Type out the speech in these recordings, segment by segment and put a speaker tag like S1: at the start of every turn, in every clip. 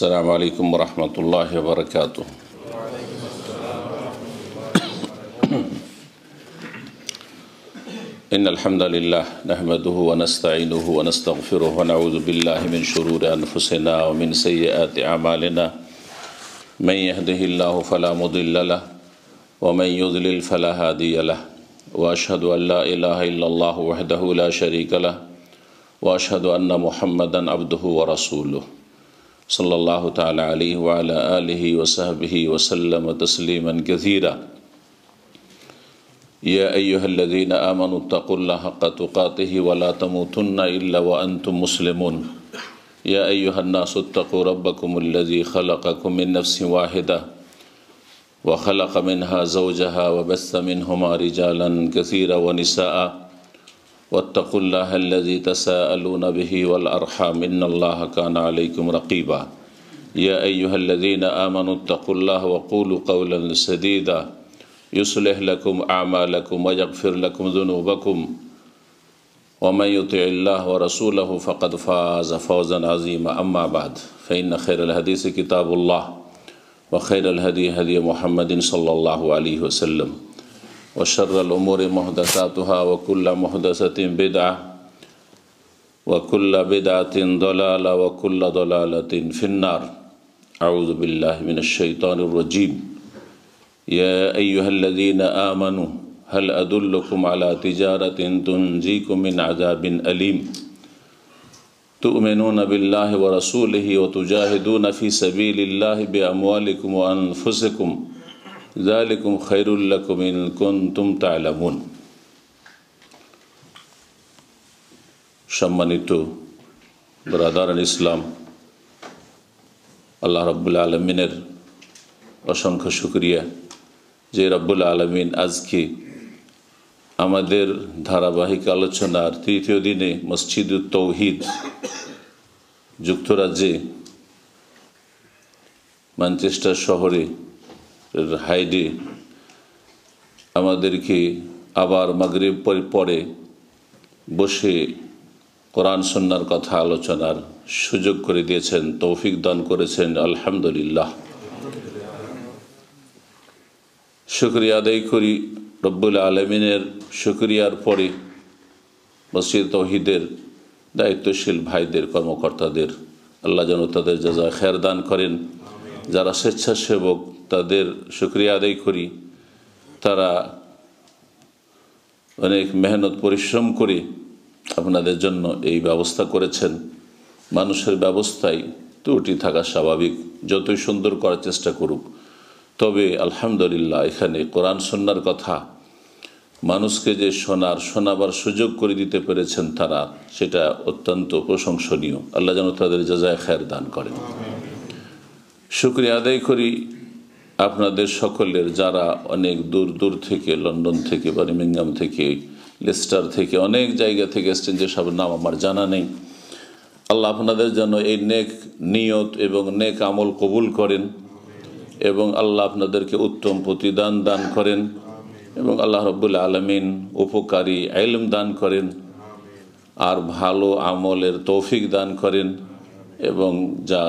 S1: السلام عليكم ورحمة الله وبركاته إن الحمد لله نحمده ونستعينه ونستغفره ونعوذ بالله من شرور أنفسنا ومن سيئات أعمالنا من يهده الله فلا مضل له ومن يضلل فلا هادي له۔ وأشهد أن لا إله إلا الله وحده لا شريك له۔ وأشهد أن محمدا عبده ورسوله صلى الله تعالى عليه وعلى آله وصحبه وسلم تسليما كثيرا يا أيها الذين آمنوا اتقوا الله حق تقاته ولا تموتن إلا وأنتم مسلمون۔ يا أيها الناس اتقوا ربكم الذي خلقكم من نفس واحدة وخلق منها زوجها وبث منهما رجالا كثيرا ونساء۔ واتقوا الله الذي تساءلون به والأرحام إن الله كان عليكم رقيبا. يا أيها الذين آمنوا اتقوا الله وقولوا قولا سديدا. يصلح لكم أعمالكم ويغفر لكم ذنوبكم. ومن يطع الله ورسوله فقد فاز فوزا عظيما. أما بعد، فإن خير الحديث كتاب الله وخير الهدي هدي محمد صلى الله عليه وسلم. وشر الأمور محدثاتها وكل محدثة بدعة وكل بدعة ضلالة وكل ضلالة في النار. أعوذ بالله من الشيطان الرجيم. يا أيها الذين آمنوا، هل أدلكم على تجارة تنجيكم من عذاب أليم؟ تؤمنون بالله ورسوله وتجاهدون في سبيل الله بأموالكم وأنفسكم জালিকুম খৈরুল্লাকুম in কুনতুম তালামুন সম্মানিত রাদারান ইসলাম, আল্লাহ রব্বুল্লা আলমিনের অসংখ্য শুক্রিয়া যে রব্বুল আলমিন আজকে আমাদের ধারাবাহিক আলোচনার তৃতীয় দিনে মসজিদ তৌহিদ যুক্তরাজ্যে, ম্যানচেস্টার শহরে হাইডে আমাদেরকে আবার মাগরিব পরে বসে কোরআন সন্ন্যার কথা আলোচনার সুযোগ করে দিয়েছেন, তৌফিক দান করেছেন, আলহামদুলিল্লাহ। শুক্রিয়া আদায় করি রব্বুল আলমিনের শুক্রিয়ার পরে মসজিদ তৌহিদের দায়িত্বশীল ভাইদের, কর্মকর্তাদের, আল্লাহ যেন তাদের যা খেয়ার দান করেন। যারা স্বেচ্ছাসেবক তাদের শুক্রিয়া আদায় করি। তারা অনেক মেহনত, পরিশ্রম করে আপনাদের জন্য এই ব্যবস্থা করেছেন। মানুষের ব্যবস্থায় ত্রুটি থাকা স্বাভাবিক। যতই সুন্দর করার চেষ্টা করুক। তবে আলহামদুলিল্লাহ এখানে কোরআন সন্ন্যার কথা, মানুষকে যে শোনার, শোনাবার সুযোগ করে দিতে পেরেছেন তারা, সেটা অত্যন্ত প্রশংসনীয়। আল্লাহ যেন তাদের যাজায় খায়ের দান করেন। শুক্রিয়া আদায় করি। আপনাদের সকলের যারা অনেক দূর দূর থেকে, লন্ডন থেকে, বার্মিংহাম থেকে, লেস্টার থেকে, অনেক জায়গা থেকে এসছেন যেসব নাম আমার জানা নেই। আল্লাহ আপনাদের যেন এই নেক নিয়ত এবং নেক আমল কবুল করেন এবং আল্লাহ আপনাদেরকে উত্তম প্রতিদান দান করেন এবং আল্লাহ রব্বুল আলমিন উপকারী আইলম দান করেন আর ভালো আমলের তৌফিক দান করেন এবং যা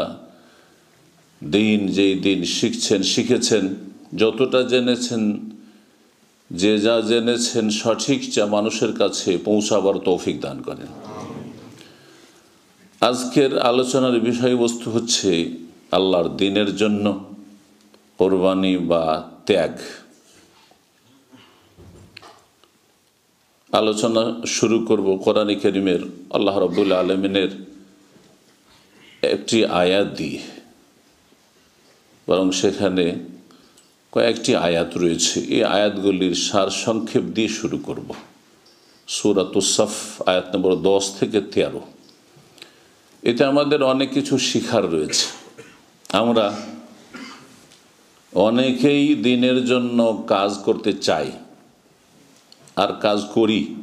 S1: দিন যেই দিন শিখছেন, শিখেছেন, যতটা জেনেছেন, যে যা জেনেছেন সঠিক যা মানুষের কাছে পৌঁছাবার তৌফিক দান করেন। আজকের আলোচনার বিষয়বস্তু হচ্ছে আল্লাহর দিনের জন্য কোরবানি বা ত্যাগ। আলোচনা শুরু করব কোরআনী করিমের, আল্লাহ রবুল্লা আলমিনের একটি আয়াত দিয়ে। বরং সেখানে কয়েকটি আয়াত রয়েছে। এই আয়াতগুলির সার সংক্ষেপ দিয়ে শুরু করব। সুরাতুসফ আয়াত নম্বর দশ থেকে তেরো। এতে আমাদের অনেক কিছু শিখার রয়েছে। আমরা অনেকেই দিনের জন্য কাজ করতে চাই আর কাজ করি।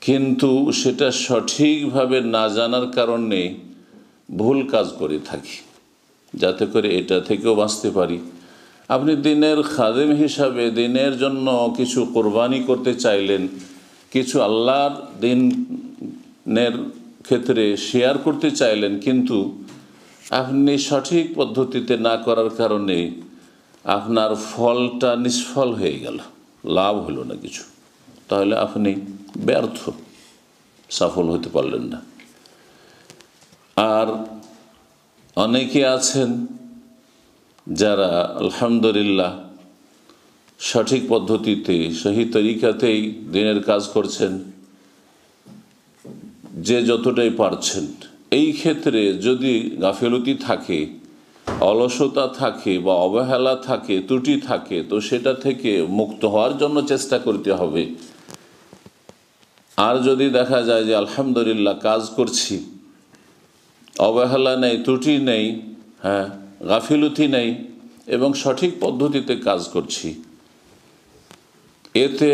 S1: কিন্তু সেটা সঠিকভাবে না জানার কারণে ভুল কাজ করে থাকি। যাতে করে এটা থেকেও বাঁচতে পারি। আপনি দিনের খাদেম হিসাবে দিনের জন্য কিছু কোরবানি করতে চাইলেন, কিছু আল্লাহর দিনের ক্ষেত্রে শেয়ার করতে চাইলেন, কিন্তু আপনি সঠিক পদ্ধতিতে না করার কারণে আপনার ফলটা নিষ্ফল হয়ে গেল, লাভ হলো না কিছু। তাহলে আপনি ব্যর্থ, সফল হতে পারলেন না। আর অনেকে আছেন যারা আলহামদুলিল্লাহ সঠিক পদ্ধতিতে, সহি তরিকাতেই দিনের কাজ করছেন, যে যতটাই পারছেন। এই ক্ষেত্রে যদি গাফেলতি থাকে, অলসতা থাকে বা অবহেলা থাকে, ত্রুটি থাকে, তো সেটা থেকে মুক্ত হওয়ার জন্য চেষ্টা করতে হবে। আর যদি দেখা যায় যে আলহামদুলিল্লাহ কাজ করছি অবহেলা নেই, ত্রুটি নেই হ্যাঁ গাফিলতি নেই এবং সঠিক পদ্ধতিতে কাজ করছি। এতে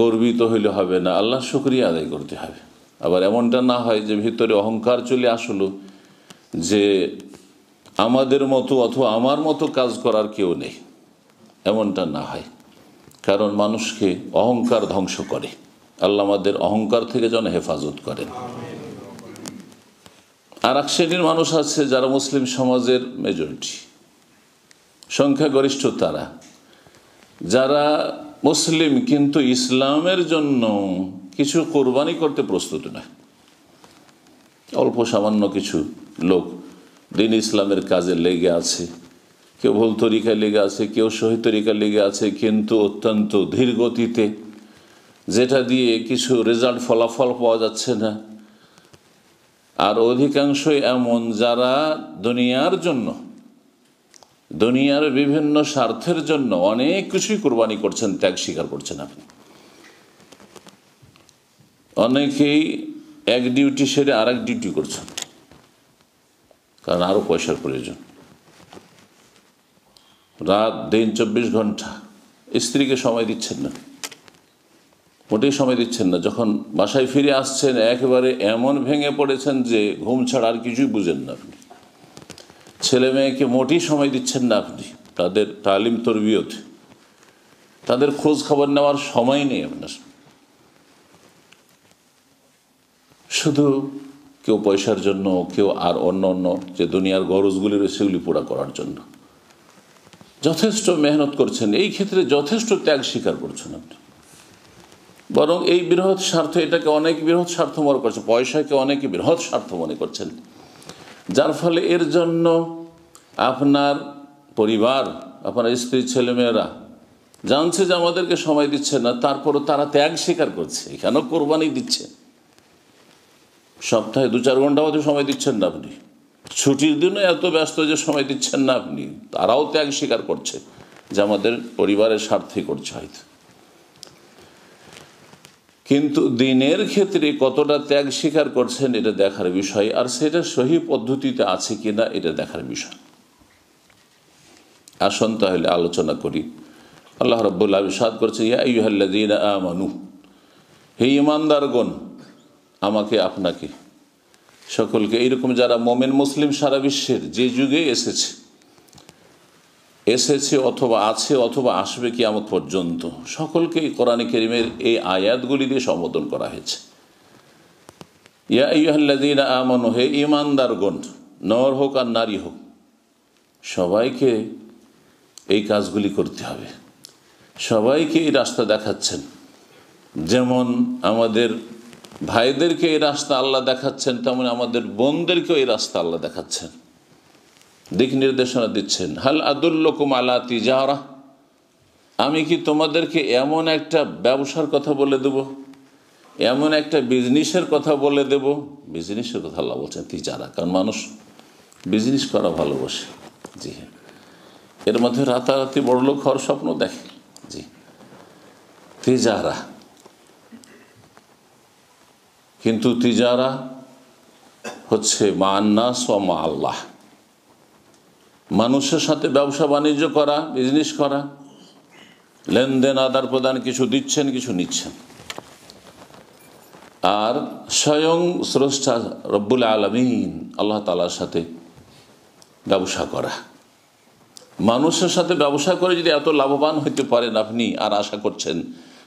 S1: গর্বিত হইলে হবে না, আল্লাহ শুক্রিয়া আদায় করতে হবে। আবার এমনটা না হয় যে ভিতরে অহংকার চলে আসলো, যে আমাদের মতো অথবা আমার মতো কাজ করার কেউ নেই। এমনটা না হয়, কারণ মানুষকে অহংকার ধ্বংস করে। আল্লাহ আমাদের অহংকার থেকে যেন হেফাজত করেন। আর এক শ্রেণির মানুষ আছে যারা মুসলিম সমাজের মেজরিটি সংখ্যাগরিষ্ঠ তারা। যারা মুসলিম কিন্তু ইসলামের জন্য কিছু কোরবানি করতে প্রস্তুত নয় অল্প সামান্য কিছু লোক দিন ইসলামের কাজে লেগে আছে। কেউ ভুল তরিকায় লেগে আছে, কেউ শহীদ তরিকায় লেগে আছে, কিন্তু অত্যন্ত ধীর গতিতে যেটা দিয়ে কিছু রেজাল্ট ফলাফল পাওয়া যাচ্ছে না। আর অধিকাংশই এমন যারা দুনিয়ার জন্য, দুনিয়ার বিভিন্ন স্বার্থের জন্য অনেক কিছুই কোরবানি করছেন, ত্যাগ স্বীকার করছেন আপনি। অনেকেই এক ডিউটি সেরে আর এক ডিউটি করছেন, কারণ আরও পয়সার প্রয়োজন। রাত, দিন, চব্বিশ ঘণ্টা, স্ত্রীকে সময় দিচ্ছেন না। মোটেই সময় দিচ্ছেন না। যখন বাসায় ফিরে আসছেন, একেবারে এমন ভেঙে পড়েছেন যে ঘুম ছাড়া আর কিছুই বুঝেন না আপনি। ছেলে মেয়েকে মোটেই সময় দিচ্ছেন না আপনি। তাদের তালিম তরবিয়ত, তাদের খোঁজ খবর নেওয়ার সময় নেই আপনার। শুধু কেউ পয়সার জন্য, কেউ আর অন্য অন্য যে দুনিয়ার গরজগুলি রয়েছে, সেগুলি পুরা করার জন্য। যথেষ্ট মেহনত করছেন। এই ক্ষেত্রে যথেষ্ট ত্যাগ স্বীকার করছেন আপনি। বরং এই বৃহৎ স্বার্থ এটাকে অনেক বৃহৎ স্বার্থ মনে করছে, পয়সাকে অনেকে বৃহৎ স্বার্থ মনে করছেন। যার ফলে এর জন্য আপনার পরিবার, আপনার স্ত্রী, ছেলেমেয়েরা জানছে যে আমাদেরকে সময় দিচ্ছে না, তারপরও তারা ত্যাগ স্বীকার করছে। এখানেও কোরবানি দিচ্ছে। সপ্তাহে দু চার ঘণ্টা হয়তো সময় দিচ্ছেন না আপনি। ছুটির দিনে এত ব্যস্ত যে সময় দিচ্ছেন না আপনি। তারাও ত্যাগ স্বীকার করছে যে আমাদের পরিবারের স্বার্থে করছে হয়তো। কিন্তু দিনের ক্ষেত্রে কতটা ত্যাগ স্বীকার করছেন এটা দেখার বিষয়, আর সেটা সহি পদ্ধতিতে আছে কিনা এটা দেখার বিষয়। আসুন তাহলে আলোচনা করি। আল্লাহ রব্বুল্লাহ সাদ করছে ইয়া আমানু, হে ইমানদারগণ আমাকে আপনাকে, সকলকে। এইরকম যারা মোমেন মুসলিম সারা বিশ্বের যে যুগে এসেছে এসেছে অথবা আছে অথবা আসবে কিয়ামত পর্যন্ত। সকলকে কোরআনে কেরিমের এই আয়াতগুলি দিয়ে সম্বোধন করা হয়েছে। ইয়া ইহাল্লাদিন আমন, হে ইমানদারগণ নর হোক আর নারী হোক, সবাইকে এই কাজগুলি করতে হবে। সবাইকে এই রাস্তা দেখাচ্ছেন। যেমন আমাদের ভাইদেরকে এই রাস্তা আল্লাহ দেখাচ্ছেন, তেমন আমাদের বোনদেরকেও এই রাস্তা আল্লাহ দেখাচ্ছেন। দিক নির্দেশনা দিচ্ছেন। হাল আদুল্লকুম আলা তিজারা। আমি কি তোমাদেরকে এমন একটা ব্যবসার কথা বলে দেব? এমন একটা বিজনেসের কথা বলে দেব? বিজনেসের কথা আল্লাহ বলছেন তিজারা, কারণ মানুষ বিজনেস করা ভালোবাসে। জি হ্যাঁ। এর মধ্যে রাতারাতি বড়লোক হওয়ার স্বপ্ন দেখে। জি। তিজারা। কিন্তু তিজারা হচ্ছে মা আন্নাস ও মা আল্লাহ। মানুষের সাথে ব্যবসা বাণিজ্য করা বিজনেস করা, লেনদেন আদার প্রদান কিছু দিচ্ছেন, কিছু নিচ্ছেন। আর স্বয়ং স্রষ্টা রব্বুল আলমিন আল্লাহ তালার সাথে ব্যবসা করা। মানুষের সাথে ব্যবসা করে যদি এত লাভবান হইতে পারেন আপনি আর আশা করছেন,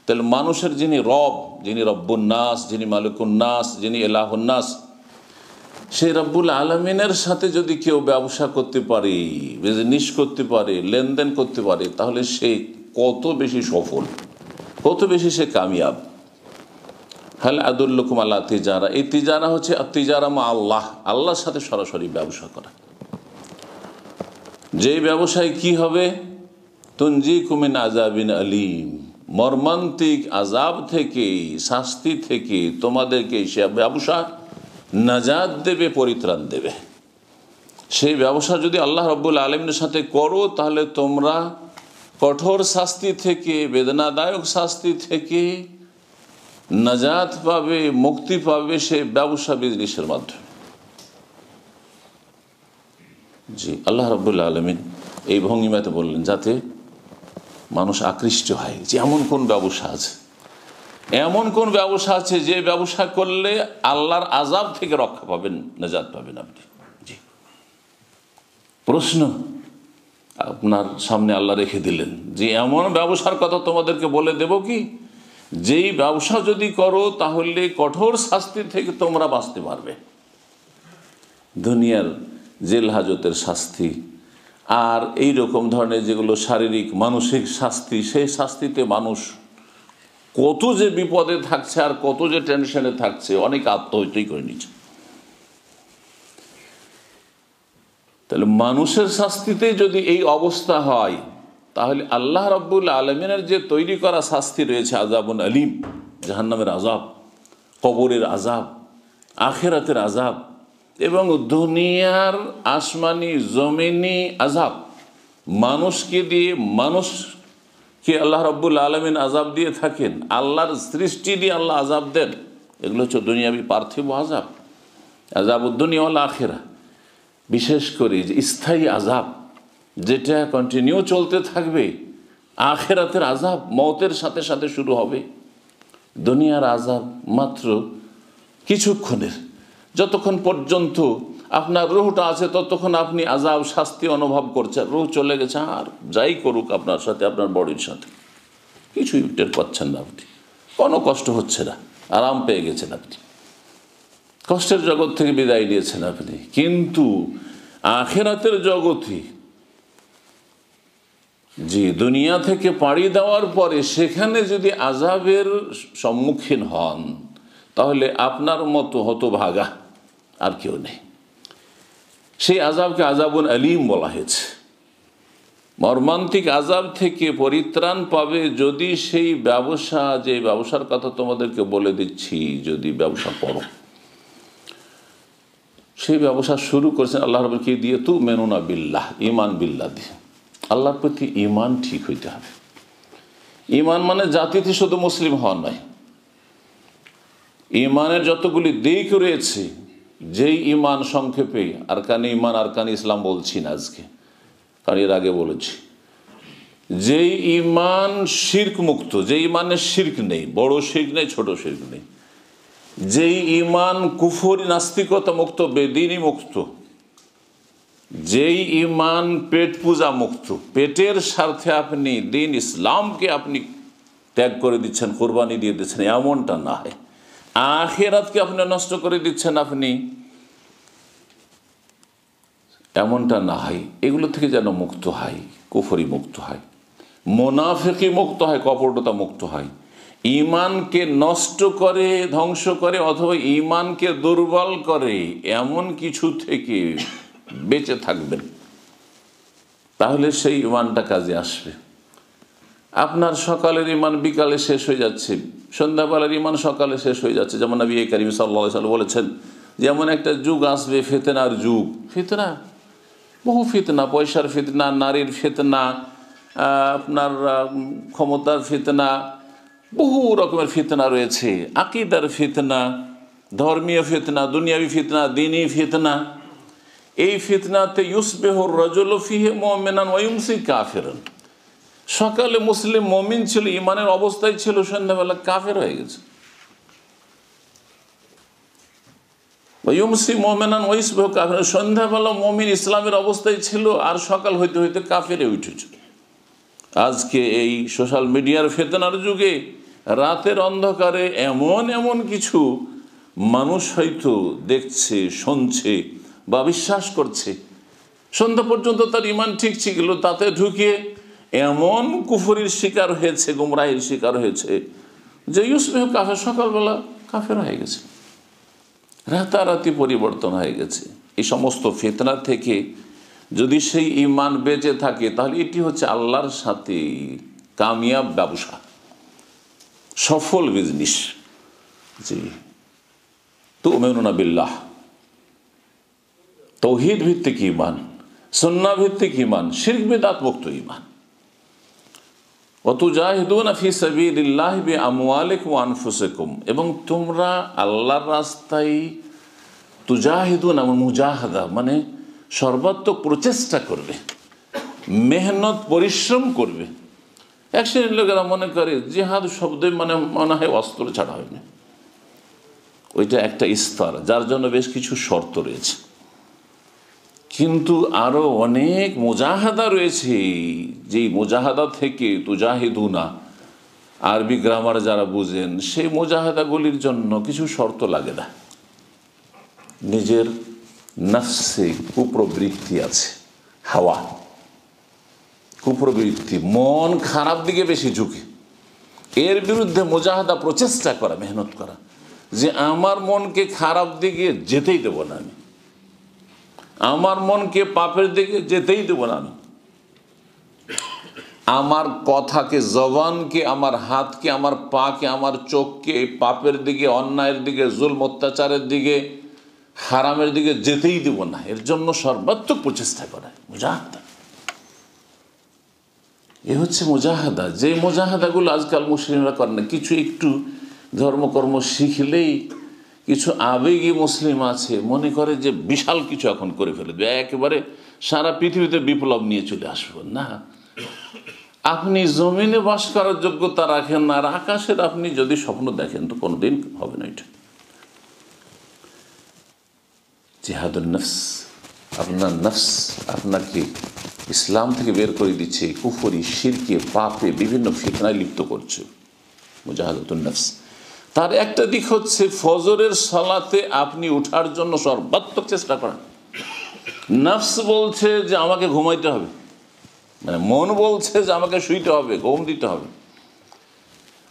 S1: তাহলে মানুষের যিনি রব, যিনি রব্বুন্নাস যিনি মালিকুন্নাস যিনি এলাহুন্নাস সেই রব্বুল আলমিনের সাথে যদি কেউ ব্যবসা করতে পারে বিজনেস করতে পারে, লেনদেন করতে পারে, তাহলে সে কত বেশি সফল, কত বেশি সে কামিয়াব। হাল আদুল্লকুম আল্লাহ তিজারা, এই তিজারা হচ্ছে তিজারা মা আল্লাহ, আল্লাহর সাথে সরাসরি ব্যবসা করা। যেই ব্যবসায় কি হবে? তুঞ্জি কুমিন আজাবিন আলিম, মর্মান্তিক আজাব থেকে, শাস্তি থেকে তোমাদেরকে সে ব্যবসা নাজাদ দেবে, পরিত্রাণ দেবে। সেই ব্যবসা যদি আল্লাহ রব্বুল আলমের সাথে করো, তাহলে তোমরা কঠোর শাস্তি থেকে, বেদনাদায়ক শাস্তি থেকে নাজাত পাবে, মুক্তি পাবে সে ব্যবসা বিজনেসের মাধ্যমে। জি, আল্লাহ রব্বুল্লা আলমিন এই ভঙ্গিমাতে বললেন, যাতে মানুষ আকৃষ্ট হয় যে এমন কোন ব্যবসা আছে। এমন কোন ব্যবসা আছে যে ব্যবসা করলে আল্লাহর আজাব থেকে রক্ষা পাবেন নাজাদ পাবেন আপনি? জি। প্রশ্ন আপনার সামনে আল্লাহ রেখে দিলেন যে এমন ব্যবসার কথা তোমাদেরকে বলে দেব কি? যেই ব্যবসা যদি করো তাহলে কঠোর শাস্তি থেকে তোমরা বাঁচতে পারবে। দুনিয়ার জেল হাজতের শাস্তি আর এই রকম ধরনের যেগুলো শারীরিক, মানসিক শাস্তি, সেই শাস্তিতে মানুষ কত যে বিপদে থাকছে আর কত যে টেনশনে থাকছে, অনেক আত্মহত্যাই করে নিচ্ছে। তাহলে মানুষের শাস্তিতে যদি এই অবস্থা হয়, তাহলে আল্লাহ রব্বুল আলমিনের যে তৈরি করা শাস্তি রয়েছে আজাবুন আলিম, জাহান্নামের আজাব কবরের আজাব আখেরাতের আজাব এবং দুনিয়ার আসমানি, জমিনি আজাব মানুষকে দিয়ে মানুষকে আল্লাহ রব্বুল আলমিন আজাব দিয়ে থাকেন? আল্লাহর সৃষ্টি দিয়ে আল্লাহ আজাব দেন। এগুলো হচ্ছে দুনিয়াবি পার্থিব আজাব আজাব উদ্দুনিয়াওয়ালা আখেরা বিশেষ করে যে স্থায়ী আজাব যেটা কন্টিনিউ চলতে থাকবে, আখেরাতের আজাব মতের সাথে সাথে শুরু হবে। দুনিয়ার আজাব মাত্র কিছুক্ষণের। যতক্ষণ পর্যন্ত আপনার রুহটা আছে, ততক্ষণ আপনি আজাব শাস্তি অনুভব করছেন। রুহ চলে গেছে, আর যাই করুক আপনার সাথে, আপনার বডির সাথে। কিছুই টের পাচ্ছেন না আপনি। কোনো কষ্ট হচ্ছে না। আরাম পেয়ে গেছেন আপনি। কষ্টের জগৎ থেকে বিদায় নিয়েছেন আপনি। কিন্তু আখেরাতের জগতে জি দুনিয়া থেকে পাড়ি দেওয়ার পরে সেখানে যদি আজাবের সম্মুখীন হন, তাহলে আপনার মতো হতভাগা আর কেউ নেই। সেই আজাবকে আজাবুন আলিম বলা হয়েছে। মর্মান্তিক আজাব থেকে পরিত্রাণ পাবে যদি সেই ব্যবসা, যে ব্যবসার কথা তোমাদেরকে বলে দিচ্ছি, যদি ব্যবসা করো। সেই ব্যবসা শুরু করেছেন আল্লাহ রবকে দিয়ে? তু মেনুনা বিল্লাহ ইমান বিল্লাহ দিয়ে। আল্লাহর প্রতি ইমান ঠিক হইতে হবে। ইমান মানে জাতিতে শুধু মুসলিম হওয়া নয়। ইমানের যতগুলি দিক রয়েছে যেই ইমান সংক্ষেপে, আর কানে ইমান আর কানে ইসলাম বলছি না আজকে, কারণ এর আগে বলেছি। যেই ইমান শির্ক মুক্ত যে ইমানের শির্ক নেই, বড় শির্ক নেই, ছোট শির্ক নেই। যেই ইমান কুফরি নাস্তিকতা মুক্ত বেদিনী মুক্ত। যেই ইমান পেট পূজা মুক্ত, পেটের স্বার্থে আপনি দিন ইসলামকে আপনি ত্যাগ করে দিচ্ছেন, কোরবানি দিয়ে দিচ্ছেন, এমনটা না হয় আখেরাতকে আপনি নষ্ট করে দিচ্ছেন আপনি, এমনটা না হয়। এগুলো থেকে যেন মুক্ত হয়, কুফরি মুক্ত হয়। মোনাফেকি মুক্ত হয়, কপটতা মুক্ত হয়। ইমানকে নষ্ট করে, ধ্বংস করে, অথবা ইমানকে দুর্বল করে, এমন কিছু থেকে বেঁচে থাকবেন। তাহলে সেই ইমানটা কাজে আসবে। আপনার সকালের ইমান বিকালে শেষ হয়ে যাচ্ছে। সন্ধ্যাবেলার ইমান সকালে শেষ হয়ে যাচ্ছে। যেমন নবী করিম সাল্লা সাল বলেছেন, যেমন একটা যুগ আসবে ফেতনার যুগ। ফিতনা? বহু ফিতনা, পয়সার ফিতনা, নারীর ফিতনা আপনার ক্ষমতার ফিতনা, বহু রকমের ফিতনা রয়েছে। আকিদার ফিতনা, ধর্মীয় ফিতনা, দুনিয়াবি ফিতনা, দিনী ফিতনা। এই ফিতনাতে ইউসবেহর রজল ফিহে মোমেনান ওয়ুমসি কাফেরন। সকালে মুসলিম মমিন ছিল ইমানের অবস্থায় ছিল, সন্ধ্যাবেলা কাফের হয়ে গেছে। ইউমসি মোমেনান ওইসবেহ কাফের সন্ধ্যাবেলা মমিন ইসলামের অবস্থায় ছিল আর সকাল হইতে হইতে কাফেরে উঠেছে। আজকে এই সোশ্যাল মিডিয়ার ফেতনার যুগে রাতের অন্ধকারে এমন এমন কিছু মানুষ হয়তো দেখছে, শুনছে বা বিশ্বাস করছে। সন্ধ্যা পর্যন্ত তার ইমান ঠিক ছিল, তাতে ঢুকিয়ে এমন কুফরির শিকার হয়েছে, গুমরাহির শিকার হয়েছে, যে ইউসমেহ কাফের সকালবেলা কাফের হয়ে গেছে। রাতারাতি পরিবর্তন হয়ে গেছে। এই সমস্ত ফেতনা থেকে যদি সেই ইমান বেঁচে থাকে, তাহলে এটি হচ্ছে আল্লাহর সাথে কামিয়াব ব্যবসা। সফল বিজনেস জি। তো মেনুনা বিল্লাহ। তৌহিদ ভিত্তিক ইমান সন্না ভিত্তিক ইমান শির্ক বেদাত মুক্ত ইমান অতুজাহিদুন ফি সাবিলিল্লাহ বি আমওয়ালিকুম ওয়া আনফুসিকুম এবং তোমরা আল্লাহর রাস্তায় তুজাহিদুন এবং মুজাহাদা মানে সর্বাত্মক প্রচেষ্টা করবে মেহনত পরিশ্রম করবে এক শ্রেণির লোকেরা মনে করে জিহাদ শব্দে মানে মনে হয় অস্ত্র ছাড়া হয়নি ওইটা একটা স্তর যার জন্য বেশ কিছু শর্ত রয়েছে কিন্তু আরও অনেক মোজাহাদা রয়েছে। যেই মোজাহাদা থেকে তুজাহিদুনা, আরবি গ্রামার যারা বুঝেন সেই মোজাহাদাগুলির জন্য কিছু শর্ত লাগে না। নিজের নফসে কুপ্রবৃত্তি আছে, হাওয়া। কুপ্রবৃত্তি, মন খারাপ দিকে বেশি ঝুঁকে। এর বিরুদ্ধে মোজাহাদা প্রচেষ্টা করা, মেহনত করা। যে আমার মনকে খারাপ দিকে যেতেই দেবো না আমি। আমার মনকে পাপের দিকে যেতেই দেবো না আমি। আমার কথাকে, জবানকে, আমার হাতকে, আমার পাকে, আমার চোখকে, পাপের দিকে, অন্যায়ের দিকে জুল অত্যাচারের দিকে, হারামের দিকে যেতেই দেব না। এর জন্য সর্বাত্মক প্রচেষ্টা করা, মুজাহাদা। এ হচ্ছে মুজাহাদা। যে মুজাহাদাগুলো আজকাল মুসলিমরা করে না, কিছু একটু ধর্মকর্ম শিখলেই কিছু আবেগী মুসলিম আছে, মনে করে যে বিশাল কিছু এখন করে ফেলে দেবে একেবারে সারা পৃথিবীতে বিপ্লব নিয়ে চলে আসব। না। আপনি জমিনে বাস করার যোগ্যতা রাখেন না, আর আকাশের আপনি যদি স্বপ্ন দেখেন, তো কোনোদিন হবে না এটা। জেহাদুল নফস, আপনার নফস আপনাকে ইসলাম থেকে বের করে দিচ্ছে, কুফরি, শিরকে, পাপে বিভিন্ন ফিতনায় লিপ্ত করছে। মুজাহাদুল নফস। তার একটা দিক হচ্ছে ফজরের সলাতে আপনি উঠার জন্য সর্বাত্মক চেষ্টা করেন। নফস বলছে যে আমাকে ঘুমাইতে হবে। মানে মন বলছে যে আমাকে শুইতে হবে, ঘুম দিতে হবে।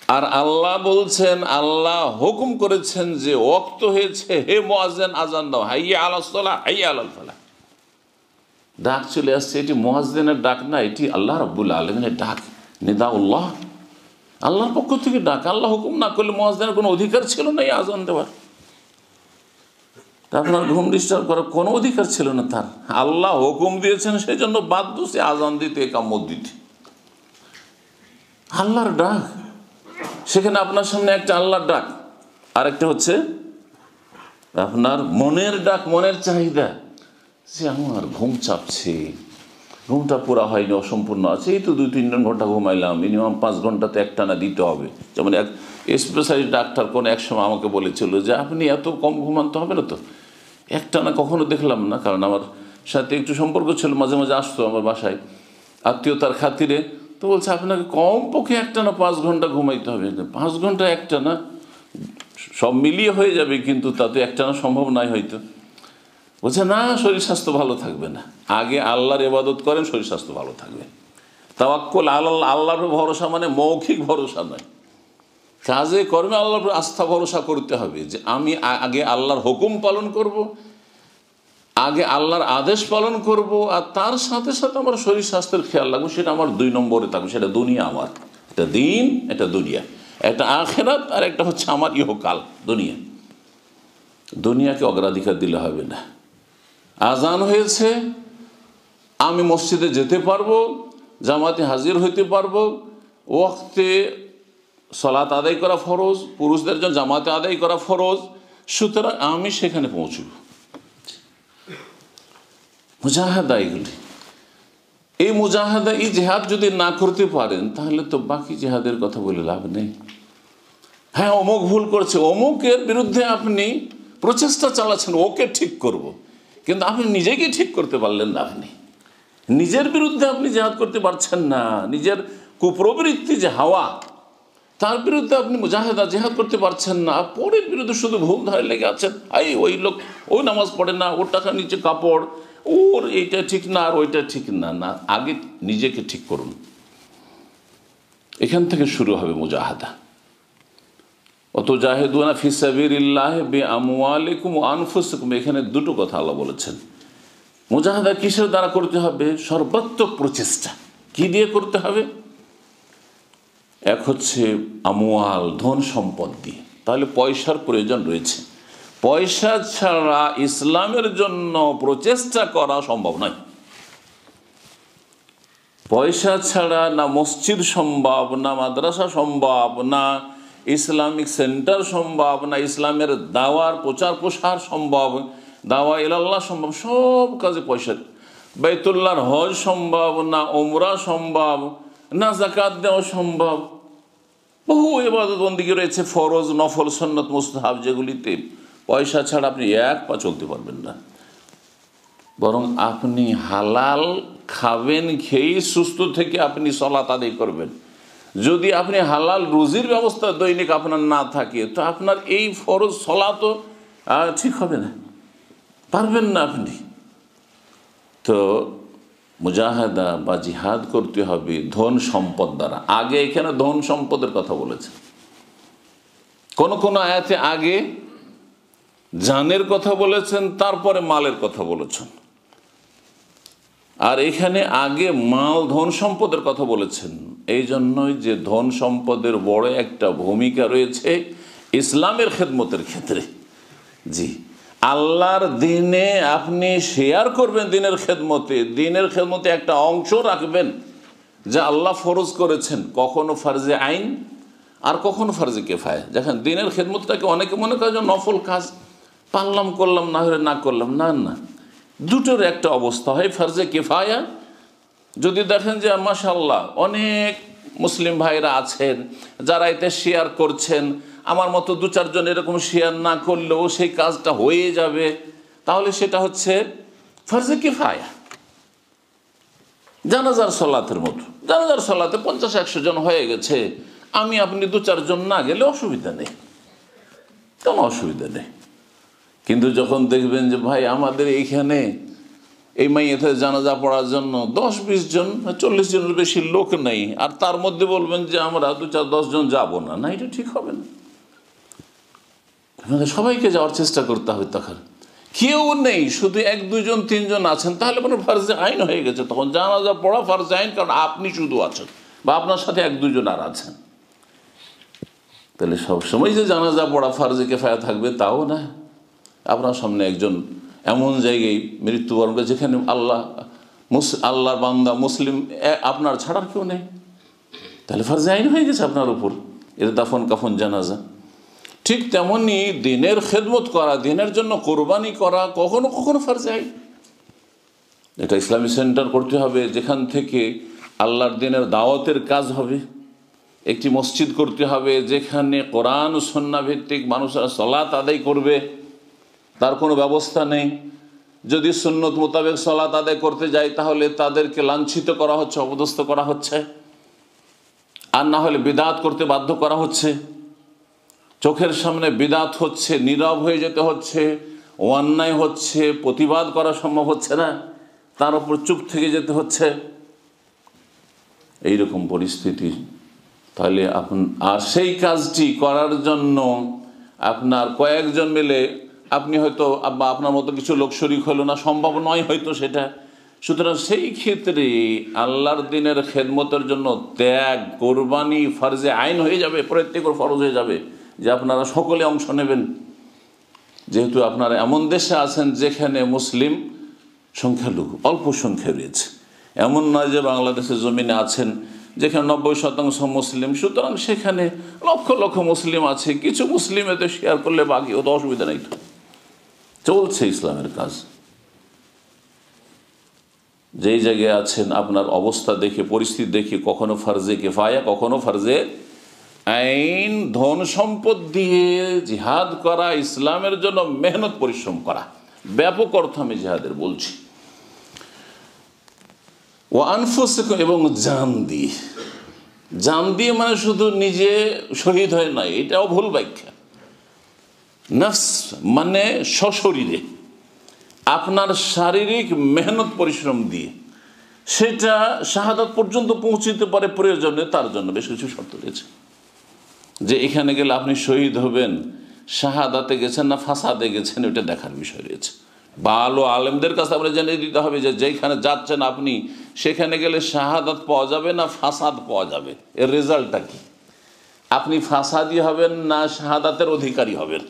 S1: আর আল্লাহ বলছেন, আল্লাহ হুকুম করেছেন যে অক্ত হয়েছে, হে মোয়াজেন আজান দাও। হাইয়া আলাসলা হাইয়া আলাল ডাক চলে আসছে, এটি মোয়াজেনের ডাক না, এটি আল্লাহ রব্বুল আলমিনের ডাক। নিদাউল্লাহ। আল্লাহর পক্ষ থেকে ডাক, আল্লাহ হুকুম না করলে মোয়াজেনের কোনো অধিকার ছিল না এই আজান দেওয়ার। আপনার ঘুম ডিস্টার্ব করার কোনো অধিকার ছিল না তার। আল্লাহ হুকুম দিয়েছেন সেই জন্য বাধ্য সে আজান দিতে একাম্মত দিতে। আল্লাহর ডাক। সেখানে আপনার সামনে একটা আল্লাহর ডাক। আর একটা হচ্ছে আপনার মনের ডাক, মনের চাহিদা। যে আমার ঘুম চাপছে। ঘুমটা পুরা হয়নি, অসম্পূর্ণ আছে। এই তো দুই, তিন ঘণ্টা ঘুমাইলাম। মিনিমাম পাঁচ ঘন্টাতে একটা না দিতে হবে। যেমন এক স্পেশালিস্ট ডাক্তার কোনো এক সময় আমাকে বলেছিল যে, আপনি এত কম ঘুমাতে হবে না তো? একটা না কখনো দেখলাম না, কারণ আমার সাথে একটু সম্পর্ক ছিল, মাঝে মাঝে আসতো আমার বাসায়। আত্মীয়তার খাতিরে তো বলছে, আপনাকে কম পক্ষে একটা না পাঁচ ঘণ্টা ঘুমাইতে হবে। পাঁচ ঘণ্টা একটা না সব মিলিয়ে হয়ে যাবে, কিন্তু তাতে একটা না সম্ভব নয় হয়তো। বলছে, না, শরীর স্বাস্থ্য ভালো থাকবে না। আগে আল্লাহর এবাদত করেন, শরীর স্বাস্থ্য ভালো থাকবে। তাওয়াক্কল আল্লাহ, আল্লাহর ভরসা মানে মৌখিক ভরসা নয়। কাজে কর্মে আল্লাহর আস্থা ভরসা করতে হবে যে আমি আগে আল্লাহর হুকুম পালন করব। আগে আল্লাহর আদেশ পালন করব, আর তার সাথে সাথে আমার শরীর স্বাস্থ্যের খেয়াল রাখব, সেটা আমার দুই নম্বরে থাকবে, সেটা দুনিয়া আমার। এটা দিন, এটা দুনিয়া। একটা আখেরাত, আর একটা হচ্ছে আমার ইহকাল, দুনিয়া। দুনিয়াকে অগ্রাধিকার দিলে হবে না। আজান হয়েছে, আমি মসজিদে যেতে পারব, জামাতে হাজির হইতে পারব, ওয়াক্তে সলাত আদায় করা ফরজ, পুরুষদের জন্য জামাতে আদায় করা ফরজ, সুতরাং আমি সেখানে পৌঁছব। মুজাহাদা এগুলি এই মুজাহাদা, এই জেহাদ যদি না করতে পারেন, তাহলে তো বাকি জেহাদের কথা বলে লাভ নেই। হ্যাঁ অমুক ভুল করছে, অমুকের বিরুদ্ধে আপনি প্রচেষ্টা চালাচ্ছেন, ওকে ঠিক করব। কিন্তু আপনি নিজেকে ঠিক করতে পারলেন না আপনি। নিজের বিরুদ্ধে আপনি জেহাদ করতে পারছেন না। নিজের কুপ্রবৃত্তি যে হাওয়া, তার বিরুদ্ধে আপনি মুজাহেদা জেহাদ করতে পারছেন না। পরের বিরুদ্ধে শুধু ভুল ধরে লেগে আছেন। এই ওই লোক, ওই নামাজ পড়ে না, ওর টাকা নিচে কাপড়, ওর এইটা ঠিক না, আর ওইটা ঠিক না না, আগে নিজেকে ঠিক করুন। এখান থেকে শুরু হবে মুজাহাদা। অত জাহেদুনা ফিসাবিল্লাহ বে আমুয়ালিকুম আনফুসকুম। এখানে দুটো কথা আল্লাহ বলেছেন। মুজাহাদা কিসের দ্বারা করতে হবে? সর্বাত্মক প্রচেষ্টা। কি দিয়ে করতে হবে? এক হচ্ছে আমুয়াল ধন সম্পদ দিয়ে। তাহলে পয়সার প্রয়োজন রয়েছে। পয়সা ছাড়া ইসলামের জন্য প্রচেষ্টা করা সম্ভব নয়। পয়সা ছাড়া না মসজিদ সম্ভব, না মাদ্রাসা সম্ভব, না ইসলামিক সেন্টার সম্ভব না ইসলামের দাওয়ার প্রচার প্রসার সম্ভব দাওয়া ইলাল্লাহ সম্ভব, সব কাজে পয়সা বাইতুল্লাহর হজ সম্ভব না ওমরা সম্ভব, না জাকাত দেওয়া সম্ভব। বহু এবাদত বন্দিকে রয়েছে, ফরজ, নফল, সন্নত, মুস্তাহাব যেগুলিতে পয়সা ছাড়া আপনি এক পা চলতে পারবেন না। বরং আপনি হালাল খাবেন খেয়েই সুস্থ থেকে আপনি সলাত আদায় করবেন। যদি আপনি হালাল রুজির ব্যবস্থা দৈনিক আপনার না থাকে, তো আপনার এই ফরজ সলা তো ঠিক হবে না। পারবেন না আপনি। তো মুজাহাদা বা জিহাদ করতে হবে ধন সম্পদ দ্বারা। আগে এখানে ধন সম্পদের কথা বলেছে। কোন কোন আয়াতে আগে জানের কথা বলেছেন, তারপরে মালের কথা বলেছেন। আর এখানে আগে মাল ধন সম্পদের কথা বলেছেন। এই জন্যই যে ধন সম্পদের বড় একটা ভূমিকা রয়েছে ইসলামের খেদমতের ক্ষেত্রে। জি, আল্লাহর দিনে আপনি শেয়ার করবেন দিনের খেদমতে। দিনের খেদমতে একটা অংশ রাখবেন যা আল্লাহ ফরজ করেছেন। কখনো ফার্জে আইন আর কখনো ফার্জে কেফায় দেখেন, দিনের খেদমতটাকে অনেকে মনে করে যে নফল কাজ, পারলাম, করলাম, না হলে না করলাম। না না। দুটোর একটা অবস্থা হয়, ফার্জে কেফায়া। যদি দেখেন যে মাসাল্লাহ অনেক মুসলিম ভাইরা আছেন, যারা এতে শেয়ার করছেন, আমার মতো দু চারজন এরকম শেয়ার না করলেও সেই কাজটা হয়ে যাবে, তাহলে সেটা হচ্ছে ফার্জে কিফায়া। জানাজার সলাতের মতো। জানাজার সলাতে পঞ্চাশ, একশো জন হয়ে গেছে। আমি, আপনি দু চারজন না গেলে অসুবিধা নেই। কোনো অসুবিধা নেই। কিন্তু যখন দেখবেন যে, ভাই, আমাদের এইখানে এই মাইয়েতে জানাজা পড়ার জন্য দশ বিশ জন, চল্লিশ জনের বেশি লোক নেই, আর তার মধ্যে বলবেন যে, আমরা দু চার দশ জন যাব না। না, এটা ঠিক হবে না। আপনাদের সবাইকে যাওয়ার চেষ্টা করতে হবে তখন। কেউ নেই, শুধু এক, দুজন, তিনজন আছেন, তাহলে কোনো ফার্জে আইন হয়ে গেছে। তখন জানাজা পড়া ফার্জে আইন, কারণ আপনি শুধু আছেন, বা আপনার সাথে এক, দুজন আর আছেন। তাহলে সবসময় যে জানাজা পড়া ফার্জে কেফায়া থাকবে, তাও না। আপনার সামনে একজন এমন জায়গায় মৃত্যুবরণ করে যেখানে আল্লাহ মুস, আল্লাহর বান্দা মুসলিম আপনার ছাড়ার কেউ নেই। তাহলে ফার্জে আইন হয়ে গেছে আপনার উপর। এর দাফন কাফন জানাজা। ঠিক তেমনি দিনের খেদমত করা, দিনের জন্য কোরবানি করা কখনো কখনো ফার্জে আইন। এটা ইসলামী সেন্টার করতে হবে, যেখান থেকে আল্লাহর দিনের দাওয়াতের কাজ হবে। একটি মসজিদ করতে হবে, যেখানে কোরআন সন্না ভিত্তিক মানুষরা সলাৎ আদায় করবে। তার কোনো ব্যবস্থা নেই। যদি সুন্নত মোতাবেক সলাৎ আদায় করতে যায়, তাহলে তাদেরকে লাঞ্ছিত করা হচ্ছে, অপদস্থ করা হচ্ছে। আর না হলে বিদাত করতে বাধ্য করা হচ্ছে। চোখের সামনে বিদাত হচ্ছে, নীরব হয়ে যেতে হচ্ছে, অন্যায় হচ্ছে, প্রতিবাদ করা সম্ভব হচ্ছে না, তার উপর চুপ থেকে যেতে হচ্ছে। এইরকম পরিস্থিতি। তাহলে আপন আর সেই কাজটি করার জন্য আপনার কয়েকজন মিলে আপনি হয়তো বা আপনার মতো কিছু লোক শরিক হলো না, সম্ভব নয় হয়তো সেটা। সুতরাং সেই ক্ষেত্রে আল্লাহর দিনের খেদমতের জন্য ত্যাগ, কোরবানি ফরজে আইন হয়ে যাবে, প্রত্যেকের ফরজ হয়ে যাবে, যে আপনারা সকলে অংশ নেবেন। যেহেতু আপনারা এমন দেশে আছেন যেখানে মুসলিম সংখ্যালঘু, অল্প সংখ্যা রয়েছে। এমন নয় যে বাংলাদেশের জমিনে আছেন, যেখানে নব্বই শতাংশ মুসলিম, সুতরাং সেখানে লক্ষ লক্ষ মুসলিম আছে। কিছু মুসলিম এতে শেয়ার করলে বাকি, ও তো অসুবিধা নেই তো। চলছে ইসলামের কাজ। যেই জায়গায় আছেন, আপনার অবস্থা দেখে, পরিস্থিতি দেখে কখনো ফার্জে কেফায়া, কখনো ফার্জে আইন, ধন সম্পদ দিয়ে জিহাদ করা, ইসলামের জন্য মেহনত পরিশ্রম করা। ব্যাপক অর্থ আমি জিহাদের বলছি। ও আনফুস এবং জান দিয়ে। জান দিয়ে মানে শুধু নিজে শহীদ হয় না, এটাও ভুল ব্যাখ্যা। নফস মানে সশরীরে, আপনার শারীরিক মেহনত পরিশ্রম দিয়ে। সেটা শাহাদাত পর্যন্ত পৌঁছতে পারে প্রয়োজনে তার জন্য বেশ কিছু শর্ত রয়েছে। যে এখানে গেলে আপনি শহীদ হবেন, শাহাদাতে গেছেন না ফাঁসাদে গেছেন ওটা দেখার বিষয় রয়েছে। ভালো আলেমদের কাছে আমরা জেনে দিতে হবে যে যেখানে যাচ্ছেন আপনি, সেখানে গেলে শাহাদাত পাওয়া যাবে না ফাসাদ পাওয়া যাবে? এর রেজাল্টটা কি? আপনি ফাসাদি হবেন না শাহাদাতের অধিকারী হবেন?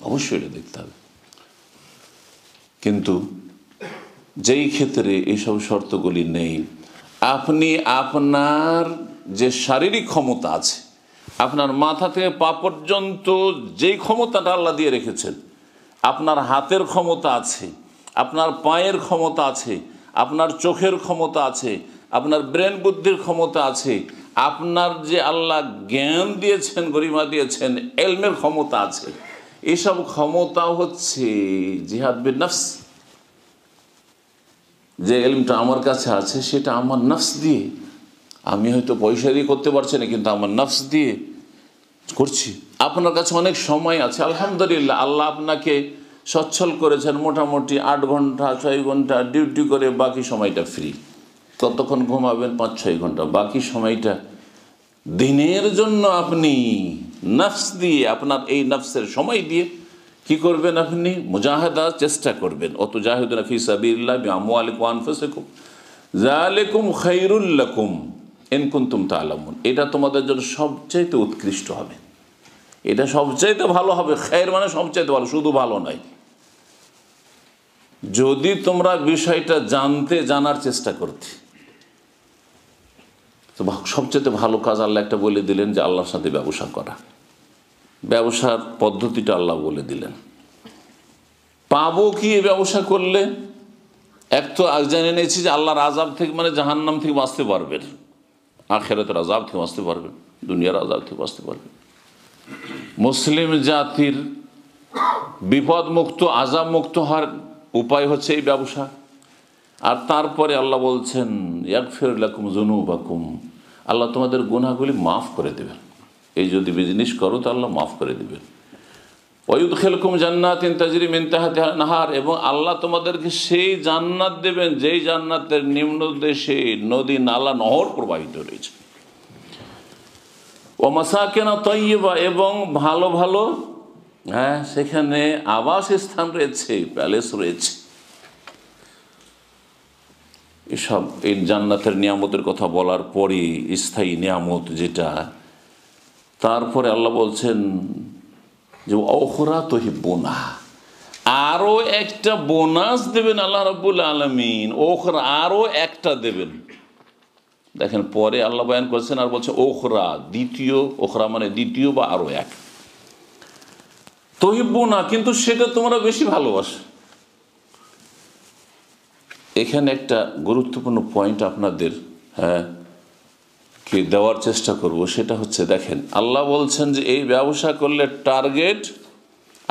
S1: অবশ্যই এটা দেখতে হবে। কিন্তু যেই ক্ষেত্রে এইসব শর্তগুলি নেই, আপনি আপনার যে শারীরিক ক্ষমতা আছে, আপনার মাথা থেকে পা পর্যন্ত যেই ক্ষমতাটা আল্লাহ দিয়ে রেখেছেন, আপনার হাতের ক্ষমতা আছে, আপনার পায়ের ক্ষমতা আছে, আপনার চোখের ক্ষমতা আছে, আপনার ব্রেন বুদ্ধির ক্ষমতা আছে, আপনার যে আল্লাহ জ্ঞান দিয়েছেন, গরিমা দিয়েছেন, এলমের ক্ষমতা আছে এসব ক্ষমতা হচ্ছে জিহাদ বিন নফস। যে এলমটা আমার কাছে আছে, সেটা আমার নফস দিয়ে। আমি হয়তো পয়সা দিয়ে করতে পারছি না, কিন্তু আমার নফস দিয়ে করছি। আপনার কাছে অনেক সময় আছে, আলহামদুলিল্লাহ। আল্লাহ আপনাকে সচ্ছল করেছেন, মোটামুটি আট ঘণ্টা, ছয় ঘণ্টা ডিউটি করে বাকি সময়টা ফ্রি। কতক্ষণ ঘুমাবেন? পাঁচ, ছয় ঘণ্টা। বাকি সময়টা দিনের জন্য আপনি নফস দিয়ে, আপনার এই নফসের সময় দিয়ে কি করবেন আপনি? মুজাহাদা চেষ্টা করবেন। অত জাহিদুল ফি সাবিল্লাহ আমওয়ালিকুম আনফুসিকুম। জালিকুম খাইরুল্লাকুম এনকুন্তুম তালামুন এটা তোমাদের জন্য সবচাইতে উৎকৃষ্ট হবে। এটা সবচাইতে ভালো হবে। খের মানে সবচাইতে ভালো, শুধু ভালো নয়। যদি তোমরা বিষয়টা জানতে, জানার চেষ্টা করতে। তো সবচেয়ে ভালো কাজ আল্লাহ একটা বলে দিলেন যে আল্লাহর সাথে ব্যবসা করা। ব্যবসার পদ্ধতিটা আল্লাহ বলে দিলেন। পাবো কি এ ব্যবসা করলে? এক তো জেনে নিয়েছি যে আল্লাহর আজাব থেকে মানে জাহান্নাম থেকে বাঁচতে পারবেন। আখেরাতের আজাব থেকে বাঁচতে পারবেন, দুনিয়ার আজাব থেকে বাঁচতে পারবেন। মুসলিম জাতির বিপদ মুক্ত আজাব মুক্ত হওয়ার উপায় হচ্ছে এই ব্যবসা। আর তারপরে আল্লাহ বলছেন এক ফেরলাকুম জনু বাকুম আল্লাহ তোমাদের গুনাগুলি মাফ করে দেবেন। এই যদি বিজনেস করো, তো আল্লাহ মাফ করে দেবেন। ওয়ুদ খেলকুম জান্নাত তাজরি মিনতাহাতে নাহার, এবং আল্লাহ তোমাদেরকে সেই জান্নাত দেবেন, যেই জান্নাতের নিম্ন দেশে নদী, নালা, নহর প্রবাহিত রয়েছে। ও মাসাকেনা তৈবা এবং ভালো ভালো হ্যাঁ সেখানে আবাস স্থান রয়েছে, প্যালেস রয়েছে। এসব এই জান্নাতের নিয়ামতের কথা বলার পরে স্থায়ী নিয়ামত যেটা তারপরে আল্লাহ বলছেন যে অখরা তহিবোনা আরও একটা বোনাস দেবেন আল্লাহ রব্বুল আলমিন। ওখরা আরও একটা দেবেন। দেখেন, পরে আল্লাহ বয়ান করছেন আর বলছে ওখরা দ্বিতীয় ওখরা মানে দ্বিতীয় বা আরও এক। তহিবোনা কিন্তু সেটা তোমরা বেশি ভালোবাসো। এখানে একটা গুরুত্বপূর্ণ পয়েন্ট আপনাদের হ্যাঁ কে দেওয়ার চেষ্টা করব সেটা হচ্ছে দেখেন, আল্লাহ বলছেন যে এই ব্যবসা করলে টার্গেট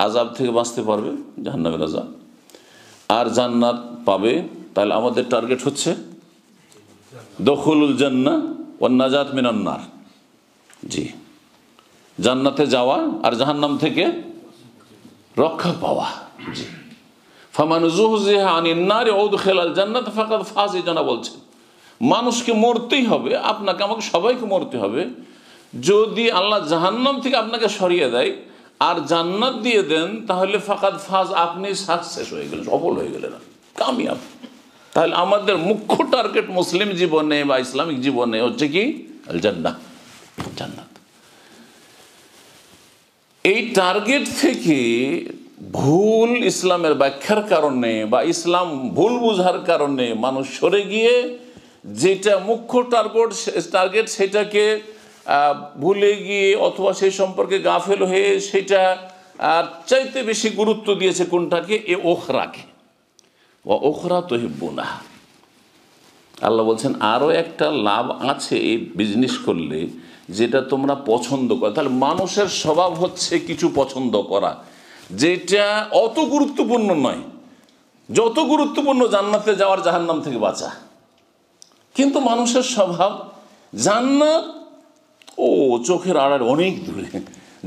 S1: আজাব থেকে বাঁচতে পারবে, জাহান্নামের আজাব আর জান্নাত পাবে, তাহলে আমাদের টার্গেট হচ্ছে দখলুল জান্না ও নাজাত মিনান্নার জি, জান্নাতে যাওয়া আর জাহান্নাম থেকে রক্ষা পাওয়া, জি। ফামান জুহজিহা আনিন্নারে ঔদ খেলাল জান্নাত ফাকাদ ফাঁসি জানা বলছেন। মানুষকে মরতেই হবে, আপনাকে, আমাকে সবাইকে মরতে হবে। যদি আল্লাহ জাহান্নাম থেকে আপনাকে সরিয়ে দেয়, আর জান্নাত দিয়ে দেন, তাহলে ফাকাদ ফাজ, আপনি সাকসেস হয়ে গেলেন, সফল হয়ে গেলেন। কামিয়াব। তাহলে আমাদের মুখ্য টার্গেট মুসলিম জীবনে বা ইসলামিক জীবনে হচ্ছে কি? জান্নাত জান্নাত। এই টার্গেট থেকে ভুল ইসলামের ব্যাখ্যার কারণে বা ইসলাম ভুল বুঝার কারণে মানুষ সরে গিয়ে যেটা মুখ্য টার্গেট টার্গেট সেটাকে ভুলে গিয়ে অথবা সেই সম্পর্কে গাফেল হয়ে সেটা আর চাইতে বেশি গুরুত্ব দিয়েছে কোনটাকে? এ ওখরাকে। ও ওখরা তহিব্বুনা। আল্লাহ বলছেন আরও একটা লাভ আছে এই বিজনেস করলে, যেটা তোমরা পছন্দ করো। তাহলে মানুষের স্বভাব হচ্ছে কিছু পছন্দ করা, যেটা অত গুরুত্বপূর্ণ নয়। যত গুরুত্বপূর্ণ জান্নাতে যাওয়ার জাহান্নাম থেকে বাঁচা। কিন্তু মানুষের স্বভাব জান্নাত, ও চোখের আড়ালে অনেক দূরে।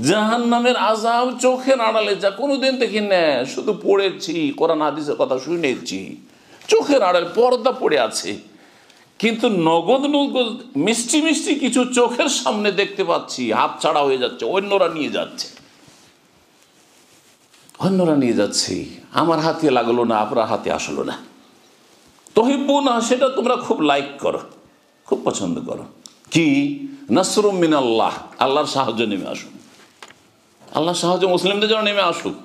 S1: জাহান নামের আজাব চোখের আড়ালে যা কোনোদিন দেখি না, শুধু পড়েছি, কোরআন, হাদিসের কথা শুনেছি চোখের আড়ালে পর্দা পড়ে আছে। কিন্তু নগদ নগদ মিষ্টি মিষ্টি কিছু চোখের সামনে দেখতে পাচ্ছি, হাত ছাড়া হয়ে যাচ্ছে, অন্যরা নিয়ে যাচ্ছে। অন্যরা নিয়ে যাচ্ছে। আমার হাতে লাগল না, আপনার হাতে আসলো না। তহিব্বু না, সেটা তোমরা খুব লাইক করো, খুব পছন্দ করো। কি? নাসরুম মিন আল্লাহ আল্লাহর সাহায্য নেমে আসুন আল্লাহর সাহায্য মুসলিমদের জন্য নেমে আসুক।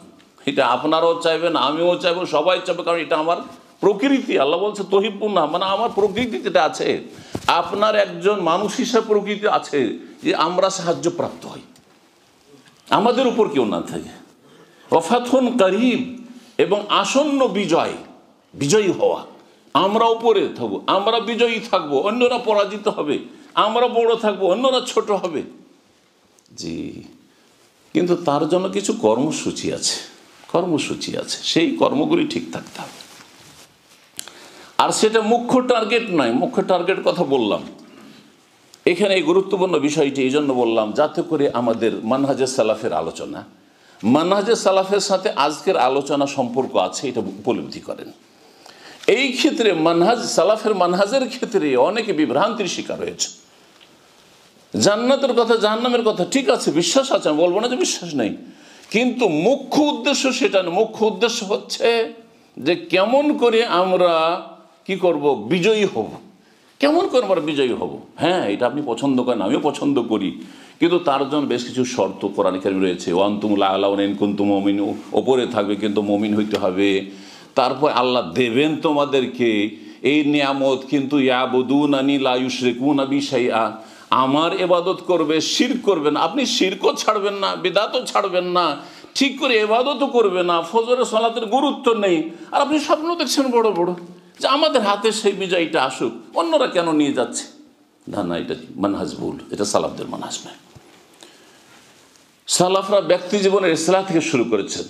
S1: এটা আপনারাও চাইবেন আমিও চাইব, সবাই চাইবে, কারণ এটা আমার প্রকৃতি। আল্লাহ বলছে তহিব্বু না মানে আমার প্রকৃতি যেটা আছে, আপনার একজন মানুষ হিসাবে প্রকৃতি আছে যে আমরা সাহায্য প্রাপ্ত হই। আমাদের উপর কেউ না থাকে। অফাথন করিব এবং আসন্ন বিজয়, বিজয়ী হওয়া। আমরা উপরে থাকব, আমরা বিজয়ী থাকব, অন্যরা পরাজিত হবে, আমরা বড় থাকব, অন্যরা ছোট হবে। জি, কিন্তু তার জন্য কিছু কর্মসূচি আছে কর্মসূচি আছে, সেই কর্মগুলি ঠিক থাকতে হবে। আর সেটা মুখ্য টার্গেট নয়, মুখ্য টার্গেট কথা বললাম। এখানে এই গুরুত্বপূর্ণ বিষয়টি এই জন্য বললাম, যাতে করে আমাদের মানহাজের সালাফের আলোচনা মানহাজের সালাফের সাথে আজকের আলোচনা সম্পর্ক আছে, এটা উপলব্ধি করেন। এই ক্ষেত্রে মানহাজ, সালাফের মানহাজের ক্ষেত্রে অনেকে বিভ্রান্তির শিকার হয়েছে। জান্নাতের কথা, জাহান্নামের কথা ঠিক আছে, বিশ্বাস আছে, আমি বলব না যে বিশ্বাস নেই। কিন্তু মুখ্য উদ্দেশ্য সেটা না, মুখ্য উদ্দেশ্য হচ্ছে যে কেমন করে আমরা কি করব, বিজয়ী হব। কেমন করে আমরা বিজয়ী হব? হ্যাঁ এটা আপনি পছন্দ করেন, আমিও পছন্দ করি। কিন্তু তার জন্য বেশ কিছু শর্ত কোরআন রয়েছে। ওয়ান্তুমুল্লাহ আল্লাহ কুন্তু মমিন ওপরে থাকবে কিন্তু মমিন হইতে হবে। তারপর আল্লাহ দেবেন তোমাদেরকে, এই নিয়ামত কিন্তু ইয়াবুদুন আনি লায়ুশরেকুন আবি সাইয়া আমার এবাদত করবে শির করবেন আপনি শিরকও ছাড়বেন না, বেদাতও ছাড়বেন না, ঠিক করে এবাদতও করবে না, ফজরের সলাতের গুরুত্ব নেই। আর আপনি স্বপ্ন দেখছেন বড় বড়, যে আমাদের হাতে সেই বিজয়টা আসুক, অন্যরা কেন নিয়ে যাচ্ছে? না না, এটা মানহাজ ভুল, এটা সালাফদের মানহাজ নয়। সালাফরা ব্যক্তি জীবনের ইসলাম থেকে শুরু করেছেন।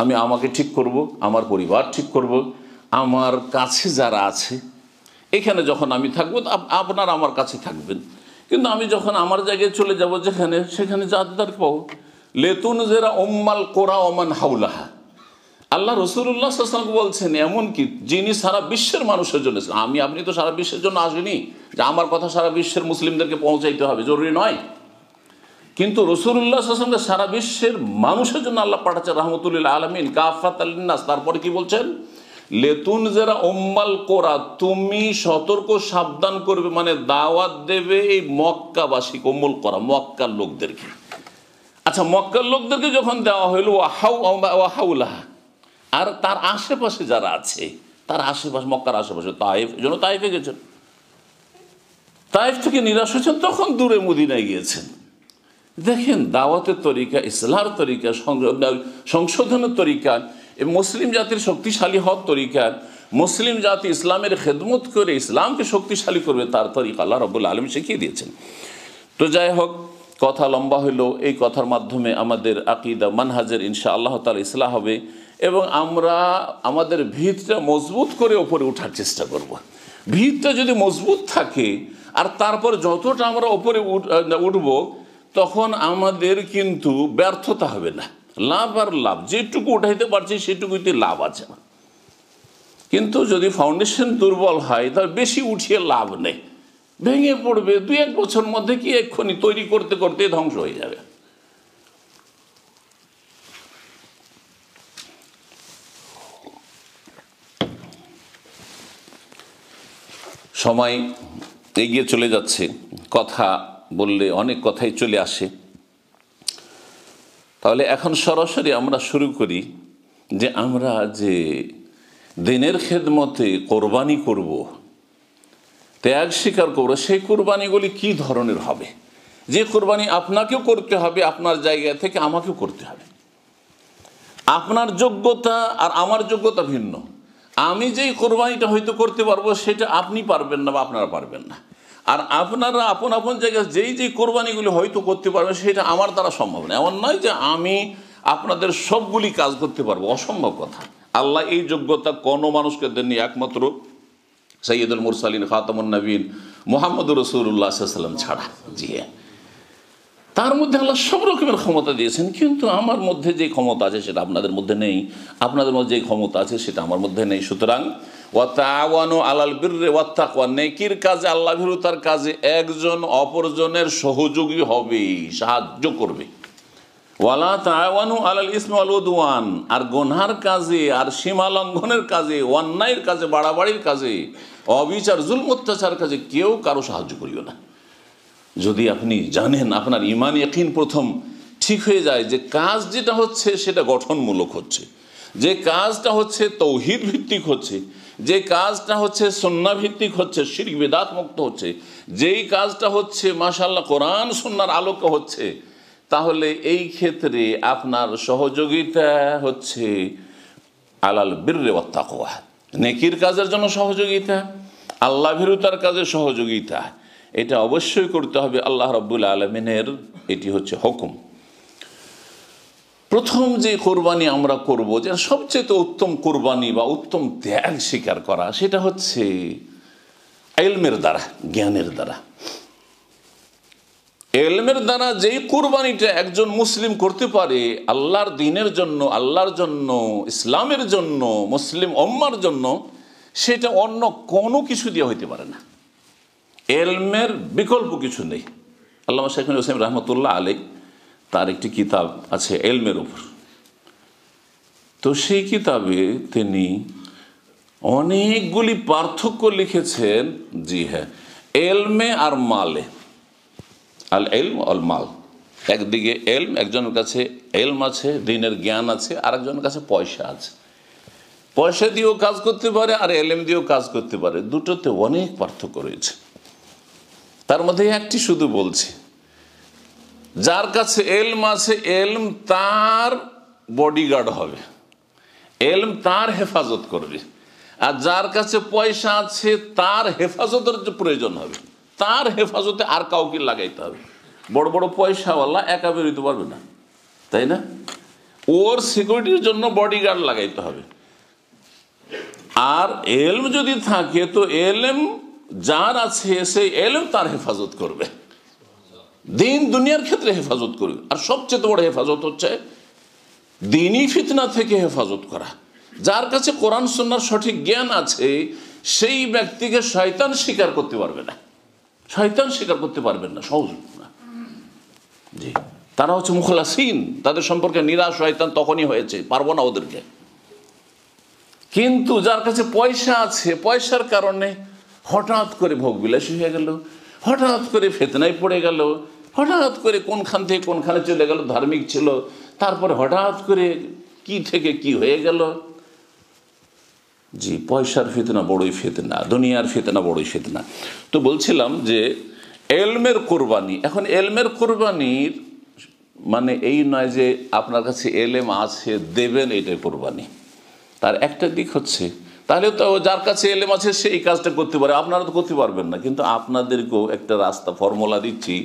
S1: আমি আমাকে ঠিক করব, আমার পরিবার ঠিক করব, আমার কাছে যারা আছে, এখানে যখন আমি থাকব আপনার আমার কাছে থাকবেন। কিন্তু আমি যখন আমার জায়গায় চলে যাব, যেখানে, সেখানে যাদের পাবো। লেতুন জেরা ওম্মাল কোরা ওমান হাউলাহা। আল্লাহ রসুল্লাহ সাল্লাম বলছেন এমন কি যিনি সারা বিশ্বের মানুষের জন্য আমি, আপনি তো সারা বিশ্বের জন্য আসেনি যে আমার কথা সারা বিশ্বের মুসলিমদেরকে পৌঁছাইতে হবে, জরুরি নয়। কিন্তু রসুল্লাহ আসলামকে সারা বিশ্বের মানুষের জন্য আল্লাহ পাঠাচ্ছে রহমতুল্লাহ আলমিন কাফাত আলিনাস তারপরে কি বলছেন? লেতুন যারা ওম্মাল কোরা, তুমি সতর্ক, সাবধান করবে মানে দাওয়াত দেবে এই মক্কাবাসী কোমল করা, মক্কার লোকদেরকে। আচ্ছা মক্কার লোকদেরকে যখন দেওয়া হইল, ওয়াহাউ, ওয়াহাউলাহা। আর তার আশেপাশে যারা আছে, তার আশেপাশে, মক্কার আশেপাশে তাইফ জন্য তাইফে গেছেন। তাইফ থেকে নিরাশ হয়েছেন, তখন দূরে মদিনায় গিয়েছেন। দেখেন, দাওয়াতের তরিকা ইসলার তরিকা সংশোধনের তরিকা মুসলিম জাতির শক্তিশালী হওয়ার তরিকা, মুসলিম জাতি ইসলামের খেদমত করে ইসলামকে শক্তিশালী করবে, তার তরিকা আল্লাহ রবুল আলম শিখিয়ে দিয়েছেন তো যাই হোক, কথা লম্বা হইল এই কথার মাধ্যমে আমাদের আকিদা, মানহাজের ইনশা আল্লাহ তালা ইসলাম হবে, এবং আমরা আমাদের ভিতটা মজবুত করে ওপরে ওঠার চেষ্টা করব। ভিতটা যদি মজবুত থাকে, আর তারপর যতটা আমরা ওপরে উঠব তখন আমাদের কিন্তু ব্যর্থতা হবে না। লাভ আর লাভ, যেটুকু উঠাইতে পারছি সেটুকুতে লাভ আছে না কিন্তু যদি ফাউন্ডেশন দুর্বল হয়, তাহলে বেশি উঠিয়ে লাভ নেই। ভেঙে পড়বে, দুই এক বছর মধ্যে কি এক্ষুনি তৈরি করতে করতে ধ্বংস হয়ে যাবে। সময় এগিয়ে চলে যাচ্ছে। কথা বললে অনেক কথাই চলে আসে। তাহলে এখন সরাসরি আমরা শুরু করি যে আমরা যে দিনের খেদমতে কোরবানি করব, ত্যাগ স্বীকার করব, সেই কোরবানিগুলি কি ধরনের হবে? যে কোরবানি আপনাকেও করতে হবে, আপনার জায়গা থেকে আমাকেও করতে হবে। আপনার যোগ্যতা আর আমার যোগ্যতা ভিন্ন। আমি যেই কোরবানিটা হয়তো করতে পারব, সেটা আপনি পারবেন না বা আপনারা পারবেন না। আর আপনারা আপন আপন জায়গায় যেই যেই কোরবানিগুলি হয়তো করতে পারবেন, সেটা আমার দ্বারা সম্ভব না। এমন নয় যে আমি আপনাদের সবগুলি কাজ করতে পারব, অসম্ভব কথা। আল্লাহ এই যোগ্যতা কোনো মানুষকে দেননি, একমাত্র সৈয়দুল মুরসালিন, খাতামুন নবীন মোহাম্মদ রসুল্লাহ সাল্লাম ছাড়া। জি হ্যাঁ। তার মধ্যে আল্লাহ সব রকমের ক্ষমতা দিয়েছেন, কিন্তু আমার মধ্যে যে ক্ষমতা আছে সেটা আপনাদের মধ্যে নেই। আপনাদের মধ্যে যে ক্ষমতা আছে সেটা আমার মধ্যে নেই। সুতরাং ওয়াতাওয়ানো আলাল বীররে ওয়াত্তাকওয়া, নেকির কাজে, আল্লাহ ভীরুতার কাজে একজন অপরজনের সহযোগী হবে, সাহায্য করবে। ওয়ালা তাওয়ানু আলাল ইসমা আল উদওয়ান, আর গোনহার কাজে, আর সীমা লঙ্ঘনের কাজে, অন্যায়ের কাজে, বাড়াবাড়ির কাজে, অবিচার জুল অত্যাচার কাজে কেউ কারও সাহায্য করিও না। যদি আপনি জানেন, আপনার ইমান একদিন প্রথম ঠিক হয়ে যায় যে কাজ যেটা হচ্ছে সেটা গঠনমূলক হচ্ছে, যে কাজটা হচ্ছে তৌহিদ ভিত্তিক হচ্ছে যে কাজটা হচ্ছে সন্ন্যাভিত্তিক হচ্ছে, শিরিক, বেদাত মুক্ত হচ্ছে, যেই কাজটা হচ্ছে মাশাল্লাহ কোরআন সন্ন্যার আলোকে হচ্ছে, তাহলে এই ক্ষেত্রে আপনার সহযোগিতা হচ্ছে আলাল বীর্রে ওয়াত্তাকওয়া নেকির কাজের জন্য সহযোগিতা, আল্লাহ ভীরুতার কাজে সহযোগিতা, এটা অবশ্যই করতে হবে আল্লাহ রব্বুল আলমিনের, এটি হচ্ছে হুকুম। প্রথম যে কোরবানি আমরা করব, যে সবচেয়ে উত্তম কোরবানি বা উত্তম ত্যাগ স্বীকার করা, সেটা হচ্ছে এলমের দ্বারা, জ্ঞানের দ্বারা। এলমের দ্বারা যেই কোরবানিটা একজন মুসলিম করতে পারে, আল্লাহর দিনের জন্য, আল্লাহর জন্য, ইসলামের জন্য, মুসলিম অম্মার জন্য, সেটা অন্য কোনো কিছু দিয়ে হইতে পারে না। এলমের বিকল্প কিছু নেই। আল্লাহ শেখ হোসেন রহমতুল্লাহ আলী তার একটি কিতাব আছে এলমের উপর। তো সেই কিতাবে তিনি অনেকগুলি পার্থক্য লিখেছেন, জি হ্যাঁ এলমে আর মালে। আল এলম অল মাল। একদিকে এলম, একজনের কাছে এলম আছে, দিনের জ্ঞান আছে, আরেকজনের কাছে পয়সা আছে। পয়সা দিয়েও কাজ করতে পারে আর এলএম দিয়েও কাজ করতে পারে। দুটোতে অনেক পার্থক্য রয়েছে। তার মধ্যে একটি শুধু বলছি যার কাছে এলম আছে, এলম তার বডিগার্ড হবে। এলম তার হেফাজত করবে। আর যার কাছে পয়সা আছে, তার হেফাজতের যে প্রয়োজন হবে, তার হেফাজতে আর কাউকে লাগাইতে হবে। বড় বড় পয়সাওয়ালা একা বেরোতে পারবে না, তাই না? ওর সিকিউরিটির জন্য বডিগার্ড লাগাইতে হবে। আর এলম যদি থাকে, তো এলম যার আছে সেই এলম তার হেফাজত করবে। দিন দুনিয়ার ক্ষেত্রে হেফাজত করবে আর সবচেয়ে বড় হেফাজত হচ্ছে দিনই ফিতনা থেকে হেফাজত করা। যার কাছে কোরআন সন্ন্যার সঠিক জ্ঞান আছে, সেই ব্যক্তিকে শয়তান স্বীকার করতে পারবে না। শয়তান স্বীকার করতে পারবেন না, সহজ না। জি। তারা হচ্ছে মুখলাসিন। তাদের সম্পর্কে নিরাশ শয়তান তখনই হয়েছে, পারব না ওদেরকে। কিন্তু যার কাছে পয়সা আছে, পয়সার কারণে হঠাৎ করে ভোগ বিলাসী হয়ে গেল, হঠাৎ করে ফেতনায় পড়ে গেল হঠাৎ করে কোনখান থেকে কোনখানে চলে গেল, ধার্মিক ছিল। তারপরে হঠাৎ করে কি থেকে কি হয়ে গেল? জি, পয়সার ফেতনা বড়ই ফেতনা, দুনিয়ার ফেতনা বড়ই ফেতনা। তো বলছিলাম যে, এলমের কোরবানি, এখন এলমের কোরবানির মানে এই নয় যে আপনার কাছে এলেম আছে, দেবেন এটাই কোরবানি। তার একটা দিক হচ্ছে, তাহলে তো যার কাছে এলেম আছে সেই কাজটা করতে পারে। আপনারা তো করতে পারবেন না, কিন্তু আপনাদেরকেও একটা রাস্তা, ফর্মুলা দিচ্ছি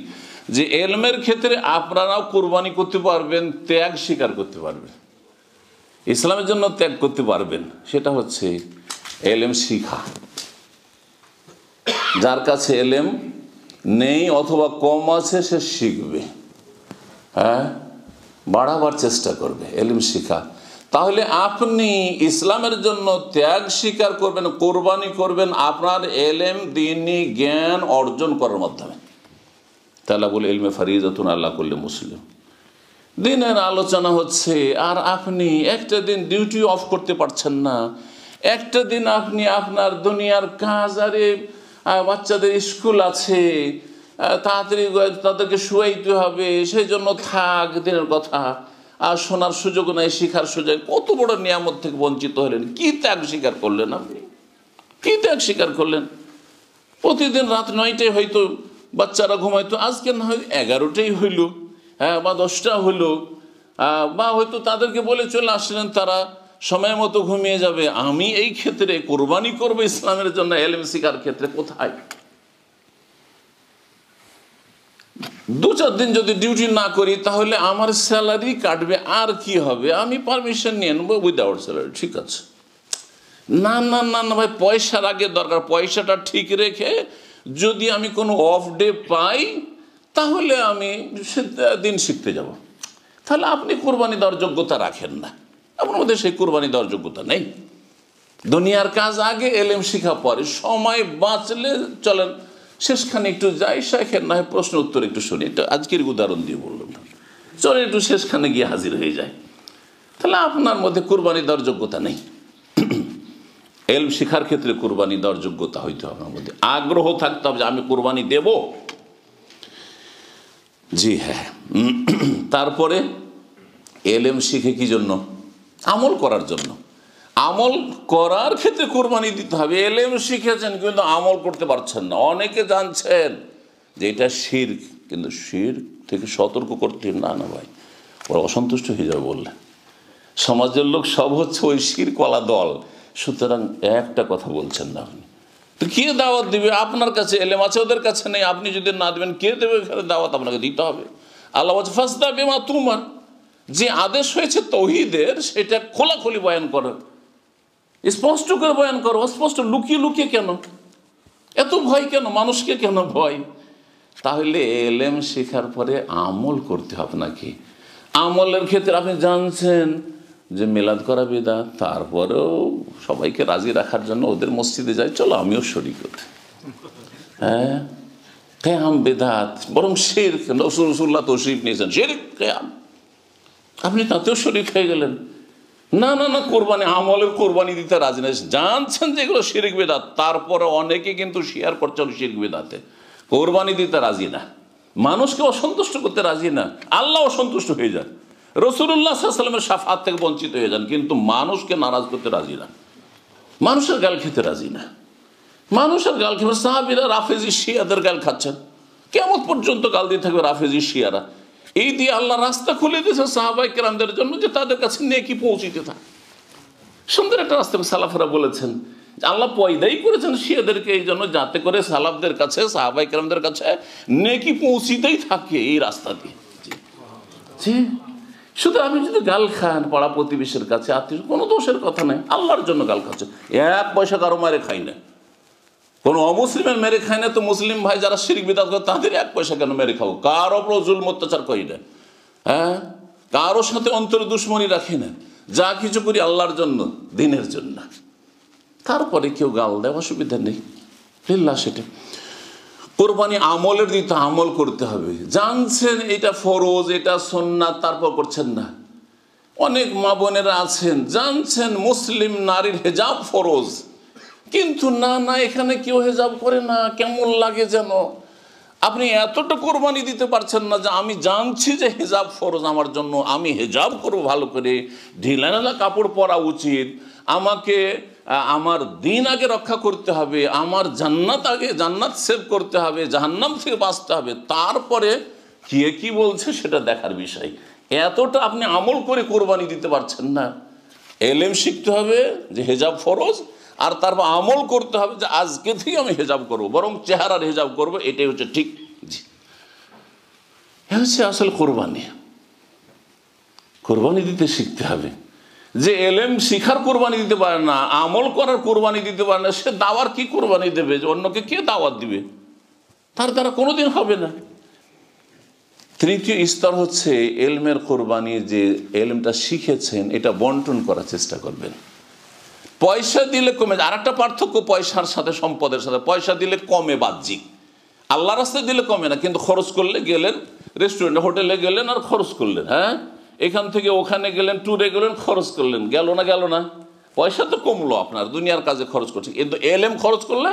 S1: যে এলমের ক্ষেত্রে আপনারাও কোরবানি করতে পারবেন, ত্যাগ স্বীকার করতে পারবেন। ইসলামের জন্য ত্যাগ করতে পারবেন, সেটা হচ্ছে এলেম শিখা। যার কাছে এলেম নেই অথবা কম আছে, সে শিখবে। হ্যাঁ? বাড়াবার চেষ্টা করবে, এলিম শিখা। তাহলে আপনি ইসলামের জন্য ত্যাগ স্বীকার করবেন, কোরবানি করবেন, আপনার এলেম দিনই জ্ঞান অর্জন করার মাধ্যমে। তাহলে বলে এলমে ফারিজাতুন আল্লাহ করলে মুসলিম। দিনের আলোচনা হচ্ছে, আর আপনি একটা দিন ডিউটি অফ করতে পারছেন না। একটা দিন আপনি আপনার দুনিয়ার কাজ, আরে বাচ্চাদের স্কুল আছে তাড়াতাড়ি তাদেরকে শুয়াইতে হবে সেই জন্য থাক দিনের কথা। আর শোনার সুযোগ নাই, শিখার সুযোগ কত বড় নিয়ামত থেকে বঞ্চিত হলেন। কি ত্যাগ স্বীকার করলেন আপনি? কি ত্যাগ স্বীকার করলেন? প্রতিদিন রাত নয়টায় হয়তো বাচ্চারা ঘুমাইতো, আজকে না হয় এগারোটাই হইল হ্যাঁ বা দশটা হইল বা হয়তো তাদেরকে বলে চলে আসলেন তারা সময় মতো ঘুমিয়ে যাবে। আমি এই ক্ষেত্রে কোরবানি করব ইসলামের জন্য এলএম শিকার ক্ষেত্রে কোথায়? দু চার দিন যদি ডিউটি না করি, তাহলে আমার স্যালারি কাটবে, আর কি হবে? আমি পারমিশন নিয়ে নেব উইদাউট স্যালারি ঠিক আছে? না না না না, ভাই, পয়সার আগে দরকার, পয়সাটা ঠিক রেখে যদি আমি কোনো অফ ডে পাই, তাহলে আমি দিন শিখতে যাব। তাহলে আপনি কোরবানি দেওয়ার যোগ্যতা রাখেন না। আপনার মধ্যে সেই কোরবানি দেওয়ার যোগ্যতা নেই। দুনিয়ার কাজ আগে, এলেম শিখা পরে। সময় বাঁচলে চলেন, শেষখানে একটু যাই শেখেন না প্রশ্ন উত্তর একটু শুনি। এটা আজকের উদাহরণ দিয়ে বললাম। চলেন একটু শেষখানে গিয়ে হাজির হয়ে যায় তাহলে আপনার মধ্যে কোরবানি দেওয়ার যোগ্যতা নেই। এলম শিখার ক্ষেত্রে কোরবানি দেওয়ার যোগ্যতা হইতে হবে মধ্যে আগ্রহ থাকতে হবে যে আমি কোরবানি দেব। জি হ্যাঁ। তারপরে এলেম শিখে কি জন্য? আমল করার জন্য। আমল করার ক্ষেত্রে কোরবানি দিতে হবে। এলেম শিখেছেন কিন্তু আমল করতে পারছেন না। অনেকে জানছেন যে এটা শির কিন্তু শির থেকে সতর্ক করতে না না ভাই। ওরা অসন্তুষ্ট হয়ে যাবে বললে। সমাজের লোক সব হচ্ছে ওই শির কলা দল। সুতরাং একটা কথা বলছেন না আপনি। তো কে দাওয়াত দিবে? আপনার কাছে এলেম আছে, ওদের কাছে নেই। আপনি যদি না দেবেন, কে দেবে এখানে দাওয়াত? আপনাকে দিতে হবে। আল্লাহ ফাঁসদা বেমা তোমার যে আদেশ হয়েছে তহিদের, সেটা খোলাখুলি বয়ান করার স্পষ্ট করে বয়ান করো। অস্পষ্ট লুকিয়ে লুকিয়ে কেন? এত ভয় কেন? মানুষকে কেন ভয়? তাহলে এলেম শেখার পরে আমল করতে হবে নাকি আমলের ক্ষেত্রে আপনি জানছেন যে মেলাদ করা বেদা, তারপরেও সবাইকে রাজি রাখার জন্য ওদের মসজিদে যাই, চলো আমিও শরিক হতে হ্যাঁ? কেয়াম বেদাত, বরং শের তো শরীফ নিয়েছেন। শের কেয়াম। আপনি তাতেও শরিক হয়ে গেলেন। না না না, কোরবানি, আমলের কোরবানি দিতে রাজি না। জানছেন যে এগুলো শিরিক বেদাত, তারপরে অনেকে কিন্তু শেয়ার করছেন শিরিক বেদাতে। কোরবানি দিতে রাজি না। মানুষকে অসন্তুষ্ট করতে রাজি না। আল্লাহ অসন্তুষ্ট হয়ে যান। রসুল্লাহ সাল্লামের সাফাত থেকে বঞ্চিত হয়ে যান, কিন্তু মানুষকে নারাজ করতে রাজি না। মানুষের গাল খেতে রাজি না। মানুষের গাল খেতে সাহাবিরা রাফেজি শিয়াদের গাল খাচ্ছেন। কেমন পর্যন্ত গাল দিয়ে থাকবে রাফেজি শিয়ারা? এই দিয়ে আল্লাহ রাস্তা খুলে দিয়েছে সাহাবাই কেরামদের জন্য যে তাদের কাছে নেকি পৌঁছিতে থাকে। সুন্দর একটা রাস্তা সালাফেরা বলেছেন আল্লাহ পয়দাই করেছেন শিয়াদেরকে এই জন্য যাতে করে সালাফদের কাছে, সাহাবাই কেরামদের কাছে নেকি পৌঁছিতেই থাকে এই রাস্তা দিয়ে। শুধু আপনি যদি গাল খান পাড়া প্রতিবেশীর কাছে, আত্মীয় কোনো দোষের কথা নেই, আল্লাহর জন্য গাল খাচ্ছে। এক পয়সা কারও মারে খাই না। কোনো অমুসলিমের মেরে খায় না, তো মুসলিম ভাই যারা শিরিক বিদাত করে, তাদের এক পয়সা কেন মেরে খাও কারও ওপর জুল অত্যাচার করি না। হ্যাঁ? কারোর সাথে অন্তরে দুশ্মনী রাখি না। যা কিছু করি আল্লাহর জন্য, দিনের জন্য। তারপরে কেউ গাল দেয় অসুবিধা নেই। লিল্লা সেটা। কোরবানি আমলের দিতে আমল করতে হবে। জানছেন এটা ফরজ, এটা সন্ন্যাত তারপর করছেন না। অনেক মা বোনেরা আছেন, জানছেন মুসলিম নারীর হেজাব ফরজ। কিন্তু না না, এখানে কেউ হেজাব করে না, কেমন লাগে যেন। আপনি এতটা কোরবানি দিতে পারছেন না যে আমি জানছি যে হেজাব ফরজ আমার জন্য, আমি হেজাব করব ভালো করে। ঢিলানালা কাপড় পরা উচিত। আমাকে আমার দিন আগে রক্ষা করতে হবে, আমার জান্নাত আগে, জান্নাত সেভ করতে হবে, জাহান্নাম থেকে বাঁচতে হবে। তারপরে কে কি বলছে সেটা দেখার বিষয়। এতটা আপনি আমল করে কোরবানি দিতে পারছেন না। এলেম শিখতে হবে যে হেজাব ফরজ, আর তারপর আমল করতে হবে যে আজকে থেকে আমি হেজাব করব, বরং চেহারার হেজাব করব, এটাই হচ্ছে ঠিক। জি। হচ্ছে আসলে কোরবানি। কোরবানি দিতে শিখতে হবে। যে এলেম শিখার কোরবানি দিতে পারে না, আমল করার কোরবানি দিতে পারে না, সে দাওয়ার কি কোরবানি দেবে? যে অন্যকে কে দাওয়াত দিবে? তার দ্বারা কোনোদিন হবে না। তৃতীয় স্তর হচ্ছে এলমের কোরবানি, যে এলমটা শিখেছেন, এটা বন্টন করার চেষ্টা করবেন। পয়সা দিলে কমে আর একটা পার্থক্য, পয়সার সাথে সম্পদের সাথে। পয়সা দিলে কমে বাহ্যিক। আল্লাহ রাস্তায় দিলে কমে না, কিন্তু খরচ করলে গেলেন রেস্টুরেন্টে হোটেলে গেলেন আর খরচ করলেন হ্যাঁ? এখান থেকে ওখানে গেলেন ট্যুরে গেলেন, খরচ করলেন। গেল না গেল না? পয়সা তো কমলো আপনার, দুনিয়ার কাজে খরচ করছে। কিন্তু এল এম খরচ করলে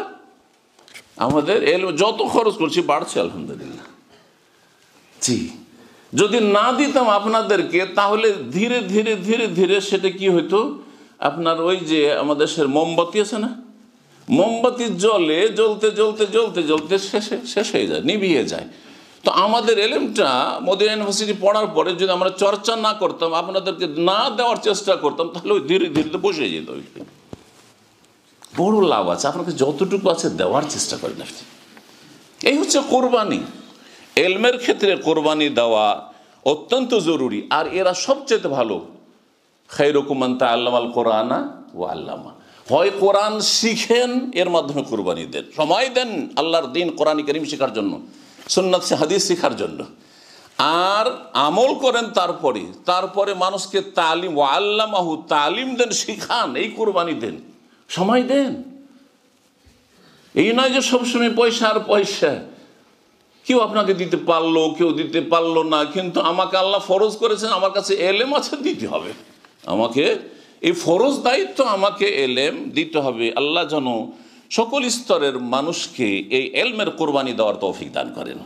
S1: আমাদের এল যত খরচ করছি, বাড়ছে আলহামদুলিল্লাহ। জি। যদি না দিতাম আপনাদেরকে, তাহলে ধীরে ধীরে ধীরে ধীরে সেটা কি হইতো? আপনার ওই যে আমাদের সে মোমবাতি আছে না? মোমবাতির জলে জ্বলতে জ্বলতে জ্বলতে জ্বলতে শেষে, শেষ হয়ে যায়, নিভিয়ে যায়। তো আমাদের এলেমটা মোদিনা ইউনিভার্সিটি পড়ার পরে যদি আমরা চর্চা না করতাম, আপনাদেরকে না দেওয়ার চেষ্টা করতাম, তাহলে ওই ধীরে ধীরে তো বসে যেত বড় লাভ আছে, আপনাকে যতটুকু আছে দেওয়ার চেষ্টা করেন আপনি। এই হচ্ছে কোরবানি। এলমের ক্ষেত্রে কোরবানি দেওয়া অত্যন্ত জরুরি, আর এরা সবচেয়ে ভালো। খৈরকুমান তা আল্লামাল কোরআনা ও আল্লামা। হয় কোরআন শিখেন, এর মাধ্যমে কোরবানি দেন। সময় দেন আল্লাহর দিন কোরআন করিম শেখার জন্য। সুন্নাত হাদিস শেখার জন্য। আর আমল করেন তারপরে তারপরে মানুষকে তালিম ও আল্লামাহু তালিম দেন, শিখান, এই কোরবানি দেন। সময় দেন। এই নয় যে সবসময় পয়সা আর পয়সা। কেউ আপনাকে দিতে পারল, কেউ দিতে পারল না, কিন্তু আমাকে আল্লাহ ফরজ করেছেন, আমার কাছে এলেম আছে, দিতে হবে। আমাকে, এই ফরজ দায়িত্ব আমাকে এলেম দিতে হবে। আল্লাহ যেন সকল স্তরের মানুষকে এই এলমের কোরবানি দেওয়ার তৌফিক দান করেন।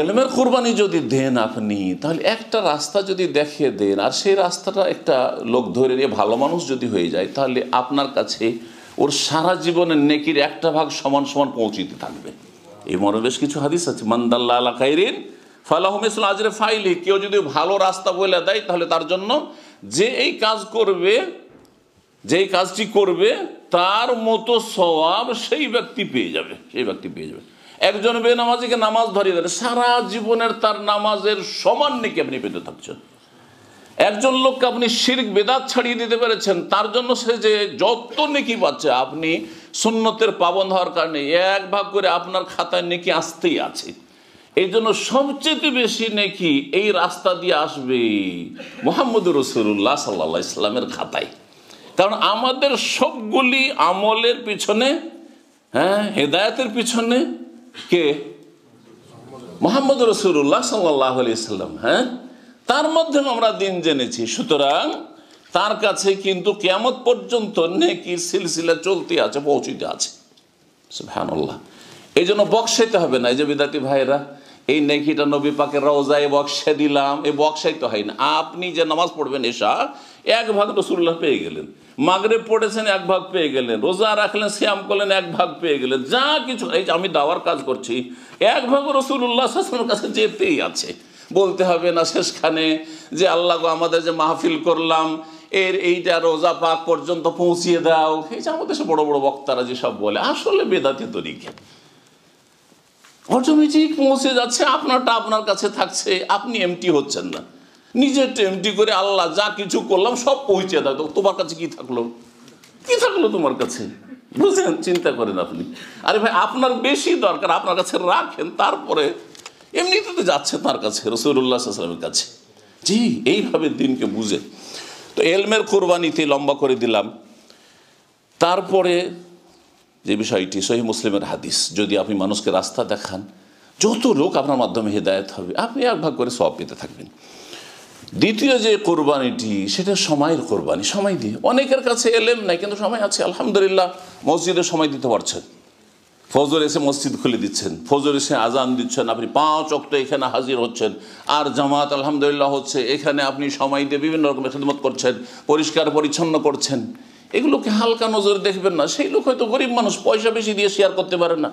S1: এলমের কোরবানি যদি দেন আপনি, তাহলে একটা রাস্তা যদি দেখিয়ে দেন, আর সেই রাস্তাটা একটা লোক ধরে নিয়ে ভালো মানুষ যদি হয়ে যায়, তাহলে আপনার কাছে ওর সারা জীবনের নেকির একটা ভাগ সমান সমান পৌঁছিতে থাকবে। এই মনে বেশ কিছু হাদিস আছে মান্দাল্লা আলা খাইরিন ফালাহমিসুল আজরে ফাইলি কেউ যদি ভালো রাস্তা বলে দেয়, তাহলে তার জন্য যে এই কাজ করবে যেই কাজটি করবে, তার মতো সওয়াব সেই ব্যক্তি পেয়ে যাবে, সেই ব্যক্তি পেয়ে যাবে। একজন বেনামাজিকে নামাজ ধরিয়ে দেবে, সারা জীবনের তার নামাজের সমান নেকি আপনি পেতে থাকছেন। একজন লোককে আপনি শির্ক, বেদাত ছাড়িয়ে দিতে পেরেছেন, তার জন্য সে যে যত নেকি পাচ্ছে, আপনি সুন্নতের পাবন হওয়ার কারণে এক ভাগ করে আপনার খাতায় নেকি আসতেই আছে। এই জন্য সবচেয়ে বেশি নেকি এই রাস্তা দিয়ে আসবে মোহাম্মদ রসুল্লাহ সাল্লা ইসলামের খাতায়। কারণ আমাদের সবগুলি আমলের পিছনে হ্যাঁ হেদায়তের পিছনে কে? মোহাম্মদ রসুল্লাহ সাল্লাহ আলি সাল্লাম হ্যাঁ? তার মাধ্যমে আমরা দিন জেনেছি। সুতরাং তার কাছে কিন্তু কেমত পর্যন্ত নেকি সিলসিলা চলতে আছে, পৌঁছিতে আছে। হ্যাঁ এই জন্য বক্সাইতে হবে না, এই যে বিদ্যার্থী ভাইরা এই নেকিটা নবী পাকের রওজায় বক্সে দিলাম, এই বক্সাইতে হয় না। আপনি যে নামাজ পড়বেন এসা এক ভাগ রসুল্লাহ পেয়ে গেলেন। মাগরে পড়েছেন, এক ভাগ পেয়ে গেলেন। রোজা রাখলেন শ্যাম করলেন, এক ভাগ পেয়ে গেলেন। যা কিছু, এই আমি দাওয়ার কাজ করছি, এক ভাগ রসুল্লাহ শাসনের কাছে যেতেই আছে। বলতে হবে না শেষখানে যে আল্লাহ আমাদের যে মাহফিল করলাম, এর এইটা রোজা পাক পর্যন্ত পৌঁছিয়ে দাও। এই যে আমাদের সে বড় বড় বক্তারা যেসব বলে, আসলে বেদাতি তরিকে অটোমেটিক পৌঁছে যাচ্ছে, আপনারটা আপনার কাছে থাকছে, আপনি এমটি হচ্ছেন না। নিজেরটা এমটি করে আল্লাহ যা কিছু করলাম সব পৌঁছে দাও। তোমার কাছে কি থাকল? কি থাকল তোমার কাছে? বুঝলেন চিন্তা করেন আপনি। আরে ভাই, আপনার বেশি দরকার, আপনার কাছে রাখেন, তারপরে এমনিতে তো যাচ্ছে তার কাছে রসুল্লাহ সাল্লামের কাছে। জি, এইভাবে দিনকে বুঝে। তো এলমের কোরবানিতে লম্বা করে দিলাম। তারপরে যে বিষয়টি, সহি মুসলিমের হাদিস, যদি আপনি মানুষকে রাস্তা দেখান, যত লোক আপনার মাধ্যমে হেদায়ত হবে, আপনি এক ভাগ করে সব পেতে থাকবেন। দ্বিতীয় যে কোরবানিটি, সেটা সময়ের কোরবানি। সময় দিয়ে। অনেকের কাছে এলেম নাই, কিন্তু সময় আছে, আলহামদুলিল্লাহ, মসজিদে সময় দিতে পারছেন। ফজর এসে মসজিদ খুলে দিচ্ছেন। ফজর এসে আজান দিচ্ছেন, আপনি পাঁচ অক্ট এখানে হাজির হচ্ছেন। আর জামাত, আলহামদুলিল্লাহ, হচ্ছে এখানে আপনি সময় দিয়ে বিভিন্ন রকমের খেদমত করছেন, পরিষ্কার পরিচ্ছন্ন করছেন। এগুলোকে হালকা নজরে দেখবেন না। সেই লোক হয়তো গরিব মানুষ, পয়সা বেশি দিয়ে শেয়ার করতে পারে না।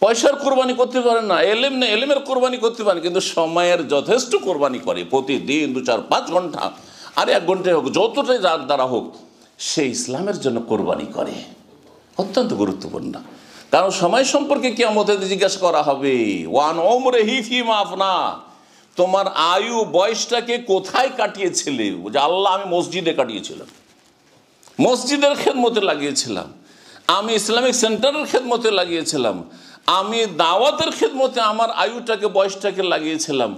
S1: পয়সার কোরবানি করতে পারে না, এলেম না এলেমের কোরবানি করতে পারে কিন্তু সময়ের যথেষ্ট কোরবানি করে প্রতিদিন দু চার পাঁচ ঘণ্টা, আর এক ঘন্টায় হোক, যতটাই যার দ্বারা হোক, সে ইসলামের জন্য কোরবানি করে। অত্যন্ত গুরুত্বপূর্ণ। কারণ সময় সম্পর্কে কেমতে জিজ্ঞাসা করা হবে, ওয়ান ওমরে হিফি মাফ না তোমার আয়ু বয়সটাকে কোথায় কাটিয়েছিলে? যে, আল্লাহ, আমি মসজিদে কাটিয়েছিলাম। মসজিদের খেদমতে লাগিয়েছিলাম। আমি ইসলামিক সেন্টারের খেদমতে লাগিয়েছিলাম। আমি দাওয়াতের খেদমতে আমার আয়ুটাকে, বয়সটাকে লাগিয়েছিলাম।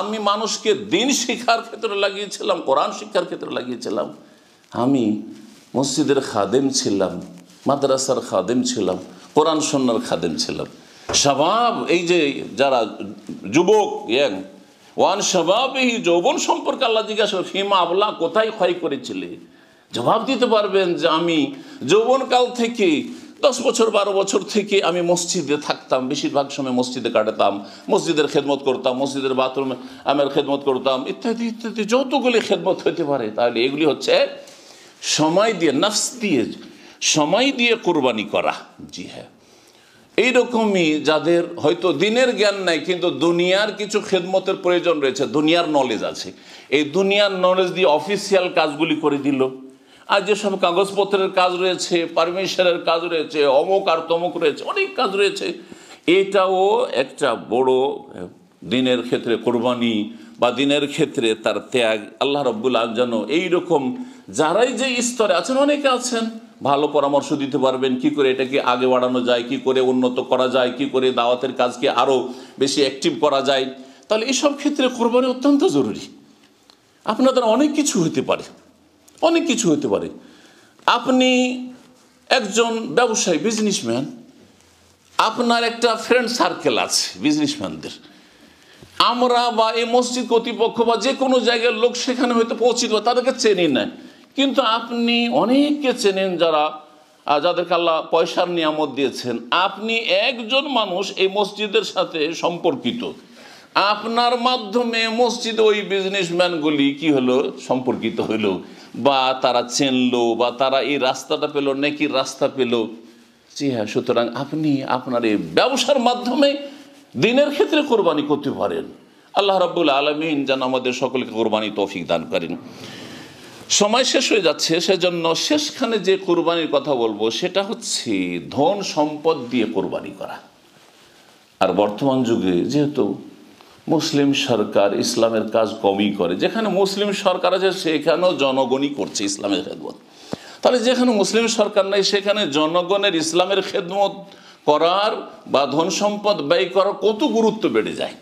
S1: আমি মানুষকে দিন শিক্ষার ক্ষেত্রে লাগিয়েছিলাম, কোরআন শিক্ষার ক্ষেত্রে লাগিয়েছিলাম। আমি মসজিদের খাদেম ছিলাম, মাদ্রাসার খাদেম ছিলাম, কোরআন সন্ন্যার খাদেম ছিলাম। স্বভাব এই যে যারা যুবক, ইয়াং, ওয়ান স্বভাব এই যৌবন সম্পর্কে আল্লাহ জিজ্ঞাসা হিমা আবলা, কোথায় ক্ষয় করেছিলে? জবাব দিতে পারবেন যে আমি যৌবনকাল থেকে দশ বছর, বারো বছর থেকে আমি মসজিদে থাকতাম, বেশিরভাগ সময় মসজিদে কাটাতাম, মসজিদের খেদমত করতাম, মসজিদের বাথরুমে আমের খেদমত করতাম, ইত্যাদি ইত্যাদি, যতগুলি খেদমত হতে পারে, তাহলে এগুলি হচ্ছে সময় দিয়ে, নফস দিয়ে, সময় দিয়ে কোরবানি করা। জি হ্যাঁ। এইরকমই যাদের হয়তো দিনের জ্ঞান নাই, কিন্তু দুনিয়ার কিছু খেদমতের প্রয়োজন রয়েছে, দুনিয়ার নলেজ আছে। এই দুনিয়ার নলেজ দিয়ে অফিসিয়াল কাজগুলি করে দিল। আর যেসব কাগজপত্রের কাজ রয়েছে পারমিশনের কাজ রয়েছে, অমুক আর তমুক রয়েছে, অনেক কাজ রয়েছে, এটাও একটা বড় দিনের ক্ষেত্রে কোরবানি বা দিনের ক্ষেত্রে তার ত্যাগ। আল্লাহ রব্বুল যেন এইরকম যারাই যে স্তরে আছেন, অনেকে আছেন, ভালো পরামর্শ দিতে পারবেন, কি করে এটাকে আগে বাড়ানো যায়, কি করে উন্নত করা যায়, কি করে দাওয়াতের কাজকে আরও বেশি অ্যাক্টিভ করা যায়। তাহলে এইসব ক্ষেত্রে কোরবানি অত্যন্ত জরুরি। আপনাদের অনেক কিছু হতে পারে। অনেক কিছু হতে পারে। আপনি একজন ব্যবসায়ী বিজনেসম্যান আপনার একটা ফ্রেন্ড সার্কেল আছে বিজনেসম্যানদের আমরা বা এই মসজিদ কর্তৃপক্ষ বা যে কোনো জায়গার লোক সেখানে হয়তো পৌঁছিত তাদেরকে চেনি না। কিন্তু আপনি অনেককে চেনেন যারা যাদেরকে আল্লাহ পয়সার নিয়ামত দিয়েছেন। আপনি একজন মানুষ এই মসজিদের সাথে সম্পর্কিত। আপনার মাধ্যমে মসজিদ ওই বিজনেসম্যানগুলি কি হলো? সম্পর্কিত হইল। বা তারা চেনলো, বা তারা এই রাস্তাটা পেল, নাকি রাস্তা পেল। জি হ্যাঁ সুতরাং আপনি আপনার এই ব্যবসার মাধ্যমে দিনের ক্ষেত্রে কোরবানি করতে পারেন। আল্লাহ রাবুল আলমিন যেন আমাদের সকলকে কোরবানি তৌফিক দান করেন। সময় শেষ হয়ে যাচ্ছে, সেজন্য শেষখানে যে কোরবানির কথা বলব, সেটা হচ্ছে ধন সম্পদ দিয়ে কোরবানি করা। আর বর্তমান যুগে যেহেতু মুসলিম সরকার ইসলামের কাজ কমই করে। যেখানে মুসলিম সরকার আছে, সেখানেও জনগণই করছে ইসলামের খেদমত। তাহলে যেখানে মুসলিম সরকার নাই, সেখানে জনগণের ইসলামের খেদমত করার বা ধন সম্পদ ব্যয় করার কত গুরুত্ব বেড়ে যায়?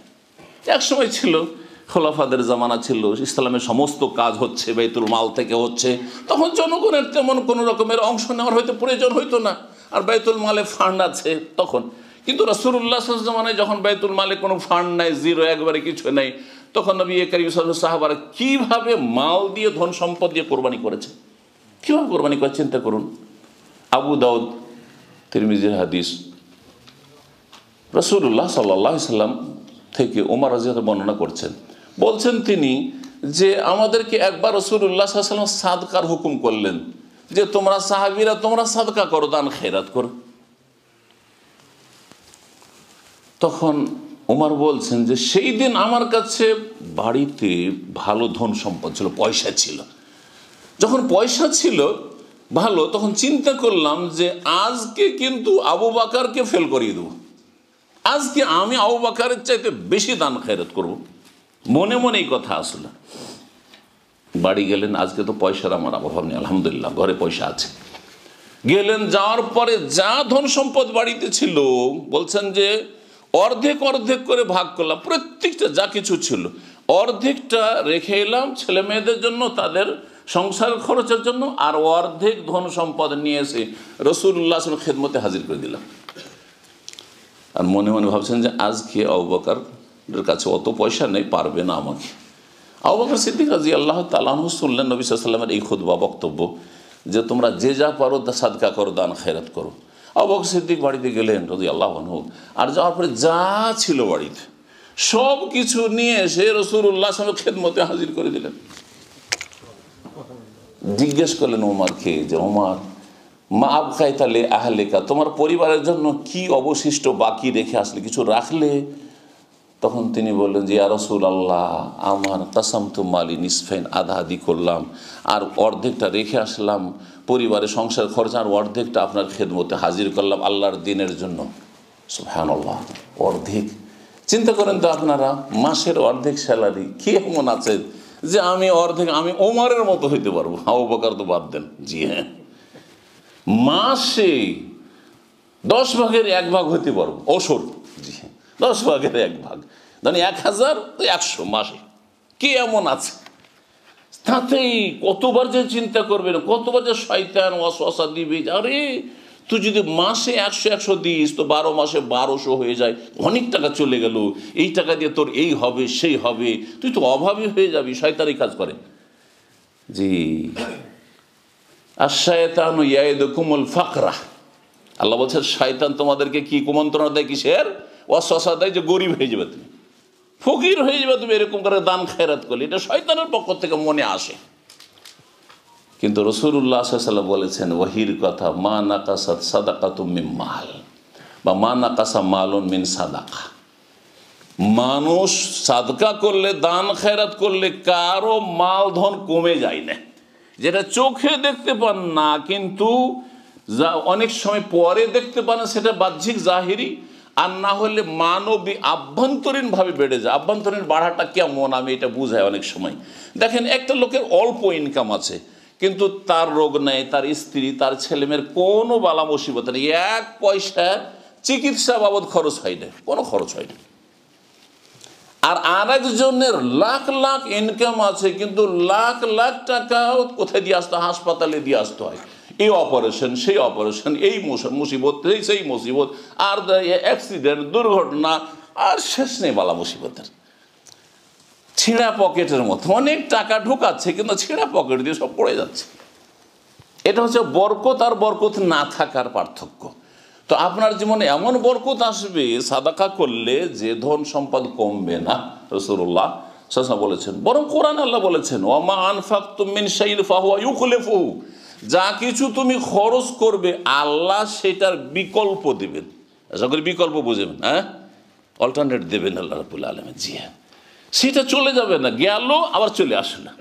S1: এক সময় ছিল, খোলাফাদের জামানা ছিল, ইসলামের সমস্ত কাজ হচ্ছে, বেতুল মাল থেকে হচ্ছে। তখন জনগণের তেমন কোনো রকমের অংশ নেওয়ার হয়তো প্রয়োজন হইতো না। আর বেতুল মালে ফান্ড আছে তখন। কিন্তু রসুল্লাহ জামানায় যখন বেতুল মালে কোনো ফান্ড নাই, জিরো, একবারে কিছু নেই, তখন নবী করিম সাহাবার কীভাবে মাল দিয়ে ধন সম্পদ দিয়ে কোরবানি করেছে? কীভাবে কোরবানি করে চিন্তা করুন। আবু দাউদ, তিরমিজির হাদিস। রসুল্লাহ সাল্লাহ সাল্লাম থেকে ওমর রাজিয়াত বর্ণনা করছেন। বলছেন তিনি যে, আমাদেরকে একবার রসুল্লাহ সাল্লাম সাদকার হুকুম করলেন যে, তোমরা সাহাবিরা, তোমরা সাদকা করো, দান খেরাত করো। তখন ওমর বলছেন যে, সেই দিন আমার কাছে বাড়িতে ভালো ধন সম্পদ ছিল, পয়সা ছিল। যখন পয়সা ছিল ভালো, তখন চিন্তা করলাম যে, আজকে কিন্তু আবু বাকারকে ফেল করিয়ে দেবো। আজকে আমি আবু বাকারের চাইতে বেশি দান খেরত করব। মনে মনে এই কথা আসলো। বাড়ি গেলেন, আজকে তো পয়সার আমার অভাব নেই, আলহামদুলিল্লাহ, ঘরে পয়সা আছে। গেলেন, যাওয়ার পরে যা ধন সম্পদ বাড়িতে ছিল, বলছেন যে অর্ধেক অর্ধেক করে ভাগ করলাম, প্রত্যেকটা যা কিছু ছিল। অর্ধেকটা রেখে এলাম ছেলে মেয়েদের জন্য, তাদের সংসার খরচের জন্য, আর অর্ধেক ধন সম্পদ নিয়ে এসে রসুল্লাহ খেদমতে হাজির করে দিলাম। আর মনে মনে ভাবছেন যে আজকে আবুবাকারের কাছে অত পয়সা নেই, পারবে না আমাকে। আবুবাকর সিদ্দিক রাজি আল্লাহ তালাহ শুনলেন নবী সাল্লামের এই খুদবা বক্তব্য যে তোমরা যে যা পারো সাদকা করো, দান, খেরাত করো। আবুবাকর সিদ্দিক বাড়িতে গেলেন রদি আল্লাহ হোক আর যাওয়ার পরে যা ছিল বাড়িতে, সব কিছু নিয়ে এসে রসুল্লাহ সাহেব খেদমতে হাজির করে দিলেন। জিজ্ঞেস করলেন ওমারকে যে, ওমার, মা আবকাই তাহলে আহলেকা, তোমার পরিবারের জন্য কি অবশিষ্ট বাকি রেখে আসলে কিছু রাখলে? তখন তিনি বললেন যে রসুল আল্লাহ আমার কাসাম তো মালি নিসফাইন আধা আধি করলাম আর অর্ধেকটা রেখে আসলাম পরিবারের সংসার খরচ আর অর্ধেকটা আপনার খেদমতে হাজির করলাম আল্লাহর দিনের জন্য। সুফহান আল্লাহ অর্ধেক। চিন্তা করেন তো আপনারা, মাসের অর্ধেক স্যালারি কি এমন আছে যে আমি অর্ধেক, আমি ওমারের মতো হইতে পারব? আবু বকার তো বাদ দেন। জি হ্যাঁ। মাসে দশ ভাগের এক ভাগ হইতে পারব হ্যাঁ দশ ভাগের এক ভাগ। ধরেন এক হাজার তো একশো মাসে। কে এমন আছে? তাতেই কতবার যে চিন্তা করবেন কতবার যে শয়তান অশা দিবে। আরে, তুই যদি মাসে একশো একশো দিস, তো বারো মাসে বারোশো হয়ে যায়। অনেক টাকা চলে গেল। এই টাকা দিয়ে তোর এই হবে, সেই হবে। তুই তো অভাবী হয়ে যাবি শয়তানি কাজ করে। জি। আর শয়তান ইয়াকুমুল ফাকরা। আল্লাহ বলছেন, শয়তান তোমাদেরকে কি কুমন্ত্রণা দেয় কিসের? অশ্বাসা যে গরিব হয়ে যাবে তুমি। ফকির হয়ে যাবে তুমি এরকম করে দান খেরাত করলে। এটা শয়তানের পক্ষ থেকে মনে আসে। কিন্তু রসুল্লাহ সাল্লাম বলেছেন, ওহির কথা, মা নাকাসাদ সাদাকা তুমি মাল বা মা নাকাসা মালন মিন সাদাকা। মানুষ সাদকা করলে, দান খেরাত করলে কারও মাল ধন কমে যায় না। যেটা চোখে দেখতে পান না, কিন্তু অনেক সময় পরে দেখতে পান, সেটা বাহ্যিক জাহিরি। আর না হলে মানবী আভ্যন্তরীণভাবে বেড়ে যায়। আভ্যন্তরীণ বাড়াটা কেমন আমি এটা বুঝাই অনেক সময়। দেখেন, একটা লোকের অল্প ইনকাম আছে, কিন্তু তার রোগ নেই, তার স্ত্রী, তার ছেলেমেয়ের কোনো বালা মুসিবত নেই। এক পয়সা চিকিৎসা বাবদ খরচ হয় না, কোনো খরচ হয় না। আর আর একজনের লাখ লাখ ইনকাম আছে, কিন্তু লাখ লাখ টাকা কোথায় দিয়ে আসতে? হাসপাতালে দিয়ে আসতে হয়। এই অপারেশন, সেই অপারেশন, এই মুসিবত, এই সেই মুসিবত, আর অ্যাক্সিডেন্ট দুর্ঘটনা, আর শেষ নেই বালা মুসিবতের। ছিঁড়া পকেটের মতো অনেক টাকা ঢুকাচ্ছে, কিন্তু ছিঁড়া পকেট দিয়ে সব পড়ে যাচ্ছে। এটা হচ্ছে বরকত আর বরকত না থাকার পার্থক্য। তো আপনার জীবনে এমন বরকত আসবে, সাদাকা করলে যে ধন সম্পদ কমবে না রসুল্লাহ বলেছেন। বরং কোরআন আল্লাহ বলেছেন ওমা আনফাক তুমিন ফাহুয়া যা কিছু তুমি খরচ করবে, আল্লাহ সেটার বিকল্প দেবেন। আশা করি বিকল্প বুঝবেন হ্যাঁ? অল্টারনেট দেবেন আল্লাহ রবুল আলমের জি হ্যাঁ। সেটা চলে যাবে না, গেল, আবার চলে আসে না।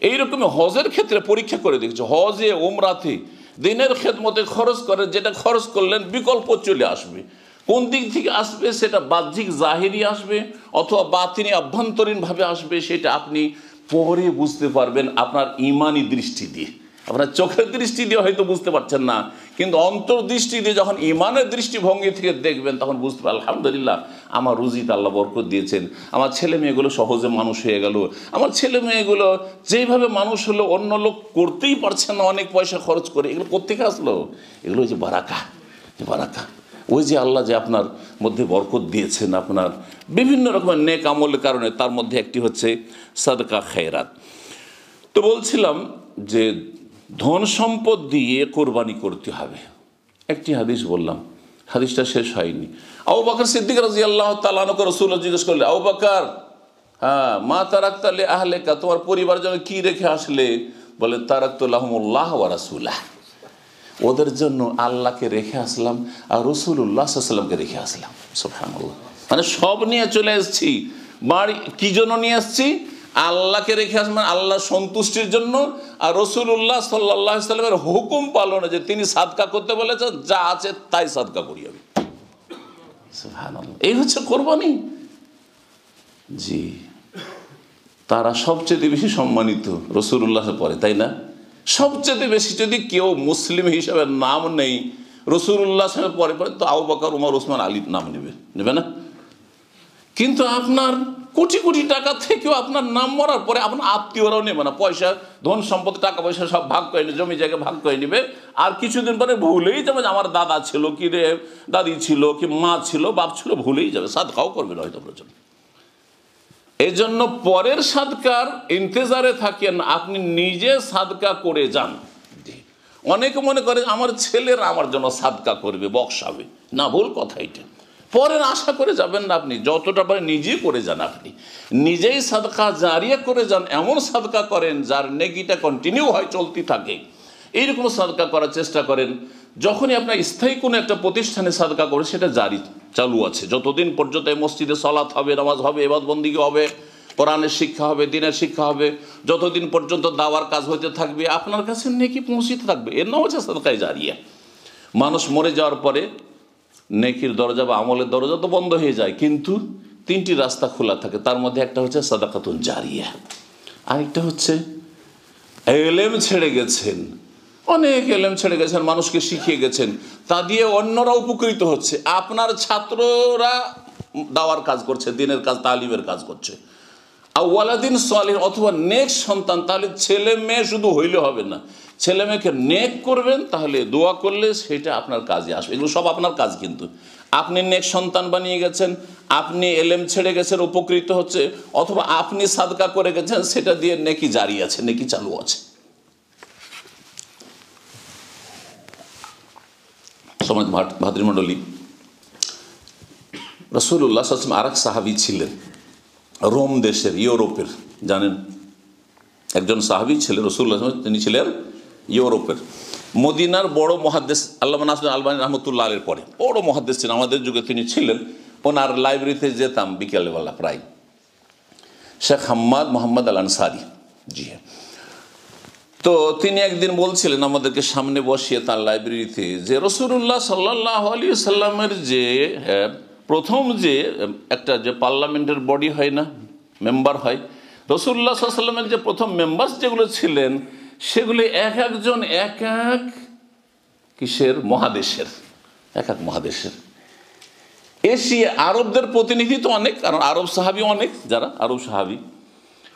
S1: এইরকম হজের ক্ষেত্রে পরীক্ষা করে দেখছে, হজে ওমরাতে দিনের খেদমতে খরচ করে, যেটা খরচ করলেন, বিকল্প চলে আসবে। কোন দিক থেকে আসবে, সেটা বাহ্যিক জাহিরি আসবে, অথবা বাতিনি আভ্যন্তরীণভাবে আসবে, সেটা আপনি পরে বুঝতে পারবেন আপনার ইমানি দৃষ্টি দিয়ে। আপনার চোখের দৃষ্টি দিয়ে হয়তো বুঝতে পারছেন না, কিন্তু অন্তর্দৃষ্টি দিয়ে যখন ইমানের দৃষ্টিভঙ্গি থেকে দেখবেন, তখন বুঝতে পারবেন, আলহামদুলিল্লাহ, আমার রুজিত আল্লাহ বরকত দিয়েছেন, আমার ছেলে মেয়েগুলো সহজে মানুষ হয়ে গেল, আমার ছেলে মেয়েগুলো যেইভাবে মানুষ হলো, অন্য লোক করতেই পারছে না, অনেক পয়সা খরচ করে, এগুলো কোথেকে আসলো? এগুলো হচ্ছে বারাকা বারাকা। ওই যে আল্লাহ যে আপনার মধ্যে বরকত দিয়েছেন আপনার বিভিন্ন রকমের নেক আমলের কারণে, তার মধ্যে একটি হচ্ছে সাদকা খেরাত তো বলছিলাম যে ধন সম্পদ দিয়ে কোরবানি করতে হবে। একটি হাদিস বললাম, হাদিসটা শেষ হয়নি। আবু বাকর সিদ্দিক রাজি আল্লাহ তালানকে রসুল জিজ্ঞেস করলে আবু বাকার হ্যাঁ মা তারাক্তালে আহলেকা, তোমার পরিবার যেন কি রেখে আসলে? বলে তারাক তারাক্তুল্লাহমুল্লাহ রাসুল্লাহ ওদের জন্য আল্লাহকে রেখে আসলাম আর রসুল্লাহ সাল্লামকে রেখে আসলাম। সোফানুল্লাহ মানে সব নিয়ে চলে এসেছি। বাড়ি, কি জন্য নিয়ে এসছি? আল্লাহকে রেখে আসবেন আল্লাহ সন্তুষ্টির জন্য। আর রসুল্লাহ সাল্লাহ সাল্লামের হুকুম পালনে যে তিনি সাদকা করতে বলেছেন, যা আছে তাই সাদকা করি আমি। এই হচ্ছে কোরবানি। জি। তারা সবচেয়ে বেশি সম্মানিত রসুল্লাহের পরে, তাই না? সবচেয়ে বেশি যদি কেউ মুসলিম হিসাবে নাম নেই রসুল্লাহ পরে পরে তো আবু বকর, উমর, ওসমান, আলীর নাম নেবে। নেবে না? কিন্তু আপনার কোটি কোটি টাকা থেকেও আপনার নাম মরার পরে আপনার আত্মীয়রাও নেবে না। পয়সা, ধন সম্পদ, টাকা পয়সা সব ভাগ করে নেবে, জমি জায়গা ভাগ করে নেবে। আর কিছুদিন পরে ভুলেই যাবে আমার দাদা ছিল কি রে, দাদি ছিল কি মা ছিল, বাপ ছিল, ভুলেই যাবে। সাদকাও করবে না হয়তো প্রয়োজন এই জন্য পরের সাদকার ইন্তজারে থাকেন, আপনি নিজে সাদকা করে যান। অনেকে মনে করে আমার ছেলেরা আমার জন্য সাদকা করবে, বক্সাবে। না, ভুল কথা এটা। পরের আশা করে যাবেন না আপনি, যতটা পারে নিজেই করে যান আপনি। নিজেই সাদকা জারিয়া করে যান, এমন সাদকা করেন যার নেগিটা কন্টিনিউ হয়, চলতে থাকে। এইরকম সাদকা করার চেষ্টা করেন। যখনই আপনার স্থায়ী কোনো একটা প্রতিষ্ঠানে সাদকা করে, সেটা জারি চালু আছে। যতদিন পর্যন্ত মসজিদে সলাৎ হবে, নামাজ হবে এবাদ বন্দিকে হবে, কোরআনের শিক্ষা হবে, দিনের শিক্ষা হবে, যতদিন পর্যন্ত দাওয়ার কাজ হইতে থাকবে, আপনার কাছে নেকি পৌঁছিতে থাকবে। এর নাম হচ্ছে সাদকায় জারিয়া। মানুষ মরে যাওয়ার পরে নেকির দরজা বা আমলের দরজা তো বন্ধ হয়ে যায়, কিন্তু তিনটি রাস্তা খোলা থাকে। তার মধ্যে একটা হচ্ছে সাদাকাতুন জারিয়া। আরেকটা হচ্ছে এলেম ছেড়ে গেছেন। অনেক এলেম ছেড়ে গেছেন, মানুষকে শিখিয়ে গেছেন। তা দিয়ে অন্যরা উপকৃত হচ্ছে। আপনার ছাত্ররা দাওয়ার কাজ করছে, দিনের কাজ, তালিমের কাজ করছে। আর ওয়ালাদিন সালিন অথবা নেক্সট সন্তান, তাহলে ছেলে মেয়ে শুধু হইলে হবে না। ছেলে মেয়েকে নেক করবেন, তাহলে দোয়া করলে সেটা আপনার কাজে আসবে। এগুলো সব আপনার কাজ কিন্তু। আপনি নেক সন্তান বানিয়ে গেছেন, আপনি এলেম ছেড়ে গেছেন, উপকৃত হচ্ছে, অথবা আপনি সাদকা করে গেছেন, সেটা দিয়ে নেকি জারি আছে, নেকি চালু আছে। সমাজ ভাতৃমণ্ডলী রসুল্লাহ আসলাম আর এক সাহাবি ছিলেন, রোম দেশের, ইউরোপের, জানেন? একজন সাহাবি ছিলেন রসুল্লাহ তিনি ছিলেন ইউরোপের। মদিনার বড় মহাদ্দেশ আল্লাহ নাসুল আলবানী রহমতুল্লাহ আলের পরে। বড় মহাদ্দেশ ছিলেন, আমাদের যুগে তিনি ছিলেন। ওনার লাইব্রেরিতে যেতাম বিকেলবেলা প্রায়। শেখ হাম্মাদ মোহাম্মদ আল আনসারি জি হ্যাঁ। তো তিনি একদিন বলছিলেন আমাদেরকে সামনে বসিয়ে তার লাইব্রেরিতে যে রসুল্লাহ সাল্লাহ আলী সাল্লামের যে প্রথম যে একটা যে পার্লামেন্টের বডি হয় না, মেম্বার হয় রসুল্লাহ সাল্লামের যে প্রথম মেম্বার যেগুলো ছিলেন সেগুলি এক একজন এক এক কিসের? মহাদেশের। এক এক মহাদেশের। এশিয়া আরবদের প্রতিনিধি তো অনেক, কারণ আরব সাহাবি অনেক, যারা আরব সাহাবি।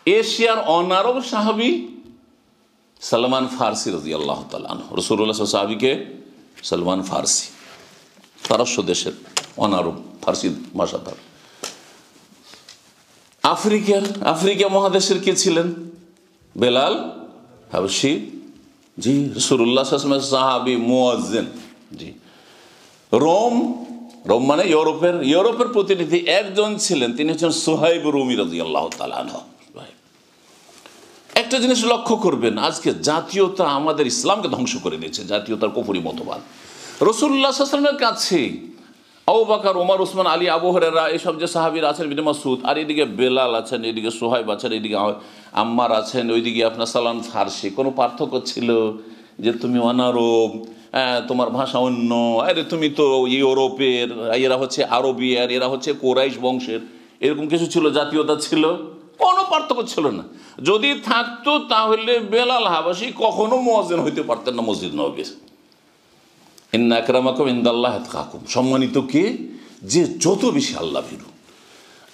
S1: এশিয়ার অনারব সাহাবি সালমান ফার্সি রাজি আল্লাহ রসুল্লাহ সাহাবিকে সালমান ফার্সি। পারস্য দেশের অনারব ফার্সি ভাষা তার আফ্রিকার, আফ্রিকা মহাদেশের কে ছিলেন? বেলাল হাবসি জি রসুল্লাহ সাহাবি মুয়াজ্জেন জি রোম রোম মানে ইউরোপের ইউরোপের প্রতিনিধি একজন ছিলেন, তিনি হচ্ছেন সোহাইব রুমি রাজি আল্লাহ একটা জিনিস লক্ষ্য করবেন, আজকে জাতীয়তা আমাদের ইসলামকে ধ্বংস করে দিয়েছে, জাতীয়তার কপুরি মতবাদ। রসুল্লাহ আসলামের কাছে আবু বাকার ওমর উসমান আলী আবু হরেরা এইসব যে সাহাবির আছেন বিন মাসুদ আর এদিকে বেলাল আছেন এদিকে সোহাইব আছেন এদিকে আম্মার আছেন ওইদিকে আপনার সালাম ফার্সি। কোনো পার্থক্য ছিল? যে তুমি অনারব হ্যাঁ, তোমার ভাষা অন্য আরে তুমি তো ইউরোপের এরা হচ্ছে আরবি আর এরা হচ্ছে কোরাইশ বংশের। এরকম কিছু ছিল জাতীয়তা ছিল? কোনো পার্থক্য ছিল না। যদি থাকতো তাহলে বেলাল হাবাসি কখনো মোয়াজেন হইতে পারতেন না মসজিদ নবীর ইন্না আকরামাকুম ইন্দাল্লাহ কাকুম সম্মানিত কে? যে যত বেশি আল্লাহ ভীরু।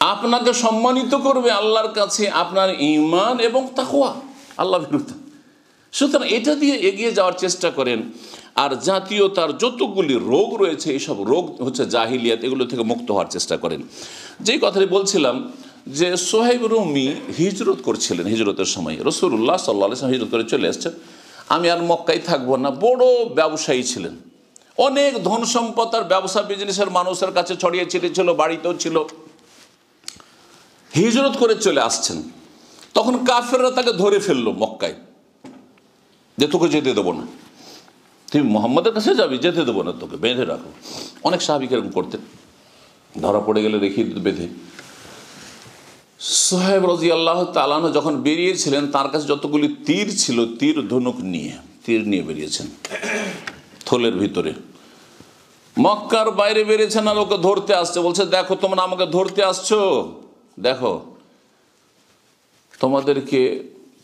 S1: আপনাকে সম্মানিত করবে আল্লাহর কাছে আপনার ইমান এবং তাকোয়া আল্লাহ ভীরুতা সুতরাং এটা দিয়ে এগিয়ে যাওয়ার চেষ্টা করেন। আর জাতীয়তার যতগুলি রোগ রয়েছে এইসব রোগ হচ্ছে জাহিলিয়াত, এগুলো থেকে মুক্ত হওয়ার চেষ্টা করেন। যেই কথাটি বলছিলাম যে সোহেব রুমি হিজরত করছিলেন হিজরতের সময়। রসুল্লাহ সাল্লাহ হিজরত করে চলে এসছেন। আমি আর মক্কাই থাকব না, বড় ব্যবসায়ী ছিলেন। অনেক ধন সম্পদ আর ব্যবসা বিজনেসের মানুষের কাছে ছড়িয়ে ছিটেছিল বাড়িতেও ছিল। হিজরত করে চলে আসছেন। তখন কাফেররা তাকে ধরে ফেলল মক্কায়। যে তোকে যেতে দেবো না। তুই মোহাম্মদের কাছে যাবি, যেতে দেবো না তোকে, বেঁধে রাখো। অনেক স্বাভাবিক এরকম করতেন ধরা পড়ে গেলে রেখে দিত বেঁধে। সোহেব রাজি আল্লাহ তালানো যখন বেরিয়েছিলেন, তার কাছে যতগুলি তীর ছিল, তীর ধনুক নিয়ে, তীর নিয়ে বেরিয়েছেন। থলের ভিতরে। মক্কার বাইরে বেরিয়েছেন না লোকে ধরতে আসছে। বলছে, দেখো, তোমরা আমাকে ধরতে আসছো। দেখো, তোমাদেরকে,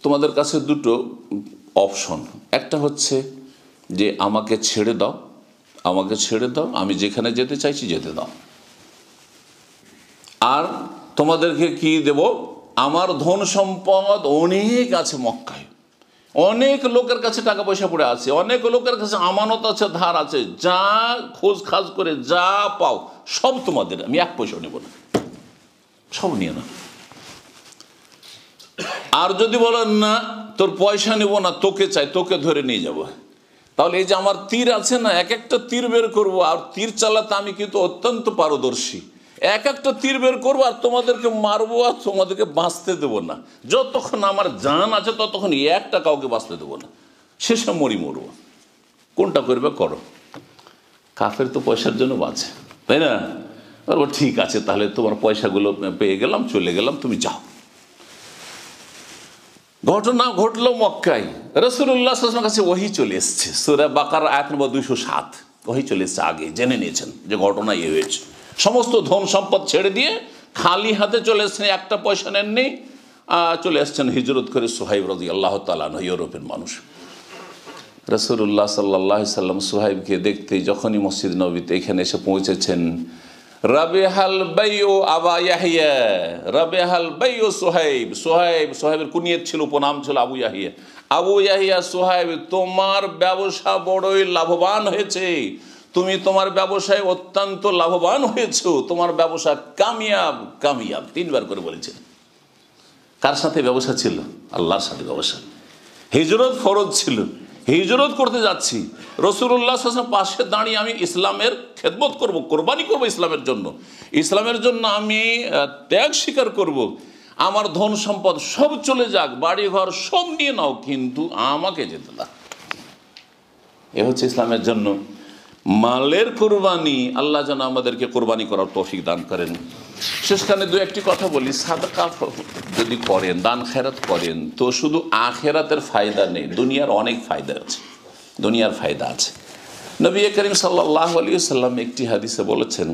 S1: তোমাদের কাছে দুটো অপশন। একটা হচ্ছে যে, আমাকে ছেড়ে দাও। আমাকে ছেড়ে দাও। আমি যেখানে যেতে চাইছি, যেতে দাও। আর তোমাদেরকে কি দেব? আমার ধন সম্পদ অনেক আছে মক্কায়। অনেক লোকের কাছে টাকা পয়সা পড়ে আছে, অনেক লোকের কাছে আমানত আছে, ধার আছে, যা খোঁজ খাজ করে যা পাও, সব তোমাদের, আমি এক পয়সা নেব না। সব নিয়ে না আর যদি বলেন না, তোর পয়সা নেব না, তোকে চাই, তোকে ধরে নিয়ে যাব। তাহলে এই যে আমার তীর আছে না, এক একটা তীর বের করব, আর তীর চালাতে আমি কিন্তু অত্যন্ত পারদর্শী। এক একটা তীর বের করব আর তোমাদেরকে মারবো আর তোমাদেরকে বাঁচতে দেবো না। যতক্ষণ আমার জান আছে ততক্ষণ একটা কাউকে বাঁচতে দেবো না। শেষে মরি মরবো। কোনটা করবে করো। কাফের তো পয়সার জন্য বাঁচে, তাই না? বলব, ঠিক আছে, তাহলে তোমার পয়সাগুলো পেয়ে গেলাম, চলে গেলাম, তুমি যাও। ঘটনা ঘটলো মক্কায়। রসুল্লাহ কাছে ওহি চলে এসছে। সুরা বাকার, আয়াত নম্বর দুইশো সাত। ওহি চলে এসছে আগে, জেনে নিয়েছেন যে ঘটনা ইয়ে হয়েছে। সমস্ত ধন সম্পদ ছেড়ে দিয়ে খালি হাতে চলে এসছেন, একটা পয়সা নেননি চলে এসছেন হিজরত করে সোহাইব রাজি আল্লাহ তালান ইউরোপের মানুষ। রসুল্লাহ সাল্লাহ সাল্লাম সোহাইবকে দেখতে যখনই মসজিদ নবীতে এখানে এসে পৌঁছেছেন, রাবেহাল বাইও আবা ইয়াহিয়া, রাবেহাল বাইও সোহাইব সোহাইব, সোহাইবের কুনিয়ত ছিল, উপনাম ছিল আবু ইয়াহিয়া। আবু ইয়াহিয়া, সোহাইব, তোমার ব্যবসা বড়ই লাভবান হয়েছে। তুমি তোমার ব্যবসায় অত্যন্ত লাভবান হয়েছো। তোমার ব্যবসা কামিয়াব কামিয়াব। তিনবার করে বলেছেন। কার সাথে ব্যবসা ছিল? আল্লাহর সাথে ব্যবসা। হিজরত ফরজ ছিল। হিজরত করতে যাচ্ছি। রসুল্লাহ পাশে দাঁড়িয়ে আমি ইসলামের খেদমত করব, কোরবানি করব ইসলামের জন্য। ইসলামের জন্য আমি ত্যাগ স্বীকার করব। আমার ধন সম্পদ সব চলে যাক বাড়ি ঘর সব নিয়ে নাও, কিন্তু আমাকে যেতে না এ হচ্ছে ইসলামের জন্য। মালের কোরবানি, আল্লাহ যেন আমাদেরকে কোরবানি করার তৌফিক দান করেন। শেষখানে দু একটি কথা বলি, সাদকা যদি করেন, দান খেরাত করেন, তো শুধু আখেরাতের ফায়দা নেই, দুনিয়ার অনেক ফায়দা আছে, দুনিয়ার ফায়দা আছে। নবী করিম সাল্লাহ আলী সাল্লাম একটি হাদিসে বলেছেন,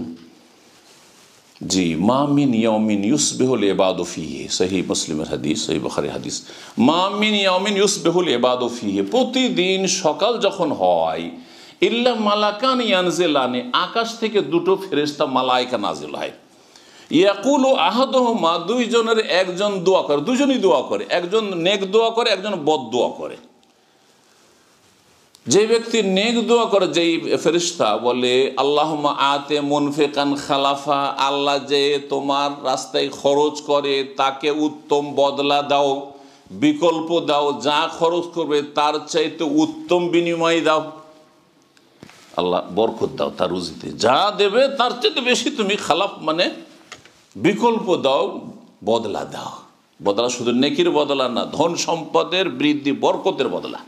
S1: জি মামিন ইয়মিন ইউসবেহুল এবাদফিহে সহি মুসলিমের হাদিস সহি বখারি হাদিস মামিন ইয়মিন ইউসবেহুল এবাদফিহে প্রতিদিন সকাল যখন হয় ইল্লা মালাকান ইয়ানজেলানে, আকাশ থেকে দুটো ফেরেস্তা মালাইকা নাজিল হয়। ইয়াকুল ও আহাদহমা, দুইজনের একজন দোয়া করে, দুজনই দোয়া করে, একজন নেক দোয়া করে, একজন বদ দোয়া করে। যে ব্যক্তি নেক দোয়া করে, যেই ফেরিস্তা বলে আল্লাহ আতে মুনফেকান খালাফা, আল্লাহ যে তোমার রাস্তায় খরচ করে, তাকে উত্তম বদলা দাও, বিকল্প দাও, যা খরচ করবে, তার চাইতে উত্তম বিনিময় দাও। আল্লাহ বরকত দাও, তার রুজিতে। যা দেবে, তার চাইতে বেশি তুমি খালাফ মানে বিকল্প দাও, বদলা দাও। বদলা শুধু নেকির বদলা না, ধন সম্পদের বৃদ্ধি, বরকতের বদলা।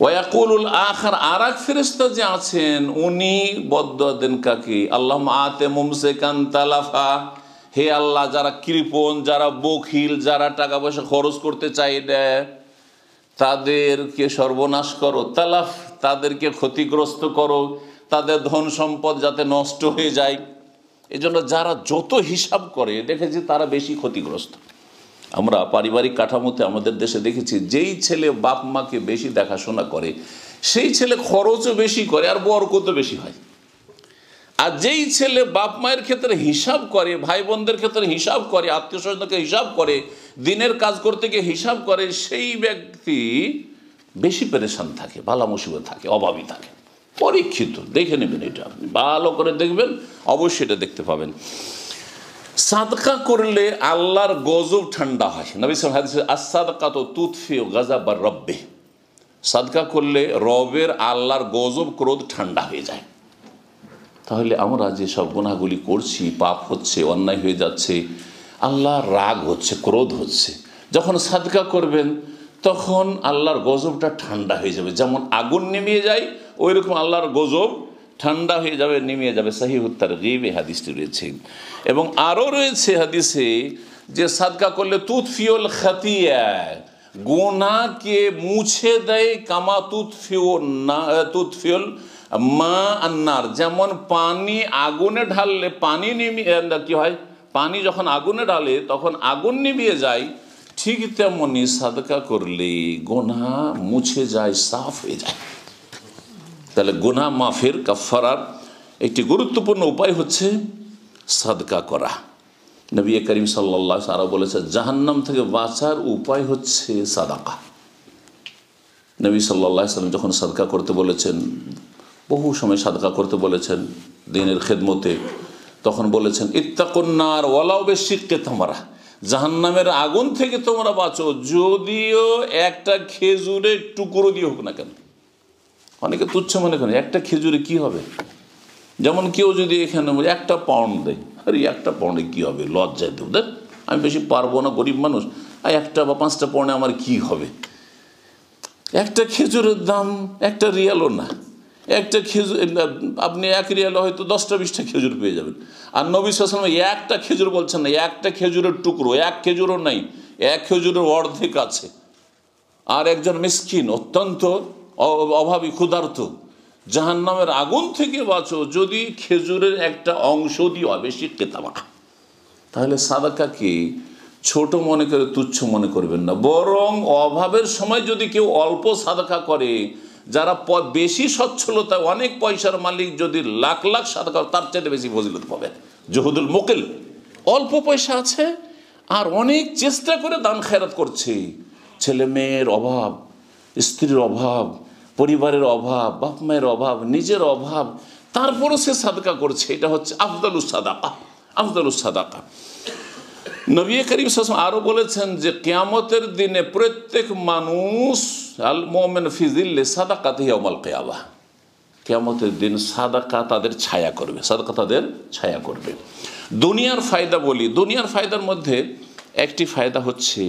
S1: ওয়াকুল আখার আর এক ফেরিস্তা যে আছেন, উনি বদ্ধ দেন কাকি? আল্লাহ আতে মুমসে কান তালাফা। হে আল্লাহ, যারা কৃপণ, যারা বখিল, যারা টাকা পয়সা খরচ করতে চাই দেয় তাদেরকে সর্বনাশ করো। তালাফ তাদেরকে ক্ষতিগ্রস্ত করো, তাদের ধন সম্পদ যাতে নষ্ট হয়ে যায়। এজন্য যারা যত হিসাব করে, দেখেছি তারা বেশি ক্ষতিগ্রস্ত। আমরা পারিবারিক কাঠামোতে আমাদের দেশে দেখেছি, যেই ছেলে বাপ মাকে বেশি দেখাশোনা করে, সেই ছেলে খরচও বেশি করে আর বরকতও বেশি হয়। আর যেই ছেলে বাপ মায়ের ক্ষেত্রে হিসাব করে ভাই বোনদের ক্ষেত্রে হিসাব করে আত্মীয় স্বজনকে হিসাব করে, দিনের কাজ করতে গিয়ে হিসাব করে, সেই ব্যক্তি বেশি পেরেশান থাকে ভালা মুসিবত থাকে অভাবী থাকে। পরীক্ষিত, দেখে নেবেন এটা আপনি। ভালো করে দেখবেন, অবশ্যই এটা দেখতে পাবেন। সাদকা করলে আল্লাহর গজব ঠান্ডা হয়। নবী হাদিসে আসাদকা তো তুৎফি গাজা বা রব্বে সাদকা করলে রবের আল্লাহর গজব, ক্রোধ ঠান্ডা হয়ে যায়। তাহলে আমরা যে সব গুণাগুলি করছি, পাপ হচ্ছে, অন্যায় হয়ে যাচ্ছে, আল্লাহর রাগ হচ্ছে, ক্রোধ হচ্ছে, যখন সাদকা করবেন তখন আল্লাহর গজবটা ঠান্ডা হয়ে যাবে। যেমন আগুন নেমিয়ে যায় ওই রকম আল্লাহর গজব ঠান্ডা হয়ে যাবে নেমে যাবে। সাহি হত্যার গেবে হাদিসটি রয়েছে। এবং আরও রয়েছে হাদিসে যে সাদকা করলে তুৎফিউল খাতিয়া গোনাকে মুছে দেয় কামা তুৎফিও না তুৎফিউল মা আন্নার। যেমন পানি আগুনে ঢাললে পানি নেমিয়ে কি হয়? পানি যখন আগুনে ঢালে, তখন আগুন নিভিয়ে যায় ঠিক তেমনি সাদকা করলে গোনা মুছে যায়, সাফ হয়ে যায়। তাহলে গোনা মাফের কাফারার একটি গুরুত্বপূর্ণ উপায় হচ্ছে সাদকা করা। নবী করিম সাল্লাহ সারা বলেছে জাহান্নাম থেকে বাঁচার উপায় হচ্ছে সাদাকা। নবী সাল্লাহ সাল্লাম যখন সাদকা করতে বলেছেন, বহু সময় সাদকা করতে বলেছেন দিনের খেদমতে, তখন বলেছেন ইত্তাকন্যার ওয়ালাও বেশিককে তোমরা। জাহান্নামের আগুন থেকে তোমরা বাঁচো। যদিও একটা খেজুরের টুকরো দিয়ে হোক না কেন। অনেকে তুচ্ছ মনে করেন একটা খেজুরে কি হবে? যেমন কেউ যদি এখানে একটা পাউন্ড দেয় আরে, একটা পাউন্ডে কী হবে? লজ্জায় দেব দেখ, আমি বেশি পারব না, গরিব মানুষ। আর একটা বা পাঁচটা পাউন্ডে আমার কি হবে? একটা খেজুরের দাম একটা রিয়ালও না। একটা খেজুর আপনি এক রিয়ালে হয়তো দশটা, বিশটা খেজুর পেয়ে যাবেন। আর নবী সালাম একটা খেজুর বলছেন না, একটা খেজুরের টুকরো, এক খেজুরও নাই, এক খেজুরের অর্ধেক আছে। আর একজন মিসকিন, অত্যন্ত অভাবী, ক্ষুধার্ত জাহান নামের আগুন থেকে বাঁচো, যদি খেজুরের একটা অংশ হয় বেশি কেতামা তাহলে সাদাকাকে ছোট মনে করে, তুচ্ছ মনে করবেন না। বরং অভাবের সময় যদি কেউ অল্প সাদাকা করে যারা বেশি সচ্ছলতা অনেক পয়সার মালিক যদি লাখ লাখ সাদাকা তার চাইতে বেশি ফজিলত পাবেন। জহুদুল মোকেল, অল্প পয়সা আছে আর অনেক চেষ্টা করে দান খেরাত করছে। ছেলে মেয়ের অভাব, স্ত্রীর অভাব, পরিবারের অভাব, বাপ মায়ের অভাব, নিজের অভাব, তারপরও সে সাদকা করছে। এটা হচ্ছে আফদালুস সাদাকা আফদালুস সাদাকা। নবী করিম আরও বলেছেন যে, কেয়ামতের দিনে প্রত্যেক মানুষ আল মোমেন ফিজিল্লে সাদাকাতে অমল কেয়াবা কেয়ামতের দিন সাদাকা তাদের ছায়া করবে, সাদাকা তাদের ছায়া করবে। দুনিয়ার ফায়দা বলি, দুনিয়ার ফায়দার মধ্যে একটি ফায়দা হচ্ছে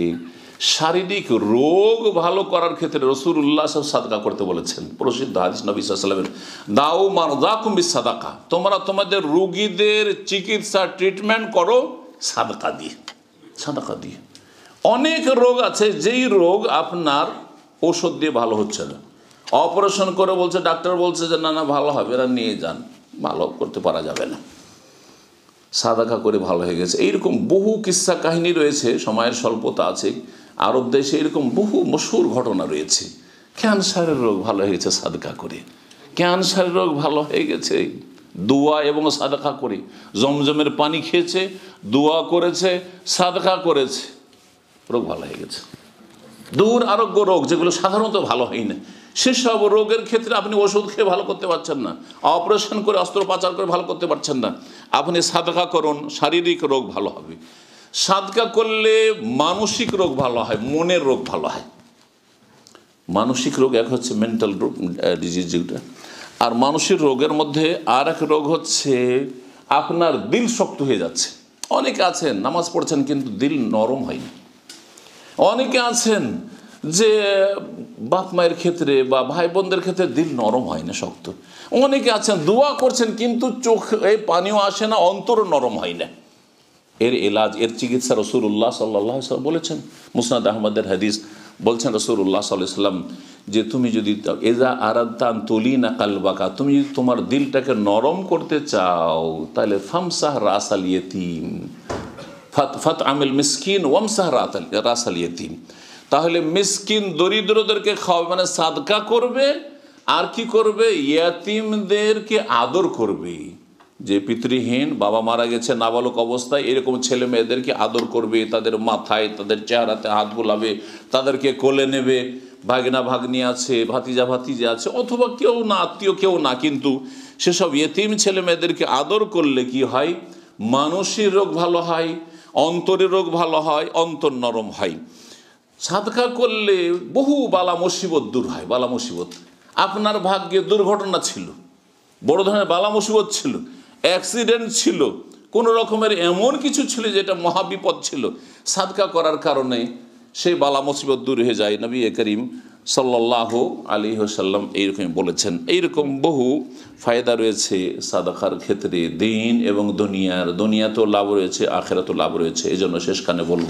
S1: শারীরিক রোগ ভালো করার ক্ষেত্রে রসুল্লাহ সব সাদকা করতে বলেছেন। প্রসিদ্ধ হাদিস নবী সাল্লামের দাও মার দা কুম্বি সাদাকা, তোমরা তোমাদের রুগীদের চিকিৎসা ট্রিটমেন্ট করো সাদকা দিয়ে, সাদাকা দিয়ে। অনেক রোগ আছে, যেই রোগ আপনার ওষুধ দিয়ে ভালো হচ্ছে না। অপারেশন করে বলছে, ডাক্তার বলছে যে, না না, ভালো হবে, এরা নিয়ে যান, ভালো করতে পারা যাবে না। সাদাকা করে ভালো হয়ে গেছে। এইরকম বহু কিস্সা কাহিনী রয়েছে, সময়ের স্বল্পতা আছে, আরব দেশে এরকম বহু মশুর ঘটনা রয়েছে। ক্যান্সারের রোগ ভালো হয়ে গেছে সাদকা করে। ক্যান্সারের রোগ ভালো হয়ে গেছে। দোয়া এবং সাদকা করে। জমজমের পানি খেয়েছে, দোয়া করেছে, সাদকা করেছে। রোগ ভালো হয়ে গেছে। দূর আরোগ্য রোগ, যেগুলো সাধারণত ভালো হয় না। সেসব রোগের ক্ষেত্রে আপনি ওষুধ খেয়ে ভালো করতে পারছেন না। অপারেশন করে, অস্ত্রোপচার করে ভালো করতে পারছেন না। আপনি সাদকা করুন, শারীরিক রোগ ভালো হবে। সাদকা করলে মানসিক রোগ ভালো হয়, মনের রোগ ভালো হয়। মানসিক রোগ এক হচ্ছে মেন্টাল রোগ ডিজিজ যেটা। আর মানসিক রোগের মধ্যে আর এক রোগ হচ্ছে আপনার দিল শক্ত হয়ে যাচ্ছে। অনেকে আছেন, নামাজ পড়ছেন, কিন্তু দিল নরম হয়নি অনেকে আছেন যে বাপ মায়ের ক্ষেত্রে বা ভাই বোনদের ক্ষেত্রে দিল নরম হয় না, শক্ত। অনেকে আছেন, দোয়া করছেন, কিন্তু চোখ এই পানিও আসে না অন্তর নরম হয় না। এর এলাজ, এর চিকিৎসা রসুল্লাহ সাল্লাহ বলেছেন। মুসনাদ আহমদের হাদিস বলছেন রসুল্লাহ সাল্লাম যে, তুমি যদি এজা আরাদান তুলি না কালবাকা তুমি যদি তোমার দিলটাকে নরম করতে চাও, তাহলে ফামসাহ রাস আল ইয়েতিম। ফাত আমিল মিসকিন ওয়ামসাহ রাস আল ইয়েতিম। তাহলে মিসকিন দরিদ্রদেরকে খাওয়াবে মানে সাদকা করবে, আর কি করবে? ইয়াতিমদেরকে আদর করবে। যে পিতৃহীন, বাবা মারা গেছে, নাবালক অবস্থায় এরকম ছেলে মেয়েদেরকে আদর করবে, তাদের মাথায়, তাদের চেহারাতে হাত বোলাবে তাদেরকে কোলে নেবে, ভাগনা ভাগ্নি আছে, ভাতিজা ভাতিজা আছে, অথবা কেউ না, আত্মীয় কেউ না, কিন্তু সেসব ইয়েতিম ছেলে মেয়েদেরকে আদর করলে কি হয়? মানসিক রোগ ভালো হয় অন্তরের রোগ ভালো হয়, অন্তর নরম হয়। সাদকা করলে বহু বালা মুসিবত দূর হয়, বালা মুসিবত। আপনার ভাগ্যে দুর্ঘটনা ছিল, বড় ধরনের বালা মুসিবত ছিল, অ্যাক্সিডেন্ট ছিল, কোনো রকমের এমন কিছু ছিল যেটা মহাবিপদ ছিল। সাদকা করার কারণে সেই বালা মুসিবত দূর হয়ে যায়। নবী করিম সাল্লাহ আলী সাল্লাম এইরকম বলেছেন। এইরকম বহু ফায়দা রয়েছে সাদাকার ক্ষেত্রে, দিন এবং দুনিয়ার। দুনিয়াতেও লাভ রয়েছে, আখেরাতেও লাভ রয়েছে। এই জন্য শেষখানে বলব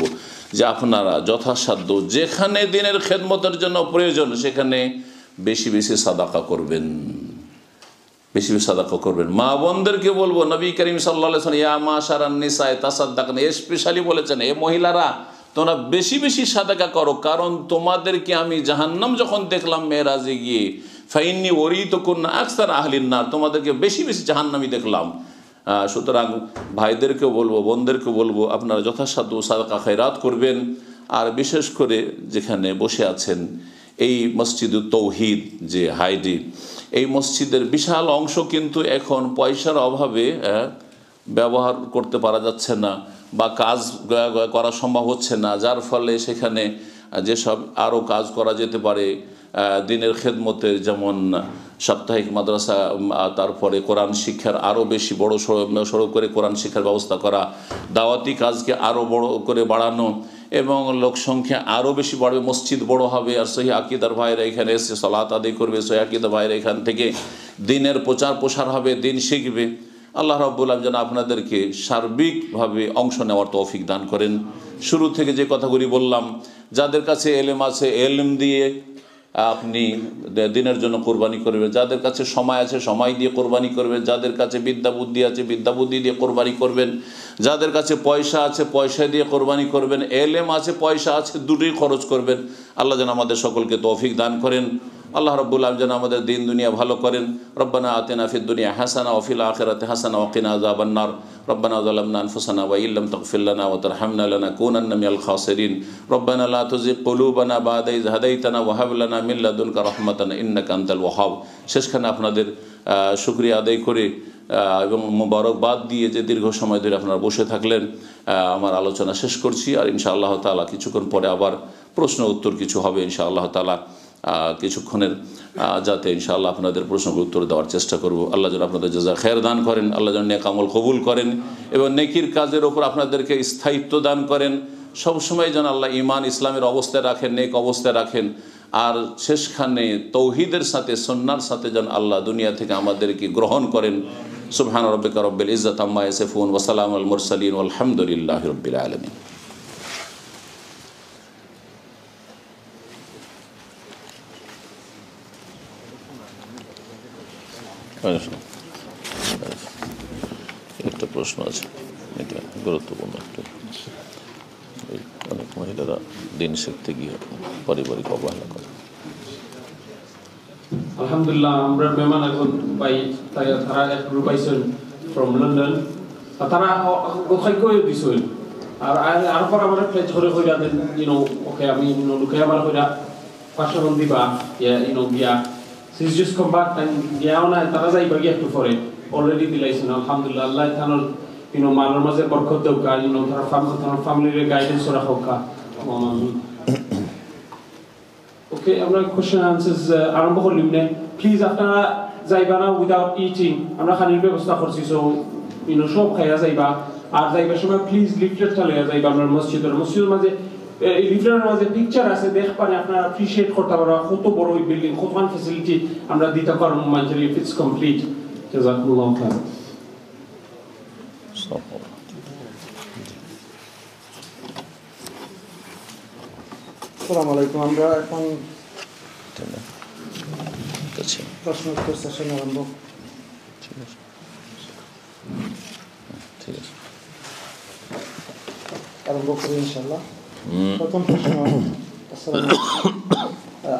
S1: যে আপনারা যথাসাধ্য যেখানে দিনের খেদমতের জন্য প্রয়োজন, সেখানে বেশি বেশি সাদাকা করবেন। বেশি বেশি সাদাকা করবেন। মা বোনদেরকে বলব, নবী করিম সাল্লাহ ইয়া মা সারান নিসায় তাসাদ্দাক স্পেশালি বলেছেন, এ মহিলারা তোমরা বেশি বেশি সাদাকা করো, কারণ তোমাদেরকে আমি জাহান্নাম যখন দেখলাম মেয়েরাজে গিয়ে ফাইনি ওরি তো কোন আকসার আহলিন না তোমাদেরকে বেশি বেশি জাহান্নামি দেখলাম। সুতরাং ভাইদেরকে বলব বোনদেরকে বলব, আপনারা যথাসাধ্য সাদাকা খৈরাত করবেন, আর বিশেষ করে যেখানে বসে আছেন এই মসজিদ তৌহিদ যে হাইডি, এই মসজিদের বিশাল অংশ কিন্তু এখন পয়সার অভাবে ব্যবহার করতে পারা যাচ্ছে না। বা কাজ করা সম্ভব হচ্ছে না, যার ফলে সেখানে যেসব আরও কাজ করা যেতে পারে দিনের খেদমতে যেমন সাপ্তাহিক মাদ্রাসা তারপরে কোরআন শিক্ষার আরও বেশি বড় সড়ো করে কোরআন শিক্ষার ব্যবস্থা করা, দাওয়াতি কাজকে আরও বড় করে বাড়ানো এবং লোক সংখ্যা আরও বেশি বাড়বে, মসজিদ বড় হবে, আর সহি আকিদার ভাইরা এখানে এসে সলাত আদায় করবে, সহি আকিদার ভাইরা এখান থেকে দিনের প্রচার প্রসার হবে, দিন শিখবে। আল্লাহ রব্বুল যেন আপনাদেরকে সার্বিকভাবে অংশ নেওয়ার তৌফিক দান করেন। শুরু থেকে যে কথাগুলি বললাম, যাদের কাছে এলেম আছে, এলম দিয়ে আপনি দিনের জন্য কোরবানি করবেন। যাদের কাছে সময় আছে, সময় দিয়ে কোরবানি করবেন। যাদের কাছে বিদ্যা বুদ্ধি আছে, বিদ্যা বুদ্ধি দিয়ে কোরবানি করবেন। যাদের কাছে পয়সা আছে, পয়সা দিয়ে কোরবানি করবেন। এলেম আছে, পয়সা আছে, দুটোই খরচ করবেন। আল্লাহ যেন আমাদের সকলকে তৌফিক দান করেন। আল্লাহ রব্বুল আলম যেন আমাদের দিন দুনিয়া ভালো করেন রব্বানা আতেনা ফিদ দুনিয়া হাসানা ওফিল আখেরাতে হাসানা ওকিনা আজাবান্নার ربنا ظلمنا أنفسنا وإن لم تغفر لنا وترحمنا لنكونن من الخاسرين ربنا لا تزغ قلوبنا بعد إذ هديتنا وهب لنا من لدنك رحمة إنك أنت الوهاب শেষখানে আপনাদের শুক্রিয়া আদায় করে এবং মোবারকবাদ দিয়ে যে দীর্ঘ সময় ধরে আপনারা বসে থাকলেন আমার আলোচনা শেষ করছি আর ইনশা আল্লাহ তালা কিছুক্ষণ পরে আবার প্রশ্ন উত্তর কিছু হবে ইনশা আল্লাহ তালা কিছুক্ষণের যাতে ইনশাআল্লাহ আপনাদের প্রশ্নগুলো উত্তর দেওয়ার চেষ্টা করব। আল্লাহ যেন আপনাদের যা খের দান করেন, আল্লাহ যেন নেকামল কবুল করেন এবং নেকির কাজের ওপর আপনাদেরকে স্থায়িত্ব দান করেন। সবসময় যেন আল্লাহ ইমান ইসলামের অবস্থায় রাখেন, নেক অবস্থায় রাখেন। আর শেষখানে তৌহিদের সাথে সন্ন্যার সাথে যেন আল্লাহ দুনিয়া থেকে আমাদেরকে গ্রহণ করেন। সুবহান রব্বিকা রব্বিল ইজ্জাত আম্মা ইয়াসিফুন, ওয়া সালামু আল মুরসালিন আলহামদুলিল্লাহি রব্বিল আলামিন। একটা প্রশ্ন আছে। এটা গুরুত্বপূর্ণ একটা। অনেক মহিলারা দিন শিখতে গিয়ে পারিবারিক অবহেলা করে।
S2: আলহামদুলিল্লাহ, আমরা মেহমান এখন পাই তারা এক গ্রুপ ফ্রম লন্ডন তারা দিছিল আর আর পর আমার ওকে আমি মন দিবা ইয়া ইউ নো গিয়া সিজ জাস্ট কাম ব্যাক এন্ড গিয়াও না, তারা যাইবা গিয়া একটু পরে। অলরেডি দিলাইছেন আলহামদুলিল্লাহ, আল্লাহ তানোর ইউ নো মালার মাঝে বরকত দেও কা ইউ নো তার ফ্যামিলি তার ফ্যামিলির গাইডেন্স রাখো কা আমিন। ওকে আমরা কোশ্চেন আনসার্স আরম্ভ করলিম নে। প্লিজ আপনারা যাইবা না উইদাউট ইটিং আমরা খানির ব্যবস্থা করছি সো ইনো সব খাইয়া যাইবা। আর যাইবার সময় প্লিজ লিফলেট চালিয়ে যাইবা আমরা মসজিদের মসজিদের মাঝে লিফলেটের মাঝে পিকচার আছে দেখ পারে আপনারা অ্যাপ্রিশিয়েট করতে কত বড় ওই বিল্ডিং কত ফ্যাসিলিটি আমরা দিতে পারব ইফ ইটস কমপ্লিট জাজাকুমুল্লাহ খাইর।
S3: আসসালামু আলাইকুম আমরা এখন
S1: আচ্ছা।
S3: প্রশ্ন উত্তর সেশন আরম্ভ।
S1: ঠিক আছে। ঠিক আছে
S3: আরম্ভ করি ইনশাল্লাহ প্রথম প্রশ্ন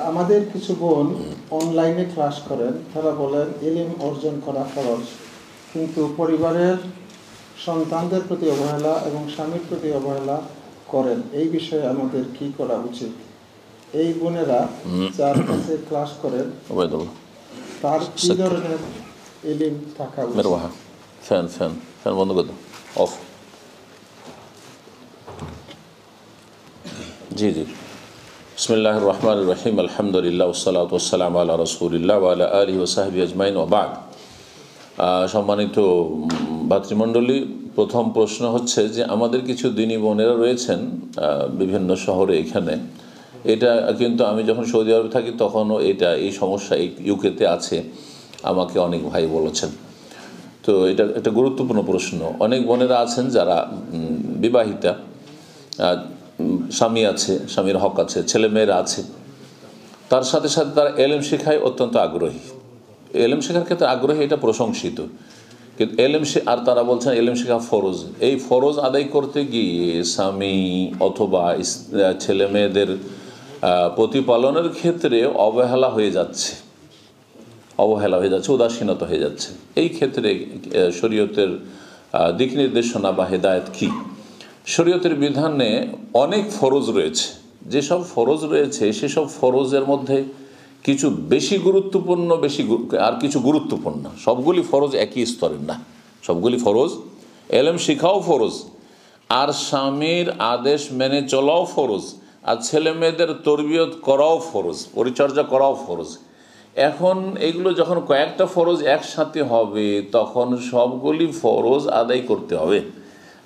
S3: আমাদের কিছু বোন অনলাইনে ক্লাস করেন। তারা বলেন ইলিম অর্জন করা খরচ কিন্তু পরিবারের সন্তানদের প্রতি অবহেলা এবং স্বামীর প্রতি অবহেলা করেন। এই বিষয়ে আমাদের কি করা উচিত? এই বোনেরা যার কাছে ক্লাস করেন তার কি ধরনের ইলিম থাকা উচিত?
S1: ফ্যান ফ্যান ফ্যান বন্ধ করে অফ। জি জি। বিসমিল্লাহ রহমান রহিম। আলহামদুলিল্লাহ ওসালাত ওসালাম আল্লাহ রসুলিল্লাহ আলা আলী ওসাহাবি আজমাইন ওবাদ সম্মানিত ভাতৃমণ্ডলী, প্রথম প্রশ্ন হচ্ছে যে, আমাদের কিছু দিনী বোনেরা রয়েছেন বিভিন্ন শহরে এখানে। এটা কিন্তু আমি যখন সৌদি আরবে থাকি, তখনও এটা, এই সমস্যা এই ইউকেতে আছে। আমাকে অনেক ভাই বলেছেন। তো এটা একটা গুরুত্বপূর্ণ প্রশ্ন। অনেক বোনেরা আছেন যারা বিবাহিতা। স্বামী আছে, স্বামীর হক আছে, ছেলে মেয়েরা আছে। তার সাথে সাথে তারা এলেম শেখায় অত্যন্ত আগ্রহী। এলেম শেখার ক্ষেত্রে আগ্রহী এটা প্রশংসিত। কিন্তু এলেম শে আর তারা বলছেন এলেম শেখা ফরজ। এই ফরজ আদায় করতে গিয়ে স্বামী অথবা ছেলে মেয়েদের প্রতিপালনের ক্ষেত্রে অবহেলা হয়ে যাচ্ছে। অবহেলা হয়ে যাচ্ছে, উদাসীনতা হয়ে যাচ্ছে। এই ক্ষেত্রে শরীয়তের দিক নির্দেশনা বা হেদায়ত কি? শরীয়তের বিধানে অনেক ফরজ রয়েছে। যেসব ফরজ রয়েছে, সেসব ফরজের মধ্যে কিছু বেশি গুরুত্বপূর্ণ, বেশি আর কিছু গুরুত্বপূর্ণ। সবগুলি ফরজ একই স্তরের না। সবগুলি ফরজ। এলেম শিখাও ফরজ। আর স্বামীর আদেশ মেনে চলাও ফরজ। আর ছেলে মেয়েদের তরবিয়ত করাও ফরজ। পরিচর্যা করাও ফরজ। এখন এগুলো যখন কয়েকটা ফরজ একসাথে হবে, তখন সবগুলি ফরজ আদায় করতে হবে।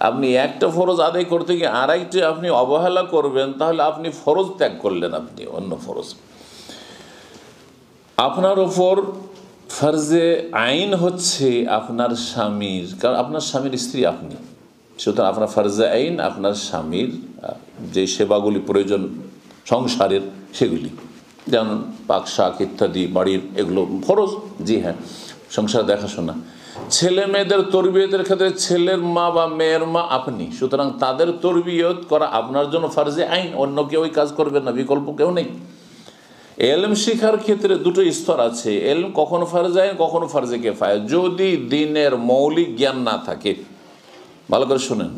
S1: আপনি একটা ফরজ আদায় করতে গিয়ে আরেকটি আপনি অবহেলা করবেন, তাহলে আপনি ফরজ ত্যাগ করলেন আপনি, অন্য ফরজ। আপনার ওপর ফরজে আইন হচ্ছে আপনার স্বামীর, কারণ আপনার স্বামীর স্ত্রী আপনি। সুতরাং আপনার ফরজে আইন, আপনার স্বামীর যে সেবাগুলি প্রয়োজন, সংসারের সেগুলি। যেমন পাক শাক ইত্যাদি, বাড়ির, এগুলো ফরজ। জি হ্যাঁ সংসার দেখাশোনা। ছেলে মেয়েদের তরবিয়তের ক্ষেত্রে ছেলের মা বা মেয়ের মা আপনি। সুতরাং তাদের তরবিয়ত করা আপনার জন্য ফরজে আইন, অন্য কেউ ওই কাজ করবে না, বিকল্প কেউ নেই। এলম শিখার ক্ষেত্রে দুটো স্তর আছে। এলম কখনো ফারজে আইন, কখনো ফারজে কেফায় যদি দিনের মৌলিক জ্ঞান না থাকে, ভালো করে শুনেন।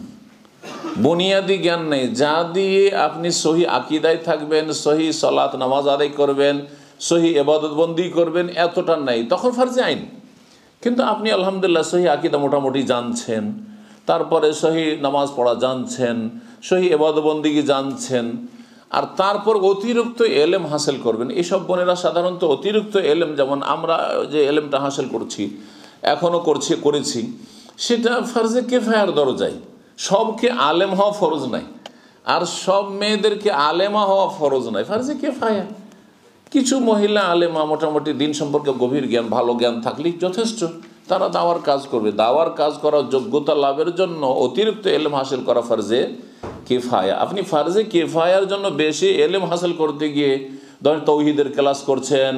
S1: বুনিয়াদি জ্ঞান নেই। যা দিয়ে আপনি সহি আকিদায় থাকবেন, সহি সলাত, নামাজ আদায় করবেন, সহি এবাদতবন্দি করবেন, এতটা নাই। তখন ফারজে আইন। কিন্তু আপনি আলহামদুলিল্লাহ সহি আকিদা মোটামুটি জানছেন, তারপরে সহি নামাজ পড়া জানছেন, সহি এবাদবন্দিগি জানছেন, আর তারপর অতিরিক্ত এলেম হাসিল করবেন। এসব বোনেরা সাধারণত অতিরিক্ত এলেম, যেমন আমরা যে এলেমটা হাসিল করছি এখনও করছি, করেছি, সেটা ফার্জে কেফায়ার দরজায়। সবকে আলেম হওয়া ফরজ নাই, আর সব মেয়েদেরকে আলেমা হওয়া ফরজ নয় ফার্জে কে ফায়া কিছু মহিলা আলেমা মোটামুটি দিন সম্পর্কে গভীর জ্ঞান, ভালো জ্ঞান থাকলেই যথেষ্ট। তারা দাওয়ার কাজ করবে। দাওয়ার কাজ করার যোগ্যতা লাভের জন্য অতিরিক্ত এলেম হাসিল করা ফার্জে কেফায়া। আপনি ফার্জে কেফায়ার জন্য বেশি এলেম হাসিল করতে গিয়ে ধরেন তৌহিদের ক্লাস করছেন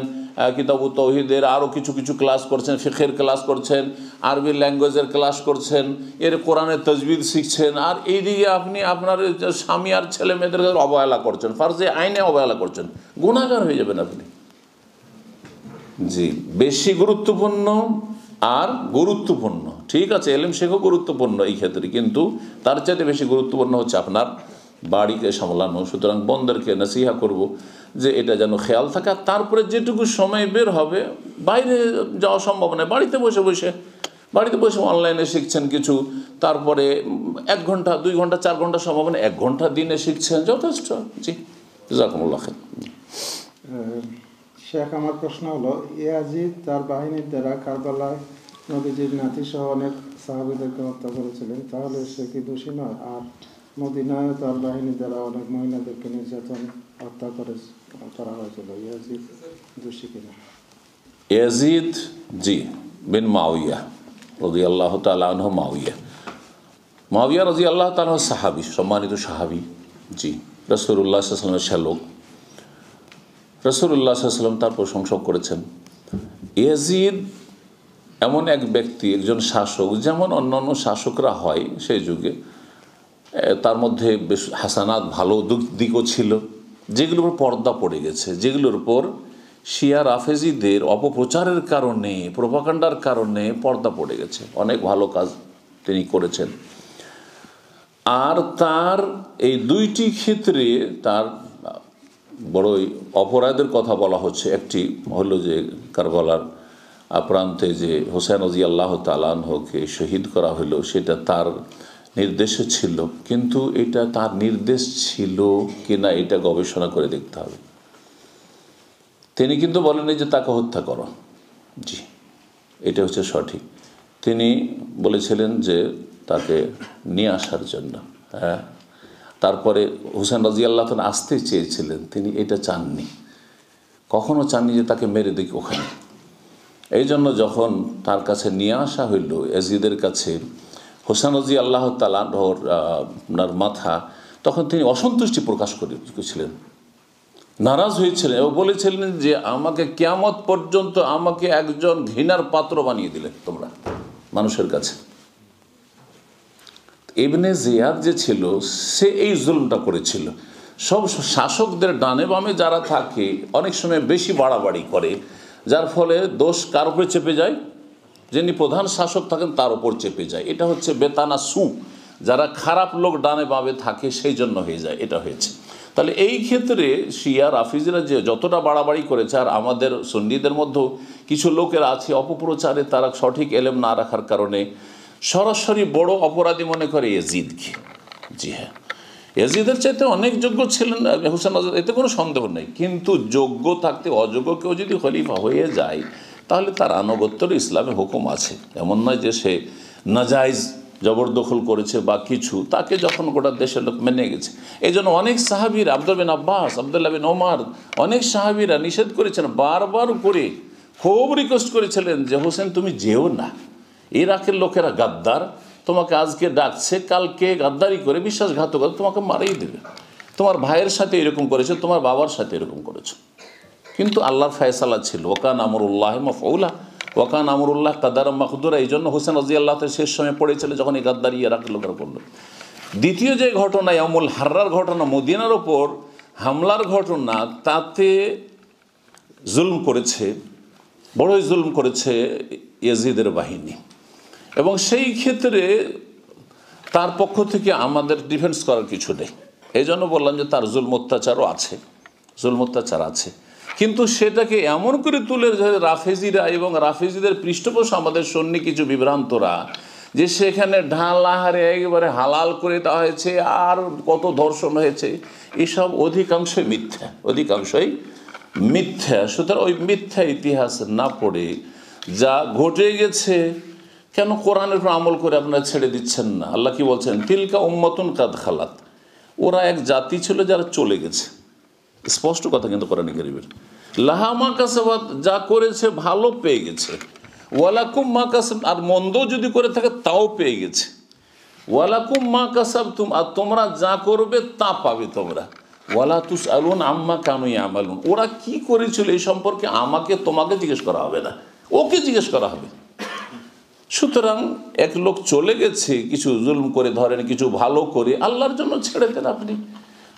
S1: কিতাবু তৌহিদের আরও কিছু কিছু ক্লাস করছেন, ফিখের ক্লাস করছেন, আরবি ল্যাঙ্গুয়েজের ক্লাস করছেন, এর কোরআনের তজবিদ শিখছেন, আর এইদিকে আপনি আপনার স্বামী আর ছেলে মেয়েদের অবহেলা করছেন ফার্জে আইনে অবহেলা করছেন গুণাগার হয়ে যাবেন আপনি। জি, বেশি গুরুত্বপূর্ণ আর গুরুত্বপূর্ণ, ঠিক আছে, এলেম শেখও গুরুত্বপূর্ণ এই ক্ষেত্রে, কিন্তু তার চাইতে বেশি গুরুত্বপূর্ণ হচ্ছে আপনার বাড়িকে সামলানো, সুতরাং বন্ধেরকে নসিহা করব যে এটা যেন খেয়াল থাকে। আর তারপরে যেটুকু সময় বের হবে, বাইরে যাওয়া সম্ভব নয়। বাড়িতে বসে বসে, বাড়িতে বসে অনলাইনে শিখছেন কিছু, তারপরে এক ঘণ্টা, দুই ঘণ্টা, চার ঘণ্টা সম্ভব এক ঘণ্টা দিনে শিখছেন যথেষ্ট। জি, জাকুমুল্লাহ খান
S3: শেখ, আমার প্রশ্ন হলো, ইয়াজিদ তার বাহিনীর দ্বারা কারবালায় নদীজির নাতি সহ অনেক সাহাবিদেরকে হত্যা করেছিলেন, তাহলে সে কি দোষী নয়? আর মদিনায় তার বাহিনীর দ্বারা অনেক মহিলাদেরকে নির্যাতন, হত্যা করে, করা হয়েছিল। ইয়াজিদ দোষী কিনা?
S1: ইয়াজিদ জি, বিন মাউইয়া রদি আল্লাহ তালাহ মাউইয়া। মাউইয়া রাজি আল্লাহ তালাহ সাহাবি, সম্মানিত সাহাবি, জি। রসুল্লাহ সাল্লামের শ্যালক। রসুল্লাহ সাল্লাম তার প্রশংসা করেছেন। ইয়াজিদ এমন এক ব্যক্তি, একজন শাসক, যেমন অন্যান্য শাসকরা হয় সেই যুগে তার মধ্যে বেশ হাসানাত ভালো দিক- দিকও ছিল। যেগুলোর উপর পর্দা পড়ে গেছে, যেগুলোর উপর শিয়া রাফেজিদের অপপ্রচারের কারণে, প্রভাকাণ্ডার কারণে পর্দা পড়ে গেছে। অনেক ভালো কাজ তিনি করেছেন। আর তার এই দুইটি ক্ষেত্রে তার বড়ই অপরাধের কথা বলা হচ্ছে। একটি হলো যে কারবালার প্রান্তে যে হোসেন রাজি আল্লাহ তালানহকে শহীদ করা হলো, সেটা তার নির্দেশে ছিল, কিন্তু এটা তার নির্দেশ ছিল কিনা এটা গবেষণা করে দেখতে হবে। তিনি কিন্তু বলেনি যে তাকে হত্যা করো। জি, এটা হচ্ছে সঠিক। তিনি বলেছিলেন যে তাকে নিয়ে আসার জন্য হ্যাঁ। তারপরে হুসেন রাজি আল্লাহ আসতে চেয়েছিলেন, তিনি এটা চাননি। কখনো চাননি যে তাকে মেরে দিক ওখানে। এই জন্য যখন তার কাছে নিয়ে আসা হইল, এজিদের কাছে হোসেন রাজি আল্লাহ তালাহর আপনার মাথা, তখন তিনি অসন্তুষ্টি প্রকাশ করেছিলেন। নারাজ হয়েছিলেন এবং বলেছিলেন যে, আমাকে কেয়ামত পর্যন্ত আমাকে একজন ঘৃণার পাত্র বানিয়ে দিলে তোমরা, মানুষের কাছে। ইবনে জিয়াদ যে ছিল, সে এই জুলমটা করেছিল। সব শাসকদের ডানে বামে যারা থাকে, অনেক সময় বেশি বাড়াবাড়ি করে, যার ফলে দোষ কার উপরে চেপে যায়? যিনি প্রধান শাসক থাকেন, তার উপর চেপে যায়। এটা হচ্ছে বেতানা সু। যারা খারাপ লোক ডানে বামে থাকে, সেই জন্য হয়ে যায়। এটা হয়েছে। তাহলে এই ক্ষেত্রে শিয়া, রাফিজরা যে যতটা বাড়াবাড়ি করেছে, আর আমাদের সন্নিদের মধ্যেও কিছু লোকের আছে অপপ্রচারে, তারা সঠিক এলেম না রাখার কারণে সরাসরি বড় অপরাধী মনে করে এজিদকে জি হ্যাঁ। এজিদের চাইতে অনেক যোগ্য ছিলেন হুসেন এতে কোনো সন্দেহ নেই। কিন্তু যোগ্য থাকতে অযোগ্য কেউ যদি খলিফা হয়ে যায় তাহলে তার আনুগত্যের ইসলামে হুকুম আছে। এমন নয় যে সে নাজাইজ জবরদখল করেছে বা কিছু, তাকে যখন গোটা দেশের লোক মেনে গেছে। এই জন্য অনেক সাহাবির, আব্দুল বিন আব্বাস, আবদুল্লাহ বিন ওমার, অনেক সাহাবিরা নিষেধ করেছেন, বারবার করে খুব রিকোয়েস্ট করেছিলেন যে, হোসেন, তুমি যেও না। ইরাকের লোকেরা গাদ্দার, তোমাকে আজকে ডাকছে, কালকে গাদ্দারি করে বিশ্বাসঘাতকতা তোমাকে মারেই দেবে। তোমার ভাইয়ের সাথে এরকম করেছে, তোমার বাবার সাথে এরকম করেছ। কিন্তু আল্লাহর ফয়সালা ছিল। ওকান আমরুল্লাহ মফৌলা ওকান আমরুল্লাহ কাদার মাহদুরা এই জন্য হোসেন রাজি আল্লাহ শেষ সময় পড়েছিল যখন এই গাদ্দারি ইরাকের লোকেরা করল দ্বিতীয় যে ঘটনা অমুল হার্রার ঘটনা, মদিনার ওপর হামলার ঘটনা, তাতে জুলম করেছে, বড়ই জুলম করেছে ইয়াজিদের বাহিনী। এবং সেই ক্ষেত্রে তার পক্ষ থেকে আমাদের ডিফেন্স করার কিছু নেই। এই জন্য বললাম যে তার জুলম অত্যাচারও আছে, জুলম অত্যাচার আছে। কিন্তু সেটাকে এমন করে তুলে ধরে রাফেজিরা এবং রাফেজিদের পৃষ্ঠপোষ আমাদের সন্নি কিছু বিভ্রান্তরা, যে সেখানে ঢাল ঢালাহারে একেবারে হালাল করে দেওয়া হয়েছে, আর কত ধর্ষণ হয়েছে, এসব অধিকাংশই মিথ্যা অধিকাংশই মিথ্যা। সুতরাং ওই মিথ্যা ইতিহাস না পড়ে যা ঘটে গেছে, কেন কোরআনের উপর আমল করে আপনারা ছেড়ে দিচ্ছেন না? আল্লাহ কি বলছেন? তিলকা উম্মতুন কাদ খালাত। ওরা এক জাতি ছিল যারা চলে গেছে। স্পষ্ট কথা কিন্তু কোরআন কারিমের। লাহামা কাসাবাদ যা করেছে ভালো পেয়ে গেছে। ওয়ালাকুম মা কাসাব, আর মন্দ যদি করে থাকে, তাও পেয়ে গেছে। ওয়ালাকুম মা কাসাব তুম আর তোমরা যা করবে, তা পাবে তোমরা। ওয়ালা তুস আলুন আম্মা কানুই আমালুন ওরা কি করেছিল এই সম্পর্কে আমাকে, তোমাকে জিজ্ঞেস করা হবে না। ওকে জিজ্ঞেস করা হবে। সুতরাং এক লোক চলে গেছে, কিছু জুলুম করে ধরেন, কিছু ভালো করে, আল্লাহর জন্য ছেড়ে দেন আপনি।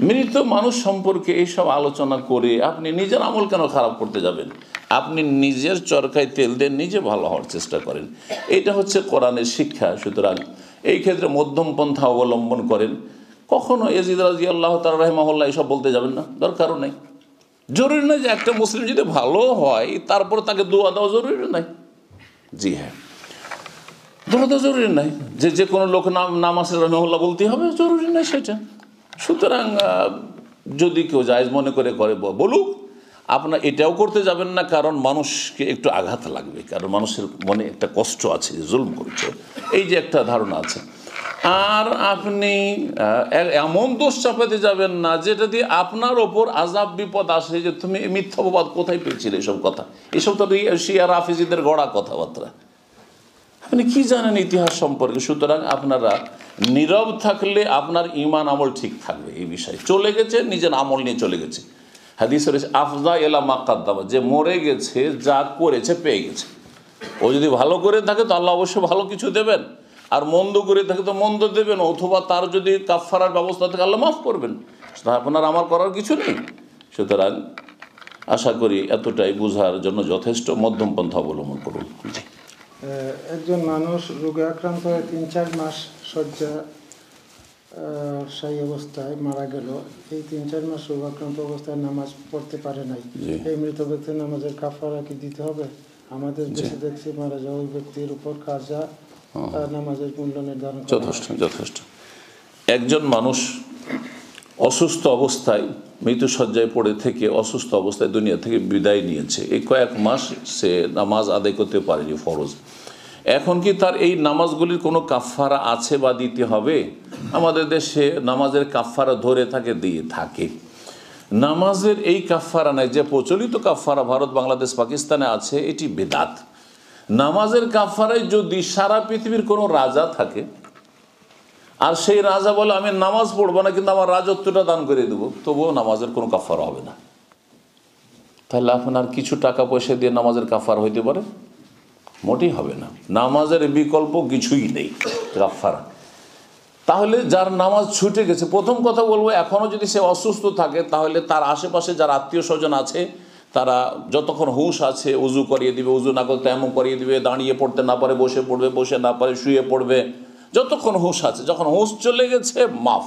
S1: মৃত মানুষ সম্পর্কে এইসব আলোচনা করে আপনি নিজের আমল কেন খারাপ করতে যাবেন? আপনি নিজের চরকায় তেল দিয়ে নিজে ভালো হওয়ার চেষ্টা করেন। এটা হচ্ছে কোরআনের শিক্ষা। সুতরাং এই ক্ষেত্রে মধ্যম পন্থা অবলম্বন করেন। কখনো এজিদ রাজি আল্লাহ তার রহমাল্লাহ এসব বলতে যাবেন না, দরকারও নেই। জরুরি নয় যে একটা মুসলিম যদি ভালো হয়, তারপর তাকে দোয়া দেওয়া জরুরি নাই জি হ্যাঁ। দোয়া দেওয়া জরুরি নাই যে যে কোনো লোক নাম নাম আসে রহমল্লাহ বলতে হবে, জরুরি নয় সেটা। সুতরাং যদি কেউ জায়জ মনে করে করে বলুক আপনার এটাও করতে যাবেন না, কারণ মানুষকে একটু আঘাত লাগবে, কারণ মানুষের মনে একটা কষ্ট আছে যে জুলম করেছে। এই যে একটা ধারণা আছে। আর আপনি এমন দোষ চাপাতে যাবেন না, যেটা দিয়ে আপনার ওপর আজাব বিপদ আসে যে তুমি এই মিথ্যাবাদ কোথায় পেয়েছিলে এসব কথা? এসব তো রি- শিয়া রাফিজিদের গড়া কথাবার্তা। আপনি কি জানেন ইতিহাস সম্পর্কে? সুতরাং আপনারা নীরব থাকলে আপনার ইমান আমল ঠিক থাকবে এই বিষয়ে। চলে গেছে, নিজের আমল নিয়ে চলে গেছে। হাদিস আফজা এলা মাকাদ্দামা যে মরে গেছে, যা করেছে পেয়ে গেছে। ও যদি ভালো করে থাকে, তো আল্লাহ অবশ্যই ভালো কিছু দেবেন। আর মন্দ করে থাকে, তো মন্দ দেবেন। অথবা তার যদি কাফারার ব্যবস্থা থাকে, আল্লাহ মাফ করবেন। আপনার আমার করার কিছু নেই। সুতরাং আশা করি এতটাই বোঝার জন্য যথেষ্ট মধ্যম পন্থা অবলম্বন করুন।
S3: একজন মানুষ রোগে আক্রান্ত হয়ে তিন চার মাস শয্যা সেই অবস্থায় মারা গেল। এই তিন চার মাস রোগ আক্রান্ত অবস্থায় নামাজ পড়তে পারে নাই। এই মৃত ব্যক্তির নামাজের কাফারা কি দিতে হবে? আমাদের দেশে দেখছি মারা যাওয়া ওই ব্যক্তির উপর কাজা নামাজের মূল্য নির্ধারণ
S1: যথেষ্ট যথেষ্ট। একজন মানুষ অসুস্থ অবস্থায় মৃত্যুসজ্জায় পড়ে থেকে অসুস্থ অবস্থায় দুনিয়া থেকে বিদায় নিয়েছে। এই কয়েক মাস সে নামাজ আদায় করতে পারেনি ফরজ। এখন কি তার এই নামাজগুলির কোনো কাফারা আছে বা দিতে হবে? আমাদের দেশে নামাজের কাফারা ধরে থাকে, দিয়ে থাকে। নামাজের এই কাফারা নাই, যে প্রচলিত কাফারা ভারত, বাংলাদেশ, পাকিস্তানে আছে, এটি বেদাত। নামাজের কাফারায় যদি সারা পৃথিবীর কোনো রাজা থাকে আর সেই রাজা বলে, আমি নামাজ পড়ব না, কিন্তু আমার রাজত্বটা দান করে দেবো। তবুও নামাজের কোনো কাফার হবে না। তাহলে আপনার কিছু টাকা পয়সা দিয়ে নামাজের কাফার হইতে পারে? মোটেই হবে না। নামাজের বিকল্প কিছুই নেই, কাফারা। তাহলে যার নামাজ ছুটে গেছে, প্রথম কথা বলব এখনও যদি সে অসুস্থ থাকে, তাহলে তার আশেপাশে যার আত্মীয় স্বজন আছে, তারা যতক্ষণ হুঁশ আছে, উজু করিয়ে দিবে, উজু না করতে এমন করিয়ে দিবে, দাঁড়িয়ে পড়তে না পারে, বসে পড়বে, বসে না পারে, শুয়ে পড়বে। যতক্ষণ হুঁশ আছে, যখন হুঁশ চলে গেছে, মাফ।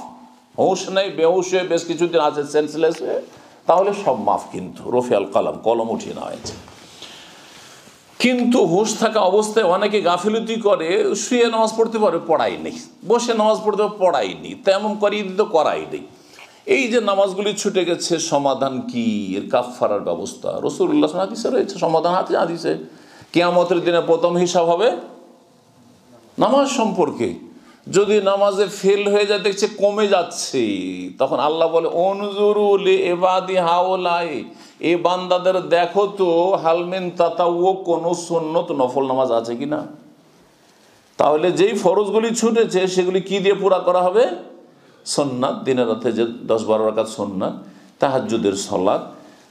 S1: হুঁশ নেই, বেহুশ হয়ে বেশ কিছুদিন আছে সেন্সলেস হয়ে, তাহলে সব মাফ কিন্তু, রফিয়াল কালাম, কলম উঠিয়ে নেওয়া হয়েছে। কিন্তু হুঁশ থাকা অবস্থায় অনেকে গাফিলতি করে, শুয়ে নামাজ পড়তে পারে, পড়াই নেই। বসে নামাজ পড়তে পড়াই নেই। তেমন করিয়ে দিতে করাই নেই। এই যে নামাজগুলি ছুটে গেছে, সমাধান কি? এর কাফারার ব্যবস্থা। রসুল্লাহ হাদিসে রয়েছে, সমাধান হাতে হাদিসে। কেয়ামতের দিনে প্রথম হিসাব হবে নামাজ সম্পর্কে। যদি নামাজে ফেল হয়ে যায়, দেখছে কমে যাচ্ছে। তখন আল্লাহ বলে অনুজরুল এবাদি হাওলাই। এ বান্দাদের দেখো তো হালমেন তাতা ও কোনো সন্ন্যত নফল নামাজ আছে কি না তাহলে যেই ফরজগুলি ছুটেছে, সেগুলি কি দিয়ে পুরা করা হবে? সন্ন্যাত দিনের রাতে যে দশ বারো রাকাত সন্ন্যাত তাহাজুদের সলাদ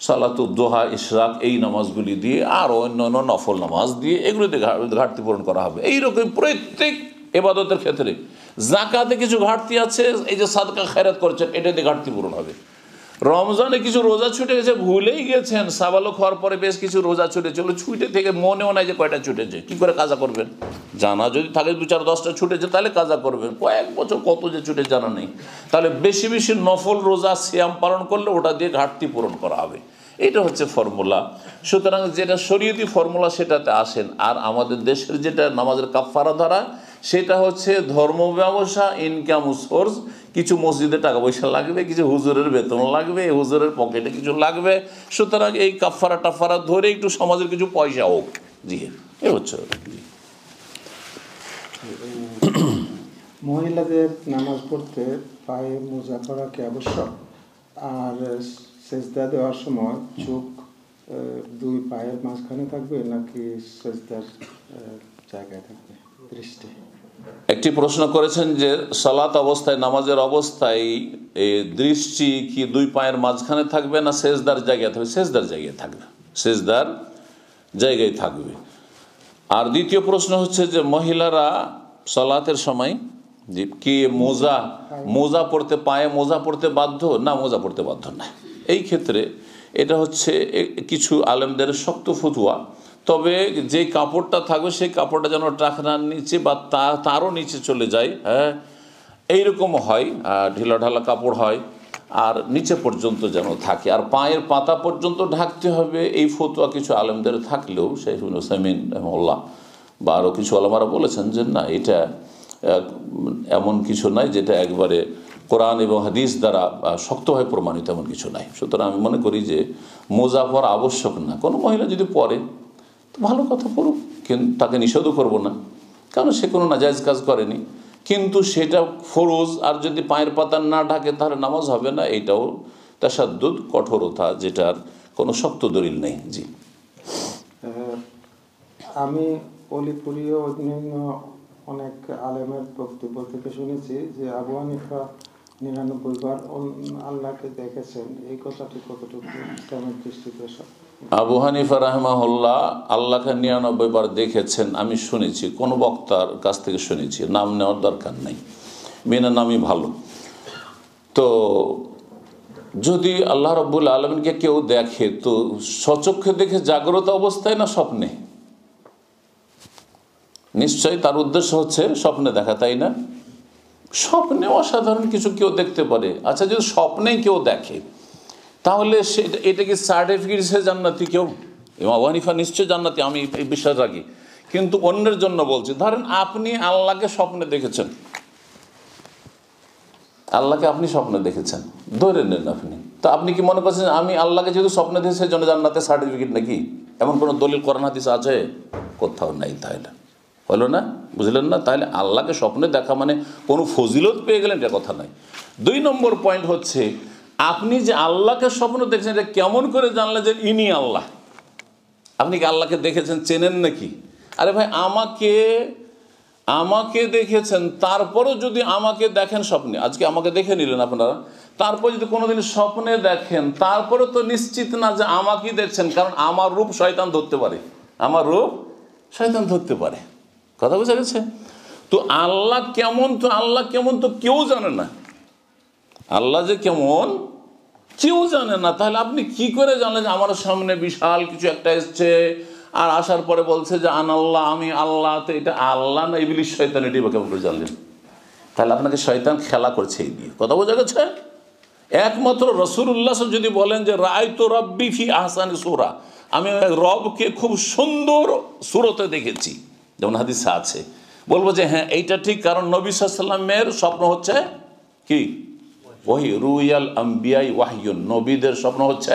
S1: সালাতু দোহা, ইশরাক, এই নামাজগুলি দিয়ে আরও অন্য অন্য নফল নামাজ দিয়ে এগুলিতে ঘাটতি পূরণ করা হবে। এইরকম প্রত্যেক এবাদতের ক্ষেত্রে জাকাতে কিছু ঘাটতি আছে, এই যে সাদকা খায়রাত করছেন এটাতে ঘাটতি পূরণ হবে। রমজানে কিছু রোজা ছুটে গেছে, ভুলেই গেছেন। সাবালক হওয়ার পরে বেশ কিছু রোজা ছুটে চলো ছুটে থেকে মনেও নাই যে কয়টা ছুটেছে। কি করে কাজা করবেন? জানা যদি থাকে দু চার দশটা ছুটেছে, তাহলে কাজা করবেন। কয়েক বছর কত যে ছুটে জানা নেই। তাহলে বেশি বেশি নফল রোজা শ্যাম পালন করলে ওটা দিয়ে ঘাটতি পূরণ করা হবে। এটা হচ্ছে ফর্মুলা। সুতরাং যেটা শরীয়তি ফর্মুলা, সেটাতে আসেন। আর আমাদের দেশের যেটা নামাজের কাফারা ধরা, সেটা হচ্ছে ধর্ম ব্যবসা ইনকাম সোর্স কিছু মসজিদে টাকা পয়সা লাগবে, কিছু হুজুরের বেতন লাগবে, হুজুরের পকেটে কিছু লাগবে। সুতরাং এই কাফারা টাফারা ধরে একটু সমাজের কিছু পয়সা হোক। জি, এ হচ্ছে
S3: মহিলাদের নামাজ পড়তে পায়ে মোজা করা কি আবশ্যক? আর সেজদা দেওয়ার সময় চোখ দুই পায়ের মাঝখানে থাকবে নাকি সেজদার জায়গায় থাকবে? দৃষ্টি।
S1: একটি প্রশ্ন করেছেন যে সালাত অবস্থায়, নামাজের অবস্থায়, এ দৃষ্টি কি দুই পায়ের মাঝখানে থাকবে না সেজদার জায়গায় থাকবে? সেজদার জায়গায় থাকবে সেজদার জায়গায় থাকবে। আর দ্বিতীয় প্রশ্ন হচ্ছে যে মহিলারা সালাতের সময় যে কি মোজা মোজা পড়তে পায়ে মোজা পড়তে বাধ্য? না, মোজা পড়তে বাধ্য না এই ক্ষেত্রে এটা হচ্ছে কিছু আলেমদের শক্ত ফতুয়া। তবে যে কাপড়টা থাকবে, সেই কাপড়টা যেন টাকনার নিচে বা তারও নিচে চলে যায় হ্যাঁ? এইরকম হয় ঢিলা ঢালা কাপড় হয়, আর নিচে পর্যন্ত যেন থাকে। আর পায়ের পাতা পর্যন্ত ঢাকতে হবে, এই ফতুয়া কিছু আলেমদের থাকলেও, শেখ হোসেমিন রহমল্লাহ বা আরও কিছু আলমারা বলেছেন যে, না, এটা এমন কিছু নাই যেটা একবারে কোরআন এবং হাদিস দ্বারা শক্তভাবে প্রমাণিত এমন কিছু নাই। সুতরাং আমি মনে করি যে, মোজা পরা আবশ্যক না। কোনো মহিলা যদি পরে ভালো কথা করুক কিন্তু তাকে নিষেধও করব না। কারণ সে কোনো নাজায়জ কাজ করেনি। কিন্তু সেটা ফরজ আর যদি পায়ের পাতা না ঢাকে তাহলে নামাজ হবে না। এইটাও তাসাদ্দুদ কঠোরতা যেটার কোনো শক্ত দলিল নেই। জি।
S3: আমি অলিপুরীয় অন্যান্য অনেক আলেমের বক্তব্য থেকে শুনেছি যে আবু হানিফা নিরানব্বই বার আল্লাহকে দেখেছেন। এই কথাটি কতটুকু ইসলামের দৃষ্টিতে সব-
S1: আবু হানিফা রাহমাহুল্লাহ আল্লাহকে নিরানব্বই বার দেখেছেন, আমি শুনেছি, কোন বক্তার কাছ থেকে শুনেছি, নাম নেওয়ার দরকার নেই মেনে নামই ভালো। তো যদি আল্লাহ রব্বুল আলমিনকে কেউ দেখে, তো সচক্ষে দেখে জাগ্রত অবস্থায় না স্বপ্নে? নিশ্চয়ই তার উদ্দেশ্য হচ্ছে স্বপ্নে দেখা, তাই না? স্বপ্নে অসাধারণ কিছু কেউ দেখতে পারে। আচ্ছা যদি স্বপ্নেই কেউ দেখে তাহলে সেটা এটা কি সার্টিফিকেট হিসেবে জান্নাতি কেউ? ইমাম আবু হানিফা নিশ্চয় জান্নাতি, আমি এই বিশ্বাস রাখি। কিন্তু অন্যের জন্য বলছি, ধরেন আপনি আল্লাহকে স্বপ্নে দেখেছেন। আল্লাহকে আপনি স্বপ্নে দেখেছেন। ধরে নেন আপনি। তো আপনি কি মনে করছেন আমি আল্লাহকে যেহেতু স্বপ্নে দেখেছি, সেই জন্য জান্নাতে সার্টিফিকেট নাকি? এমন কোনো দলিল, কোরআন, হাদিস আছে? কোথাও নাই তাহলে। হলো না? বুঝলেন না? তাহলে আল্লাহকে স্বপ্নে দেখা মানে কোনো ফজিলত পেয়ে গেলেন, এটা কথা নয়। দুই নম্বর পয়েন্ট হচ্ছে আপনি যে আল্লাহকে স্বপ্ন দেখছেন, এটা কেমন করে জানলেন যে ইনি আল্লাহ? আপনি কি আল্লাহকে দেখেছেন, চেনেন নাকি? আরে ভাই, আমাকে আমাকে দেখেছেন, তারপরও যদি আমাকে দেখেন স্বপ্নে, আজকে আমাকে দেখে নিলেন আপনারা, তারপর যদি কোনোদিন স্বপ্নে দেখেন তারপরে তো নিশ্চিত না যে আমাকেই দেখছেন, কারণ আমার রূপ শয়তান ধরতে পারে। আমার রূপ শয়তান ধরতে পারে। কথা বোঝা গেছে? তো আল্লাহ কেমন, তো আল্লাহ কেমন তো কেউ জানে না। আল্লাহ যে কেমন? কেউ জানে না। তাহলে আপনি কি করে জানলেন যে আমার সামনে বিশাল কিছু একটা এসছে? আর আসার পরে বলছে যে, আন আল্লাহ, আমি আল্লাহ। তো এটা আল্লাহ না ইবলিশ শয়তান এটি কেমন করে জানলেন? তাহলে আপনাকে শয়তান খেলা করছে এই দিয়ে কথা বোঝা গেছে? একমাত্র রসুল্লাহ যদি বলেন যে রায় তো রব্বি ফি আহসানি সুরা। আমি রবকে খুব সুন্দর সুরতে দেখেছি। যেমন হাদিসা আছে। বলব যে হ্যাঁ এইটা ঠিক। কারণ নবী সাল্লামের স্বপ্ন হচ্ছে কি? ওহি রুয়াল আম্বিয়াই ওয়াহিউন নবীদের স্বপ্ন হচ্ছে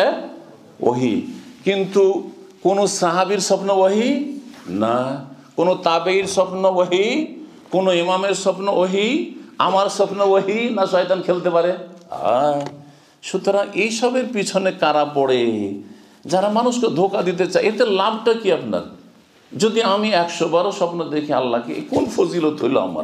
S1: ওহি। কিন্তু কোন সাহাবির স্বপ্ন ওহি? না। কোন তাবেইর স্বপ্ন ওহি? কোন ইমামের স্বপ্ন ওহি? আমার স্বপ্ন ওহি না শয়তান খেলতে পারে? সুতরাং এইসবের পিছনে কারা পড়ে? যারা মানুষকে ধোকা দিতে চায়, এতে লাভটা কি আপনার? যদি আমি একশো বারো স্বপ্ন দেখি আল্লাহকে কোন ফজিলত হইল আমার?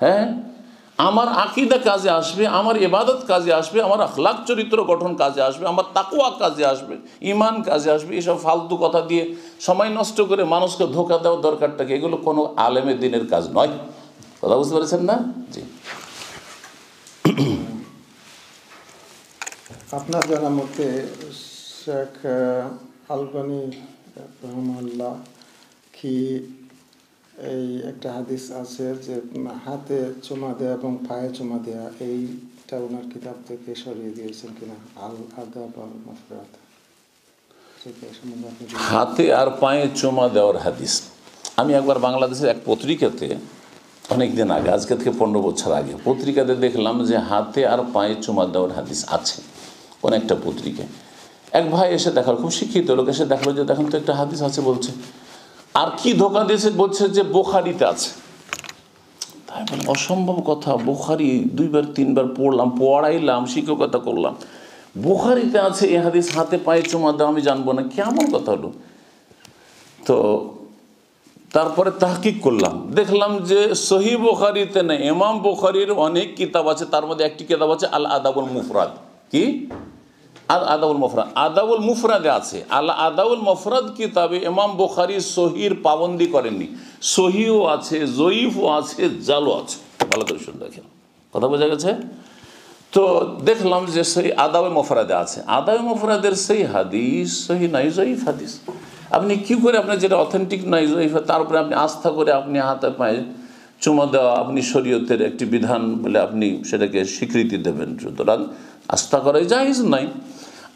S1: হ্যাঁ? আমার আকিদা কাজে আসবে, আমার ইবাদত কাজে আসবে, আমার আখলাক চরিত্র গঠন কাজে আসবে, আমার তাকুয়া কাজে আসবে, ইমান কাজে আসবে, এসব ফালতু কথা দিয়ে সময় নষ্ট করে মানুষকে ধোকা দেওয়ার দরকারটাকে এগুলো কোনো আলেমের দিনের কাজ নয়। কথা বুঝতে পেরেছেন না? জি।
S3: আপনার জানা মতে শেখ আলবানি রহমাল্লাহ কি এই একটা হাদিস আছে যে হাতে চুমা দেয়া এবং পায়ে চুমা দেয়া, এইটা ওনার কিতাব থেকে সরিয়ে দিয়েছেন কিনা? আল আদা
S1: হাতে আর পায়ে চোমা দেওয়ার হাদিস। আমি একবার বাংলাদেশের এক পত্রিকাতে অনেক দিন আগে, আজকে থেকে পনেরো বছর আগে, পত্রিকাতে দেখলাম যে হাতে আর পায়ে চুমা দেওয়ার হাদিস আছে। কোন একটা পত্রিকায়। এক ভাই এসে দেখাল, খুব শিক্ষিত লোক, এসে দেখাল যে, দেখুন তো একটা হাদিস আছে, বলছে। আর কি ধোকা দিয়েছে বলছে যে বোখারিতে আছে। তাই বললাম অসম্ভব কথা, বোখারি দুইবার, তিনবার পড়লাম, পড়াইলাম, শিক্ষকতা করলাম। বোখারিতে আছে, এ হাদিস হাতে পায়ে চুমা দাও, আমি জানব না কেমন কথা হলো? তো তারপরে তাহকিক করলাম। দেখলাম যে সহি বোখারিতে নেই, ইমাম বুখারির অনেক কিতাব আছে, তার মধ্যে একটি কিতাব আছে আল আদাবুল মুফরাদ। কি? আল আদাউল মফরাদ। আদাউল মুফরাদে আছে। আল্লাহ আদাউল মফরাদ কিতাবে ইমাম বুখারি সহির পাবন্দি করেননি। সহিও আছে, জয়ীফও আছে, জালও আছে। ভালো করে শুনে দেখেন। কথা বোঝা গেছে? তো দেখলাম যে সেই আদাবে মফরাদে আছে। আদাবে মফরাদের সেই হাদিস সহি নাই, জয়ীফ হাদিস। আপনি কি করে আপনার যেটা অথেন্টিক নাই, জয়ীফ, তার উপরে আপনি আস্থা করে আপনি হাতে পায়ে চুমা দেওয়া, আপনি শরীয়তের একটি বিধান বলে আপনি সেটাকে স্বীকৃতি দেবেন। সুতরাং আস্থা করাই জাহিজ নাই।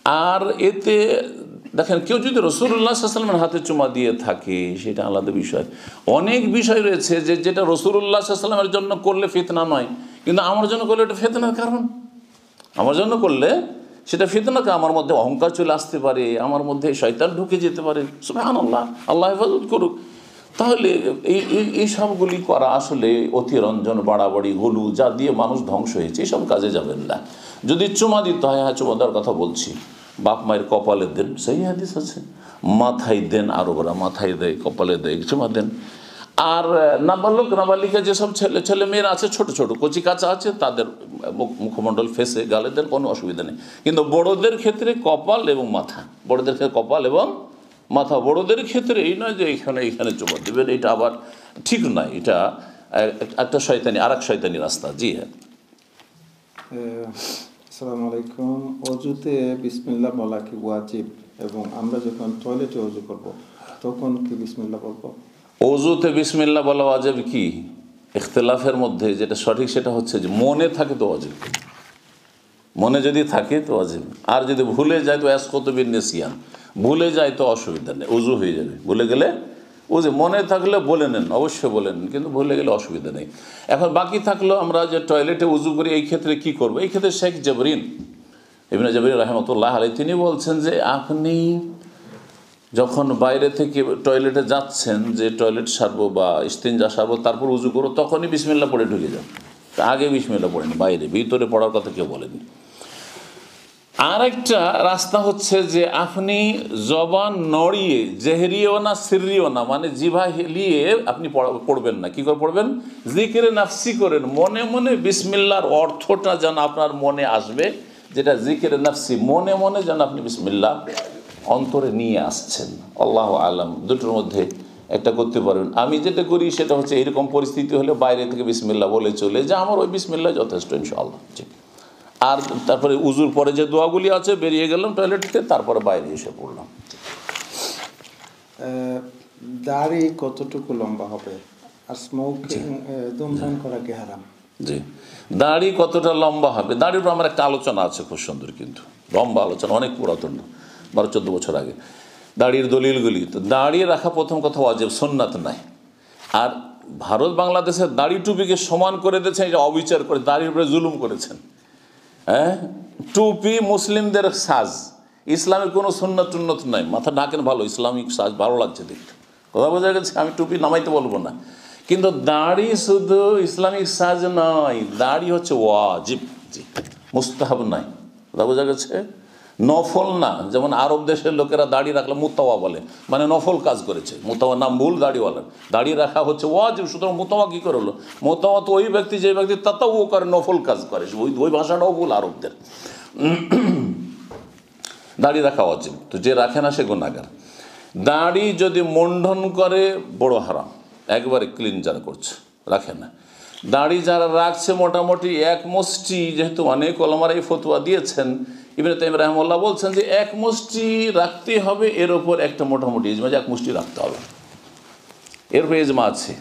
S1: আর এতে, দেখেন, কেউ যদি রসুল্লাহ সাল্লামের হাতে চুমা দিয়ে থাকে, সেটা আলাদা বিষয়। অনেক বিষয় রয়েছে যে, যেটা রসুল্লাহ সাল্লামের জন্য করলে ফিতনা নয়। কিন্তু আমার জন্য করলে এটা ফেতনার কারণ। আমার জন্য করলে সেটা ফিতনাকে আমার মধ্যে অহংকার চলে আসতে পারে, আমার মধ্যে শয়তান ঢুকে যেতে পারে। সুবহান আল্লাহ আল্লাহ হেফাজত করুক। তাহলে এই, এই- এই সবগুলি করা আসলে অতিরঞ্জন, বাড়াবাড়ি গলু যা দিয়ে মানুষ ধ্বংস হয়েছে এইসব কাজে যাবেন না। যদি চুমা দিতে, হয় হ্যাঁ চুমা দেওয়ার কথা বলছি। বাপ মায়ের কপালে দেন, সেই হাদিস আছে। মাথায় দেন আরও ওরা মাথায় দেয়, কপালে দেয়, চুমা দেন। আর নাবালক, নাবালিকা যেসব ছেলে ছেলে মেয়েরা আছে, ছোট ছোট, কচি কাঁচা আছে, তাদের মুখ- মুখমণ্ডল ফেসে গালে দেন কোনো অসুবিধা নেই। কিন্তু বড়দের ক্ষেত্রে কপাল এবং মাথা, বড়দের ক্ষেত্রে কপাল এবং মাথা বড়দের ক্ষেত্রে এই নয় যে এখানে এখানে চুমা দেবেন এটা আবার ঠিক নয়। এটা একটা শয়তানি আর এক শয়তানি রাস্তা। জি হ্যাঁ।
S3: আসসালামু আলাইকুম। অজুতে বিসমিল্লাহ বলা কি ওয়াজিব? এবং আমরা যখন টয়লেটে অজু করব তখন কি বিসমিল্লাহ বলব?
S1: অজুতে বিসমিল্লা বলা ওয়াজেব কি? ইখতলাফের মধ্যে যেটা সঠিক সেটা হচ্ছে যে মনে থাকে তো অজেব মনে যদি থাকে তো অজেব আর যদি ভুলে যায় তো অ্যাস অ্যাসকত নেসিয়ান। ভুলে যায় তো অসুবিধা নেই, উজু হয়ে যাবে। ভুলে গেলে উজু, মনে থাকলে বলে নেন, অবশ্যই বলে নেন, কিন্তু ভুলে গেলে অসুবিধা নেই। এখন বাকি থাকল আমরা যে টয়লেটে উজু করি, এই ক্ষেত্রে কি করব? এই ক্ষেত্রে শেখ জবরিন, ইবনে জবরিন রহমতুল্লাহ আলী তিনি বলছেন যে আপনি যখন বাইরে থেকে টয়লেটে যাচ্ছেন, যে টয়লেট সারবো বা ইস্তিনজা সারবো, তারপর উজু করো, তখনই বিসমিল্লা পড়ে ঢুকে যান আগে বিসমিল্লা পড়েন, বাইরে, ভিতরে পড়ার কথা কেউ বলেনি। আর একটা রাস্তা হচ্ছে যে আপনি জবান নড়িয়ে, জেহরিও না সিরিও না মানে জিভা হেলিয়ে আপনি পড়বেন না। কি করে পড়বেন? জিকিরে নাফসি করেন। মনে মনে বিসমিল্লার অর্থটা যেন আপনার মনে আসবে, যেটা জিকিরে নাফসি। মনে মনে যেন আপনি বিসমিল্লা অন্তরে নিয়ে আসছেন। আল্লাহ আলম। দুটোর মধ্যে একটা করতে পারবেন আমি যেটা করি সেটা হচ্ছে এরকম পরিস্থিতি হলে বাইরে থেকে বিসমিল্লা বলে চলে যে আমার ওই বিসমিল্লা যথেষ্ট, ইনশাআল্লাহ। জি আর তারপরে উজুর পরে যে দোয়াগুলি আছে বেরিয়ে গেলাম টয়লেট থেকে তারপরে বাইরে এসে পড়লাম।
S3: দাড়ি কতটুকু লম্বা হবে? আর স্মোকিং ধূমপান করা কি হারাম?
S1: জি। দাড়ি কতটা লম্বা হবে? দাড়ির উপর আমার একটা আলোচনা আছে খুব সুন্দর কিন্তু। লম্বা আলোচনা অনেক পুরাতন বারো চোদ্দ বছর আগে। দাড়ির দলিলগুলি তো দাড়ি রাখা প্রথম কথা অজেব সোননাথ নাই। আর ভারত বাংলাদেশের দাড়ি টুপিকে সমান করে দিয়েছেন এটা অবিচার করে দাড়ির উপরে জুলুম করেছেন। হ্যাঁ? টুপি মুসলিমদের সাজ। ইসলামের কোনো সুন্নত টুন্নত নাই। মাথা ঢাকেন ভালো, ইসলামিক সাজ ভালো লাগছে দেখতে। কথা বোঝা গেছে, আমি টুপি নামাইতে বলব না। কিন্তু দাড়ি শুধু ইসলামিক সাজ নয়, দাড়ি হচ্ছে ওয়াজিব। জি, মুস্তাহাব নাই। কথা বোঝা গেছে? নফল না, যেমন আরব দেশের লোকেরা দাড়ি রাখলে মুতাওয়া বলে মানে নফল কাজ করেছে। মুতাওয়া নাম ভুল দাড়িওয়ালার। দাড়ি রাখা হচ্ছে ওয়াজিব, সুতরাং মুতাওয়া কী করে হলো? মোতাওয়া তো ওই ব্যক্তি, যে ব্যক্তি তাতাও করে, নফল কাজ করে। ওই ওই ভাষাটাও ভুল আরবদের। দাড়ি রাখা উচিত তো যে রাখে না, সে গুণাগার দাড়ি যদি মন্ডন করে, বড় হারাম। একবারে ক্লিন যারা করছে, রাখে না। দাড়ি যারা রাখছে মোটামুটি এক মুষ্টি, যেহেতু অনেক ওলামার এই ফতুয়া দিয়েছেন, ইবনে তাইম রহমল্লাহ বলছেন যে এক মুষ্টি রাখতে হবে, এর ওপর একটা মোটামুটি ইজমা, যে এক মুষ্টি রাখতে হবে। এর উপরে ইজমা আছে।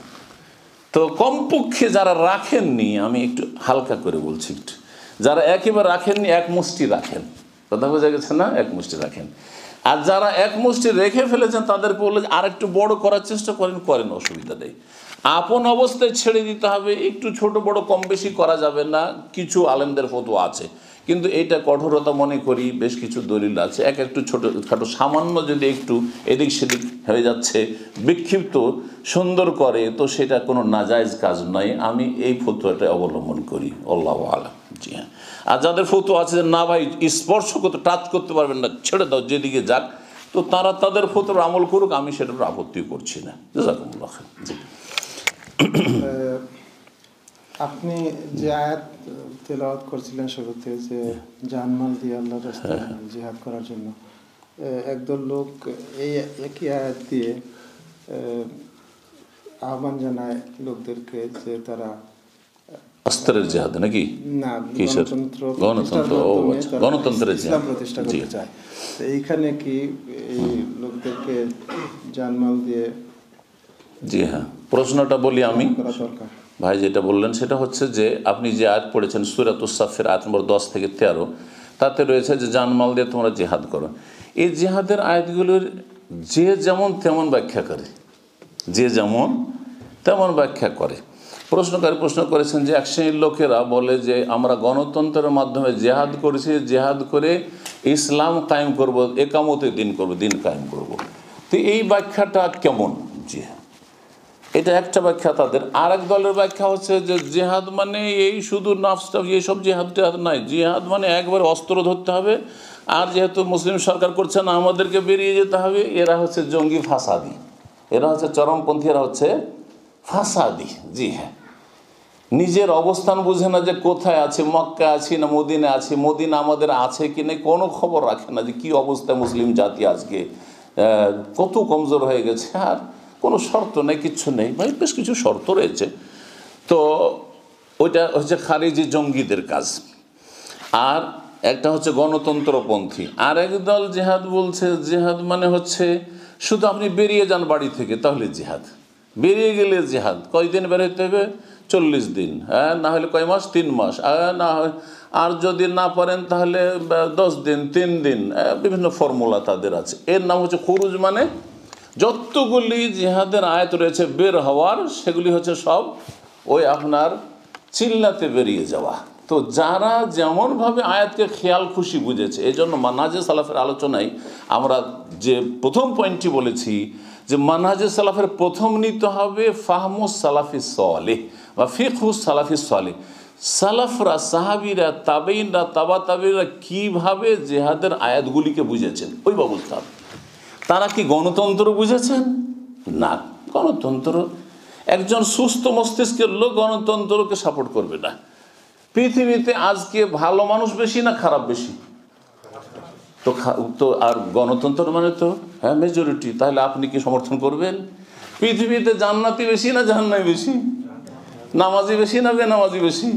S1: তো কমপক্ষে যারা রাখেননি, আমি একটু হালকা করে বলছি একটু, যারা একেবারে রাখেননি, এক মুষ্টি রাখেন। কথা বোঝা গেছে না? এক মুষ্টি রাখেন। আর যারা এক মুষ্টি রেখে ফেলেছেন, তাদেরকে বললে আর একটু বড় করার চেষ্টা করেন করেন, অসুবিধা নেই। আপন অবস্থায় ছেড়ে দিতে হবে, একটু ছোট বড় কম বেশি করা যাবে না, কিছু আলেমদের ফতো আছে। কিন্তু এটা কঠোরতা মনে করি, বেশ কিছু দলিল আছে। এক একটু ছোটো, খাটো সামান্য যদি একটু এদিক সেদিক হয়ে যাচ্ছে, বিক্ষিপ্ত, সুন্দর করে, তো সেটা কোনো নাজায়জ কাজ নয়। আমি এই ফতুয়াটা অবলম্বন করি। আল্লাহ আলাম। জি হ্যাঁ। আর যাদের ফতুয়া আছে না ভাই, স্পর্শ করতে, টাচ করতে পারবেন না, ছেড়ে দাও, যেদিকে যাক। তো তারা তাদের ফতুর আমল করুক, আমি সেটার আপত্তি করছি না। জি।
S3: আপনি যে আয়াত তেলাওয়াত করছিলেন শুরুতে যে জানমাল দিয়ে আল্লাহ রাস্তায় জিহাদ করার জন্য একদল লোক এই একই আয়াত দিয়ে আহ্বান জানায় লোকদেরকে যে তারা
S1: অস্ত্রের জেহাদ নাকি?
S3: না? গণতন্ত্র
S1: গণতন্ত্র, ও আচ্ছা, গণতন্ত্রের জিহাদ।
S3: প্রতিষ্ঠা করতে চায়। এইখানে কি এই লোকদেরকে জানমাল দিয়ে
S1: জি হ্যাঁ। প্রশ্নটা বলি আমি। ভাই যেটা বললেন সেটা হচ্ছে যে আপনি যে আয়াত পড়েছেন সুরাতুসাফের আয়াত নম্বর দশ থেকে তেরো তাতে রয়েছে যে জানমাল দিয়ে তোমরা জেহাদ করো। এই জেহাদের আয়াতগুলোর যে যেমন তেমন ব্যাখ্যা করে। যে যেমন তেমন ব্যাখ্যা করে। প্রশ্নকারী প্রশ্ন করেছেন যে এক শ্রেণির লোকেরা বলে যে আমরা গণতন্ত্রের মাধ্যমে জেহাদ করেছি জেহাদ করে ইসলাম কায়েম করব একামতে দিন করব দিন কায়েম করব। তো এই ব্যাখ্যাটা কেমন? জি হ্যাঁ। এটা একটা ব্যাখ্যা তাদের। আর এক দলের ব্যাখ্যা হচ্ছে যে জেহাদ মানে এই শুধু নাফসটা এইসব জেহাদ টেহাদ নাই। জেহাদ মানে একবার অস্ত্র ধরতে হবে। আর যেহেতু মুসলিম সরকার করছে না, আমাদেরকে বেরিয়ে যেতে হবে। এরা হচ্ছে জঙ্গি ফাসাদি। এরা হচ্ছে চরমপন্থী, এরা হচ্ছে ফাসাদি। জি হ্যাঁ। নিজের অবস্থান বুঝে না যে কোথায় আছে মক্কা আছি না মদিনে আছি। মদিনা আমাদের আছে কি নেই, কোনো খবর রাখে না যে কি অবস্থায় মুসলিম জাতি আজকে কত কমজোর হয়ে গেছে। আর কোনো শর্ত নেই কিচ্ছু নেই। ভাই বেশ কিছু শর্ত রয়েছে। তো ওইটা হচ্ছে খারিজি জঙ্গিদের কাজ। আর একটা হচ্ছে গণতন্ত্রপন্থী। আর এক দল জেহাদ বলছে জেহাদ মানে হচ্ছে শুধু আপনি বেরিয়ে যান বাড়ি থেকে তাহলে জেহাদ। বেরিয়ে গেলে জেহাদ। কয়দিন বেরোতে হবে? চল্লিশ দিন। হ্যাঁ না হলে কয় মাস? তিন মাস। না হয়- আর যদি না পারেন তাহলে দশ দিন তিন দিন। আহ, বিভিন্ন ফর্মুলা তাদের আছে। এর নাম হচ্ছে খুরুজ মানে যতগুলি জিহাদের আয়াত রয়েছে বের হওয়ার, সেগুলি হচ্ছে সব ওই আপনার চিল্লাতে বেরিয়ে যাওয়া। তো যারা যেমনভাবে আয়াতকে খেয়াল খুশি বুঝেছে এই জন্য মানাজে সালাফের আলোচনায় আমরা যে প্রথম পয়েন্টটি বলেছি যে মানহাজে সালাফের প্রথম নিতে হবে ফাহমুস সালাফি সলে বা ফিকহুস সালাফি সলে সালাফরা, সাহাবিরা তাবেইনরা তাবা তাবেইনরা কীভাবে জেহাদের আয়াতগুলিকে বুঝেছেন? ওই হবে তারা কি গণতন্ত্র বুঝেছেন? না, গণতন্ত্র। একজন সুস্থ মস্তিষ্কের লোক গণতন্ত্রকে সাপোর্ট করবে না। পৃথিবীতে আজকে ভালো মানুষ বেশি না খারাপ বেশি? তো তো আর গণতন্ত্র মানে তো হ্যাঁ মেজরিটি তাহলে আপনি কি সমর্থন করবেন? পৃথিবীতে জান্নাতি বেশি না জান্নাই বেশি? নামাজি বেশি না বেনামাজি বেশি?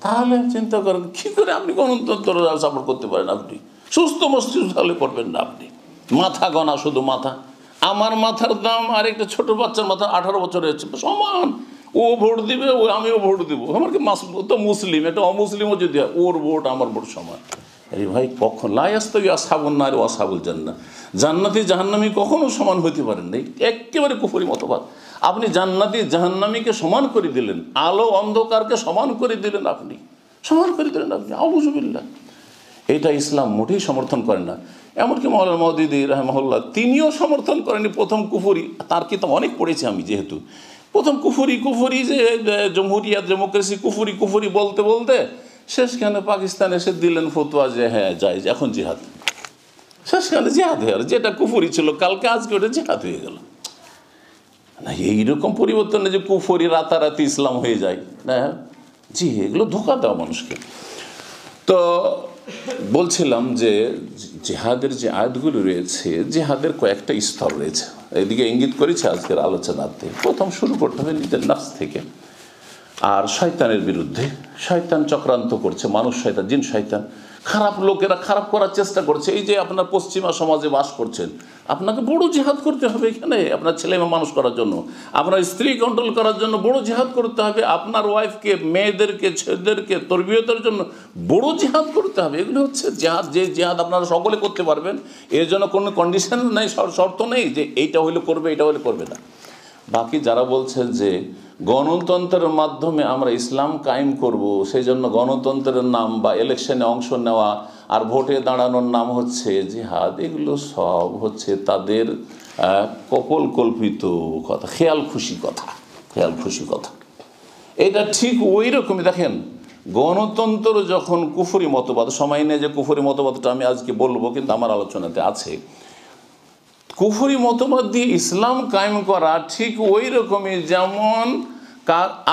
S1: তাহলে চিন্তা করেন, কি করে আপনি গণতন্ত্র সাপোর্ট করতে পারেন আপনি? সুস্থ মস্তিষ্ক তাহলে করবেন না আপনি। মাথা গনা শুধু মাথা। আমার মাথার দাম আর একটা ছোট বাচ্চার মাথা আঠারো বছরের সমান। ও ভোট দিবে, ও আমিও ভোট দিব। আমার কি ও তো মুসলিম, এটা অমুসলিমও যদি হয়, ওর ভোট, আমার ভোট সমান। আরে ভাই, কখন? লায়াস্তবি আসাবুল না রে আসাবুল জান্না জান্নাতি জাহান্নামি কখনো সমান হতে পারেন নাই। একেবারে কুফুরি মতবাদ। আপনি জান্নাতি জাহান্নামীকে সমান করে দিলেন। আলো অন্ধকারকে সমান করে দিলেন আপনি। সমান করে দিলেন আপনি। আবুজুবিল্লা এটা ইসলাম মোটেই সমর্থন করে না। এমনকি মৌলানা মদিদি রহমহল্লা তিনিও সমর্থন করেনি প্রথম কুফুরি। তার কিতাব অনেক পড়েছি আমি যেহেতু। প্রথম কুফুরি কুফুরি যে জমহুরিয়াত, ডেমোক্রেসি, কুফুরি কুফুরি বলতে বলতে শেষখানে পাকিস্তান এসে দিলেন ফতোয়া যে হ্যাঁ যাই এখন জিহাদ। শেষখানে জিহাদ হয়ে যেটা কুফুরি ছিল, কালকে আজকে ওটা জিহাদ হয়ে গেল। না, এইরকম পরিবর্তন যে কুফরি, রাতারাতি ইসলাম হয়ে যায়। হ্যাঁ জি, এগুলো ধোকা দেওয়া মানুষকে। তো বলছিলাম যে জেহাদের যে আয়াতগুলো রয়েছে, জেহাদের কয়েকটা স্তর রয়েছে। এদিকে ইঙ্গিত করেছে আজকের আলোচনাতে প্রথম শুরু করতে হবে নিজের নাচ থেকে। আর শয়তানের বিরুদ্ধে। শয়তান চক্রান্ত করছে। মানুষ শয়তান, জিন শয়তান। খারাপ লোকেরা খারাপ করার চেষ্টা করছে। এই যে আপনার পশ্চিমা সমাজে বাস করছেন, আপনাকে বড় জেহাদ করতে হবে এখানে, আপনার ছেলে মানুষ করার জন্য। আপনার স্ত্রী কন্ট্রোল করার জন্য বড় জেহাদ করতে হবে, আপনার ওয়াইফকে মেয়েদেরকে, ছেলেদেরকে, তরবিয়তের জন্য বড় জেহাদ করতে হবে। এগুলো হচ্ছে জেহাদ, যে জেহাদ আপনারা সকলে করতে পারবেন, এর জন্য কোনো কন্ডিশন নেই, শর্ত নেই যে এইটা হইলে করবে এটা হলে করবে না। বাকি যারা বলছেন যে গণতন্ত্রের মাধ্যমে আমরা ইসলাম কায়েম করব, সেই জন্য গণতন্ত্রের নাম বা ইলেকশনে অংশ নেওয়া আর ভোটে দাঁড়ানোর নাম হচ্ছে জিহাদ, এগুলো সব হচ্ছে তাদের কপল কল্পিত কথা, খেয়াল খুশি কথা, খেয়াল খুশি কথা। এটা ঠিক ওই রকমই দেখেন, গণতন্ত্র যখন কুফুরি মতবাদ, সময় নেই যে কুফুরি মতবাদটা আমি আজকে বলব, কিন্তু আমার আলোচনাতে আছে। কুফুরি মতবাদ দিয়ে ইসলাম কায়েম করা ঠিক ওই রকমই। যেমন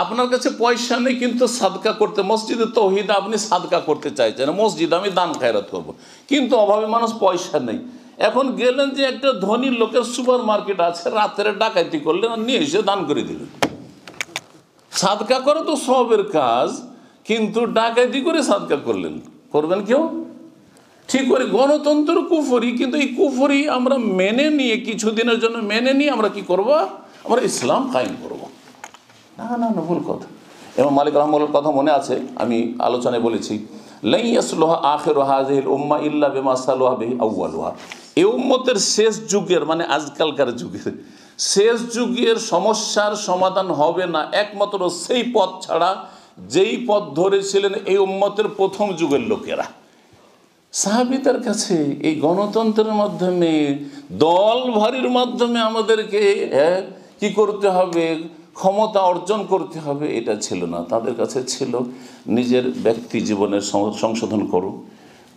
S1: আপনার কাছে পয়সা নেই কিন্তু সাদকা করতে, মসজিদে তহিদ আপনি সাদকা করতে চাইছেন, মসজিদ আমি দান খায়রাত করব। কিন্তু অভাবে মানুষ পয়সা নেই। এখন গেলেন যে একটা ধনী লোকের সুপার মার্কেট আছে, রাতের ডাকাতি করলেন আর নিয়ে এসে দান করে দিলেন। সাদকা করে তো সবের কাজ, কিন্তু ডাকাতি করে সাদকা করলেন। করবেন কেউ? ঠিক করে গণতন্ত্র কুফরি, কিন্তু এই কুফরি আমরা মেনে নিয়ে, কিছুদিনের জন্য মেনে নিয়ে আমরা কি করব? আমরা ইসলাম কায়েম করব। না না না ভুল কথা। এবং মালিক রহমুল্লার কথা মনে আছে? আমি আলোচনায় বলেছি লাই আসলোহা আখের হাজিল উম্মা ইল্লা বেমা বেহি আউ্বালুহা এই উম্মতের শেষ যুগের মানে আজকালকার যুগের, শেষ যুগের সমস্যার সমাধান হবে না, একমাত্র সেই পথ ছাড়া যেই পথ ধরেছিলেন এই উম্মতের প্রথম যুগের লোকেরা। সাহাবিদের কাছে এই গণতন্ত্রের মাধ্যমে দল ভারির মাধ্যমে আমাদেরকে হ্যাঁ, কি করতে হবে? ক্ষমতা অর্জন করতে হবে এটা ছিল না। তাদের কাছে ছিল নিজের ব্যক্তি জীবনের সংশোধন করো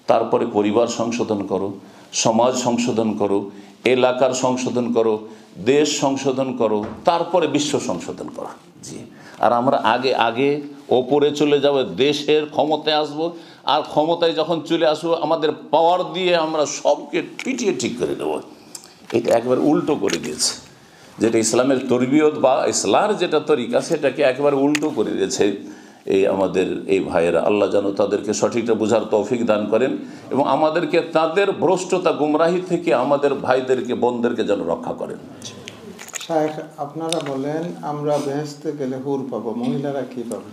S1: তারপরে পরিবার সংশোধন করো সমাজ সংশোধন করো এলাকার সংশোধন করো দেশ সংশোধন করো তারপরে বিশ্ব সংশোধন করা। জি। আর আমরা আগে আগে ওপরে চলে যাব দেশের ক্ষমতায় আসব আর ক্ষমতায় যখন চলে আসব, আমাদের পাওয়ার দিয়ে আমরা সবকে পিটিয়ে ঠিক করে দেবো এটা একবার উল্টো করে দিয়েছে। যেটা ইসলামের তরবিয়ত বা ইসলার যেটা তরিকা, সেটাকে একবার উল্টো করে দিয়েছে এই আমাদের এই ভাইয়েরা। আল্লাহ যেন তাদেরকে সঠিকটা বোঝার তৌফিক দান করেন এবং আমাদেরকে তাদের ভ্রষ্টতা গুমরাহি থেকে আমাদের ভাইদেরকে, বোনদেরকে যেন রক্ষা করেন।
S3: আপনারা বলেন, আমরা বেহেস্তে গেলে হুর পাবো, মহিলারা কি পাবে?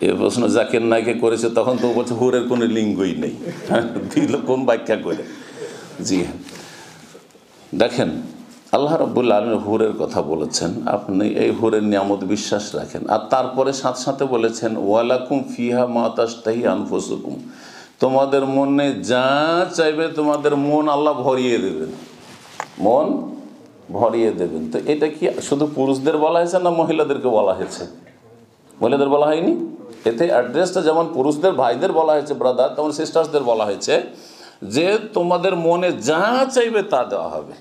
S1: এ প্রশ্ন জাকির নাইকে করেছে, তখন তো বলছে, হুরের কোনো লিঙ্গই নেই। দিল কোন ব্যাখ্যা করে। জি হ্যাঁ। দেখেন, আল্লাহ রব্বুল আলম হুরের কথা বলেছেন। আপনি এই হুরের নিয়ামত বিশ্বাস রাখেন। আর তারপরে সাথে সাথে বলেছেন, ওয়ালাকুম ফিহা মাতাস্তাহি আনফুসুকুম। তোমাদের মনে যা চাইবে তোমাদের মন আল্লাহ ভরিয়ে দেবেন। মন ভরিয়ে দেবেন। তো এটা কি শুধু পুরুষদের বলা হয়েছে না মহিলাদেরকে বলা হয়েছে? মহিলাদের বলা হয়নি? এতে অ্যাড্রেসটা যেমন পুরুষদের, ভাইদের বলা হয়েছে ব্রাদার তেমন সিস্টার্সদের বলা হয়েছে যে তোমাদের মনে যা চাইবে তা দেওয়া হবে।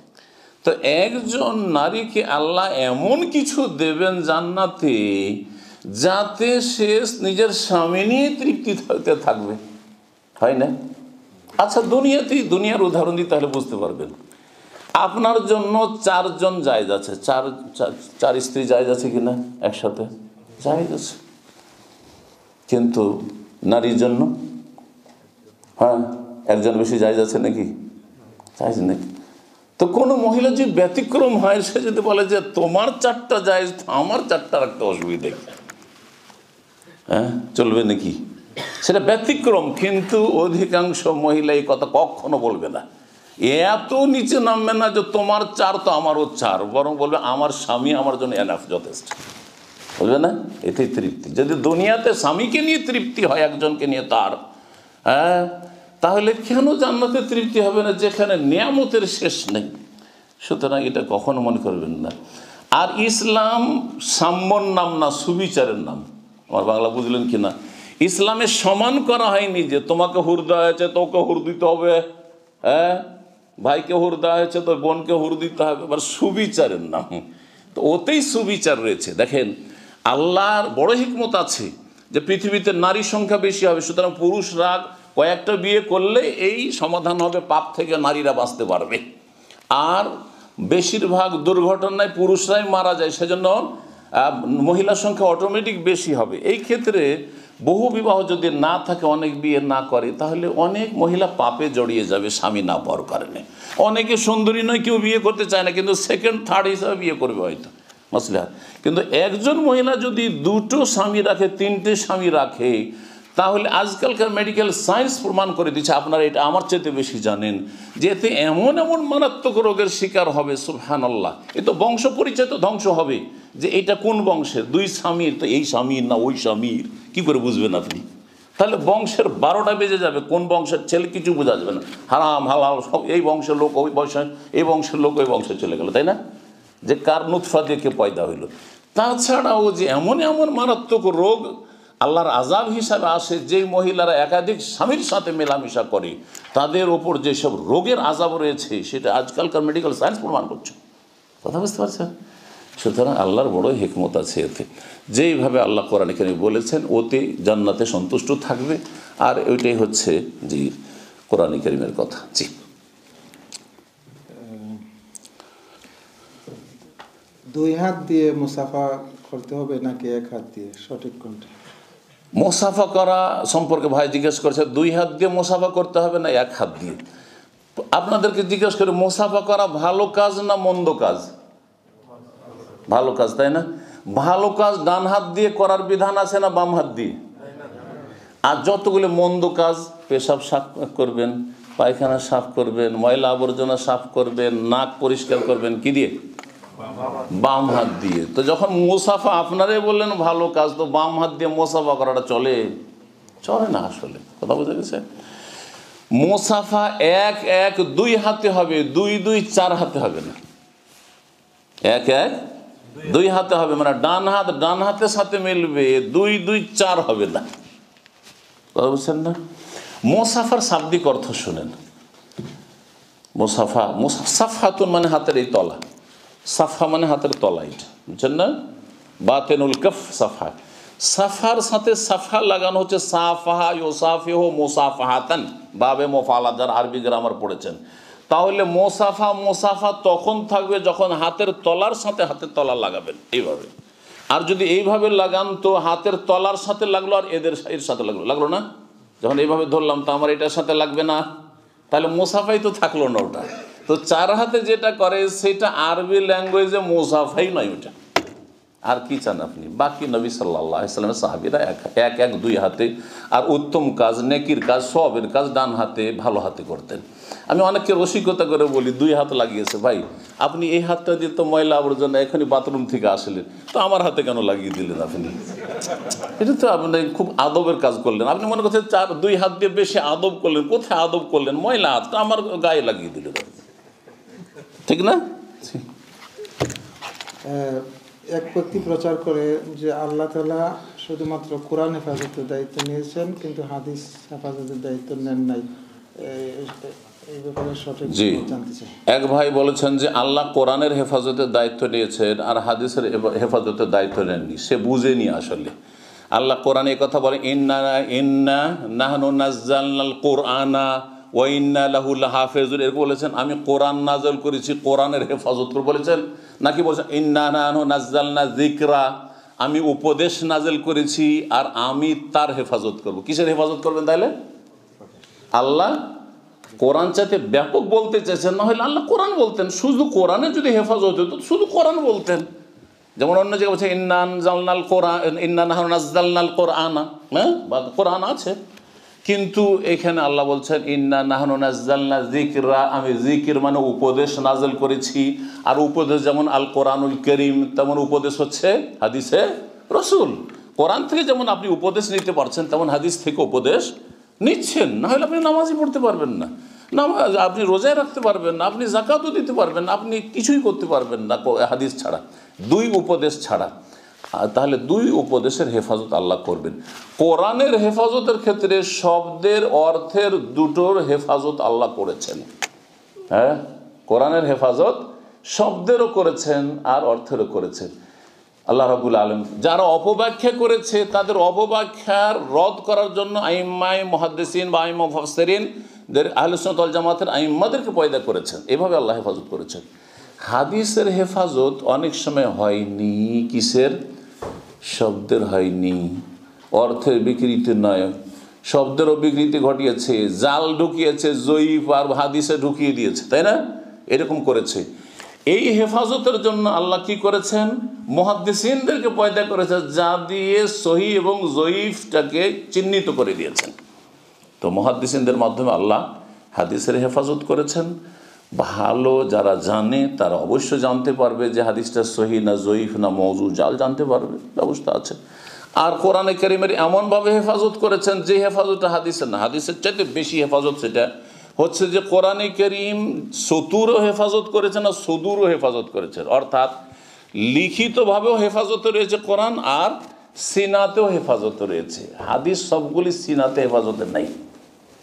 S1: তো একজন নারীকে আল্লাহ এমন কিছু দেবেন জান্নাতে যাতে সে নিজের স্বামী নিয়ে তৃপ্তি হতে থাকবে। হয় না? আচ্ছা দুনিয়াতেই, দুনিয়ার উদাহরণ দিই তাহলে বুঝতে পারবেন। আপনার জন্য চারজন জায়জ আছে। চার, চার- চার স্ত্রী জায়জ আছে কিনা? একসাথে? জায়জ আছে। কিন্তু নারীর জন্য? হ্যাঁ একজন বেশি জায়জ আছে নাকি? জায়জ নেই। তো কোনো মহিলা যদি ব্যতিক্রম হয়, সে যদি বলে যে তোমার চারটা জায়জ, আমার চারটা রাখতে অসুবিধে হ্যাঁ চলবে নাকি? সেটা ব্যতিক্রম, কিন্তু অধিকাংশ মহিলা এই কথা কখনো বলবে না। এত নিচে নামবে না যে তোমার চার তো আমারও চার, বরং বলবে আমার স্বামী আমার জন্য এনাফ যথেষ্ট। বুঝবে না? এতেই তৃপ্তি। যদি দুনিয়াতে স্বামীকে নিয়ে তৃপ্তি হয়, একজনকে নিয়ে তার হ্যাঁ তাহলে কেন জান্নাতে তৃপ্তি হবে না, যেখানে নিয়ামতের শেষ নেই? সুতরাং এটা কখনো মনে করবেন না। আর ইসলাম সাম্যর নাম না, সুবিচারের নাম। আমার বাংলা বুঝলেন কি না ইসলামে সমান করা হয়নি যে তোমাকে হুর দেওয়া হয়েছে, তোকে হুর দিতে হবে হ্যাঁ? ভাইকে হুর দেওয়া হয়েছে তো বোনকে হুর দিতে হবে, এবার সুবিচারের নাম। তো ওতেই সুবিচার রয়েছে। দেখেন আল্লাহর বড় হিকমত আছে যে পৃথিবীতে নারী সংখ্যা বেশি হবে সুতরাং পুরুষরা কয়েকটা বিয়ে করলে এই সমাধান হবে পাপ থেকে নারীরা বাঁচতে পারবে। আর বেশিরভাগ দুর্ঘটনায় পুরুষরাই মারা যায় সেজন্য আহ, মহিলার সংখ্যা অটোমেটিক বেশি হবে। এই ক্ষেত্রে বহু বিবাহ যদি না থাকে অনেক বিয়ে না করে তাহলে অনেক মহিলা পাপে জড়িয়ে যাবে স্বামী না পাওয়ার কারণে। অনেকে সুন্দরী নয় কেউ বিয়ে করতে চায় না কিন্তু সেকেন্ড থার্ড হিসাবে বিয়ে করবে হয়তো। মসলিহাত কিন্তু একজন মহিলা যদি দুটো স্বামী রাখে, তিনটে স্বামী রাখে, তাহলে আজকালকার মেডিকেল সায়েন্স প্রমাণ করে দিচ্ছে, আপনারা এটা আমার চাইতে বেশি জানেন যে এতে এমন এমন মারাত্মক রোগের শিকার হবে সুলহান আল্লাহ এ তো বংশ পরিচয় তো ধ্বংস হবে যে এটা কোন বংশের? দুই স্বামীর, তো এই স্বামীর না ওই স্বামীর? কি করে বুঝবেন আপনি? তাহলে বংশের বারোটা বেজে যাবে, কোন বংশের ছেলে কিছু বোঝা যাবে না। হারাম, হালাল, সব এই বংশের লোক ওই বংশে এই বংশের লোক ওই বংশে চলে গেল, তাই না? যে কার নুৎফা দিয়ে কে পয়দা হইল। তাছাড়াও যে এমন এমন মারাত্মক রোগ আল্লাহর আজাব হিসাবে আসে, যেই মহিলারা একাধিক স্বামীর সাথে মেলামেশা করে, তাদের ওপর যেসব রোগের আজাব রয়েছে, সেটা আজকালকার মেডিকেল সায়েন্স প্রমাণ করছে। কথা বুঝতে পারছেন? সুতরাং আল্লাহর বড় হেকমত আছে এতে। যেইভাবে আল্লাহ কোরআন এখানে বলেছেন, ওতে জান্নাতে সন্তুষ্ট থাকবে। আর ওইটাই হচ্ছে জি, কোরআন করিমের কথা। জি।
S3: দুই হাত দিয়ে মুসাফা করতে হবে নাকি এক হাত দিয়ে? সঠিক কোনটা?
S1: মোসাফা করা সম্পর্কে ভাই জিজ্ঞেস করছে, দুই হাত দিয়ে মোসাফা করতে হবে না এক হাত দিয়ে? আপনাদেরকে জিজ্ঞেস করে, মোসাফা করা ভালো কাজ না মন্দ কাজ? ভালো কাজ, তাই না? ভালো কাজ ডান হাত দিয়ে করার বিধান আছে না বাম হাত দিয়ে? আর যতগুলো মন্দ কাজ, পেশাব সাফ করবেন, পায়খানা সাফ করবেন, ময়লা আবর্জনা সাফ করবেন, নাক পরিষ্কার করবেন, কি দিয়ে? বাম হাত দিয়ে। তো যখন মোসাফা আপনারাই বললেন, ভালো কাজ, তো বাম হাত দিয়ে মোসাফা করাটা চলে? চলে না আসলে, কথা বুঝে গেছে মোসাফা এক এক দুই হাতে হবে, দুই দুই চার হাতে হবে না। এক এক দুই হাতে হবে মানে ডান হাত ডান হাতের সাথে মিলবে, দুই দুই চার হবে না। কথা বুঝছেন না? মোসাফার শাব্দিক অর্থ শুনেন। মোসাফা সাফাতুন মানে হাতের এই তলা। সাফা মানে হাতের তলা এটা। বুঝছেন না? বাতেনুল কফ সাফা সাফার সাথে সাফা লাগানো হচ্ছে সাফাহা ইউসাফি হো মোসাফাহাতান। বাবে মোফালা যার আরবি গ্রামার পড়েছেন। তাহলে মোসাফা মোসাফা তখন থাকবে যখন হাতের তলার সাথে হাতের তলা লাগাবেন। এইভাবে। আর যদি এইভাবে লাগান তো হাতের তলার সাথে লাগল আর এদের এর সাথে লাগল। লাগল না? যখন এইভাবে ধরলাম তো আমার এটার সাথে লাগবে না। তাহলে মোসাফাই তো থাকল না ওটা। তো চার হাতে যেটা করে, সেটা আরবি ল্যাঙ্গুয়েজে মোসাফাই নয় ওটা। আর কি চান আপনি? বাকি নবী সাল্লাহ ইসলামের সাহাবিরা এক এক এক, দুই হাতে। আর উত্তম কাজ, নেকির কাজ সবের কাজ ডান হাতে, ভালো হাতে করতেন। আমি অনেককে রসিকতা করে বলি, দুই হাত লাগিয়েছে, ভাই, আপনি এই হাতটা দিয়ে তো ময়লা আবর্জনা এখনই বাথরুম থেকে আসলেন, তো আমার হাতে কেন লাগিয়ে দিলেন আপনি? এটা তো আপনি খুব আদবের কাজ করলেন। আপনি মনে করছেন চার, দুই হাত দিয়ে বেশি আদব করলেন, কোথায় আদব করলেন? ময়লা হাতটা আমার গায়ে লাগিয়ে দিলেন। ঠিক না?
S3: এক ব্যক্তি প্রচার করে যে আল্লাহ তালা শুধুমাত্র কোরআন হেফাজতের দায়িত্ব নিয়েছেন কিন্তু হাদিস হেফাজতের দায়িত্ব নেন নাই।
S1: জি। এক ভাই বলেছেন যে আল্লাহ কোরআনের হেফাজতের দায়িত্ব নিয়েছেন আর হাদিসের হেফাজতের দায়িত্ব নেননি। সে বুঝেনি আসলে। আল্লাহ কোরআনে কথা বলে ইন্না ইন্না নাহনু নাজ্জালনাল কোরআনা ও ইন্না লাহুল হাফেজুল, এরকম বলেছেন, আমি কোরআন নাজল করেছি, কোরআনের হেফাজত করে বলেছেন। নাকি বলছেন, ইন্না নাহনু নাজ্জালনা জিকরা আমি উপদেশ নাজেল করেছি আর আমি তার হেফাজত করব। কিসের হেফাজত করবেন তাহলে? আল্লাহ কোরআন চাইতে ব্যাপক বলতে চাইছেন না হলে আল্লাহ কোরআন বলতেন। শুধু কোরআনে যদি হেফাজত হতো শুধু কোরআন বলতেন। যেমন অন্য জায়গায় বলছে ইন্নান জালনাল কোরআন ইন্নান নাজদালনাল কোরআন হ্যাঁ? বা কোরআন আছে। কিন্তু এখানে আল্লাহ বলছেন, ইন্না নাহনু নাজদালনা জিকরা আমি জিকির মানে উপদেশ নাজল করেছি। আর উপদেশ যেমন আল কোরআনুল করিম, তেমন উপদেশ হচ্ছে হাদিসে রসুল। কোরআন থেকে যেমন আপনি উপদেশ নিতে পারছেন, তেমন হাদিস থেকে উপদেশ নিচ্ছেন। না হলে আপনি নামাজই পড়তে পারবেন না। নামাজ আপনি রোজায় রাখতে পারবেন না, আপনি জাকাতও দিতে পারবেন না, আপনি কিছুই করতে পারবেন না, হাদিস ছাড়া। দুই উপদেশ ছাড়া। তাহলে দুই উপদেশের হেফাজত আল্লাহ করবেন। কোরআনের হেফাজতের ক্ষেত্রে শব্দের অর্থের দুটোর হেফাজত আল্লাহ করেছেন। হ্যাঁ? কোরআনের হেফাজত শব্দেরও করেছেন আর অর্থেরও করেছেন। আল্লাহ রাবুল আলম যারা অপব্যাখ্যা করেছে, তাদের অপব্যাখ্যার রদ করার জন্য আইম্মাই মহাদ্দেসিন বা ফসরিন দের আহলুসনতল জামাতের আইম্মাদেরকে পয়দা করেছেন। এভাবে আল্লাহ হেফাজত করেছেন। হাদিসের হেফাজত অনেক সময় হয়নি কিসের? শব্দের হয়নি, অর্থের বিকৃতি নয়। শব্দেরও বিকৃতি ঘটিয়েছে, জাল ঢুকিয়েছে, জয়ীফ আর হাদিসে ঢুকিয়ে দিয়েছে, তাই না? এরকম করেছে। এই হেফাজতের জন্য আল্লাহ কি করেছেন? মহাদ্দিসিনদেরকে পয়দা করেছেন, যা দিয়ে সহি এবং জয়ীফটাকে চিহ্নিত করে দিয়েছেন। তো মহাদ্দিসিনদের মাধ্যমে আল্লাহ হাদিসের হেফাজত করেছেন ভালো যারা জানে, তারা অবশ্যই জানতে পারবে যে হাদিসটা সহি না জয়ীফ না মৌজু জাল জানতে পারবে, ব্যবস্থা আছে। আর কোরআনে করিমের এমনভাবে হেফাজত করেছেন যে হেফাজতটা হাদিসের না, হাদিসের চাইতে বেশি হেফাজত সেটা হচ্ছে যে কোরআনে করিম সতুরও হেফাজত করেছেন আর সদুরও হেফাজত করেছেন। অর্থাৎ লিখিতভাবেও হেফাজত রয়েছে কোরআন আর সিনাতেও হেফাজত রয়েছে। হাদিস সবগুলি সিনাতে হেফাজতে নাই।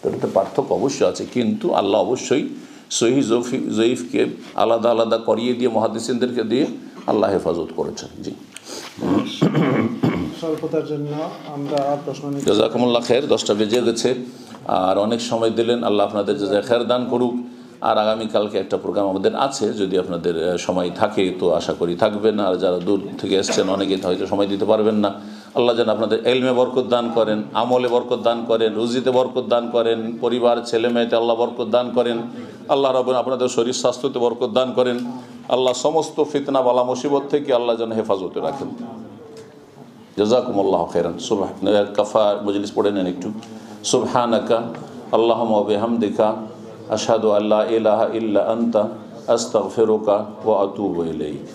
S1: তাতে পার্থক্য অবশ্যই আছে, কিন্তু আল্লাহ অবশ্যই সহি জফি জয়ীফকে আলাদা আলাদা করিয়ে দিয়ে মহাদিসিনদেরকে দিয়ে আল্লাহ হেফাজত করেছেন জি।
S3: স্বল্পতার জন্য আমরা প্রশ্ন
S1: জাজাকুমুল্লাহ খের দশটা বেজে গেছে আর অনেক সময় দিলেন আল্লাহ আপনাদের যে খের দান করুক আর আগামীকালকে একটা প্রোগ্রাম আমাদের আছে যদি আপনাদের সময় থাকে তো আশা করি থাকবেন আর যারা দূর থেকে এসছেন অনেকে হয়তো সময় দিতে পারবেন না। আল্লাহ যেন আপনাদের এলমে বরকত দান করেন, আমলে বরকত দান করেন, রুজিতে বরকত দান করেন, পরিবার, ছেলে মেয়েতে আল্লাহ বরকত দান করেন, আল্লাহ রবেন আপনাদের শরীর স্বাস্থ্যতে বরকত দান করেন, আল্লাহ সমস্ত ফিতনা বালা মুসিবত থেকে আল্লাহ যেন হেফাজতে রাখেন। জজাকুমুল্লাহ খেরান সুবাহ কাফা মজলিস পড়ে নেন একটু। সুবহানাকা আল্লাহ বেহামদিকা আসাদু আল্লাহ ইলাহা ইল্লা আন্তা, আস্তাগফিরুকা ওয়া আতুবু ইলাইক।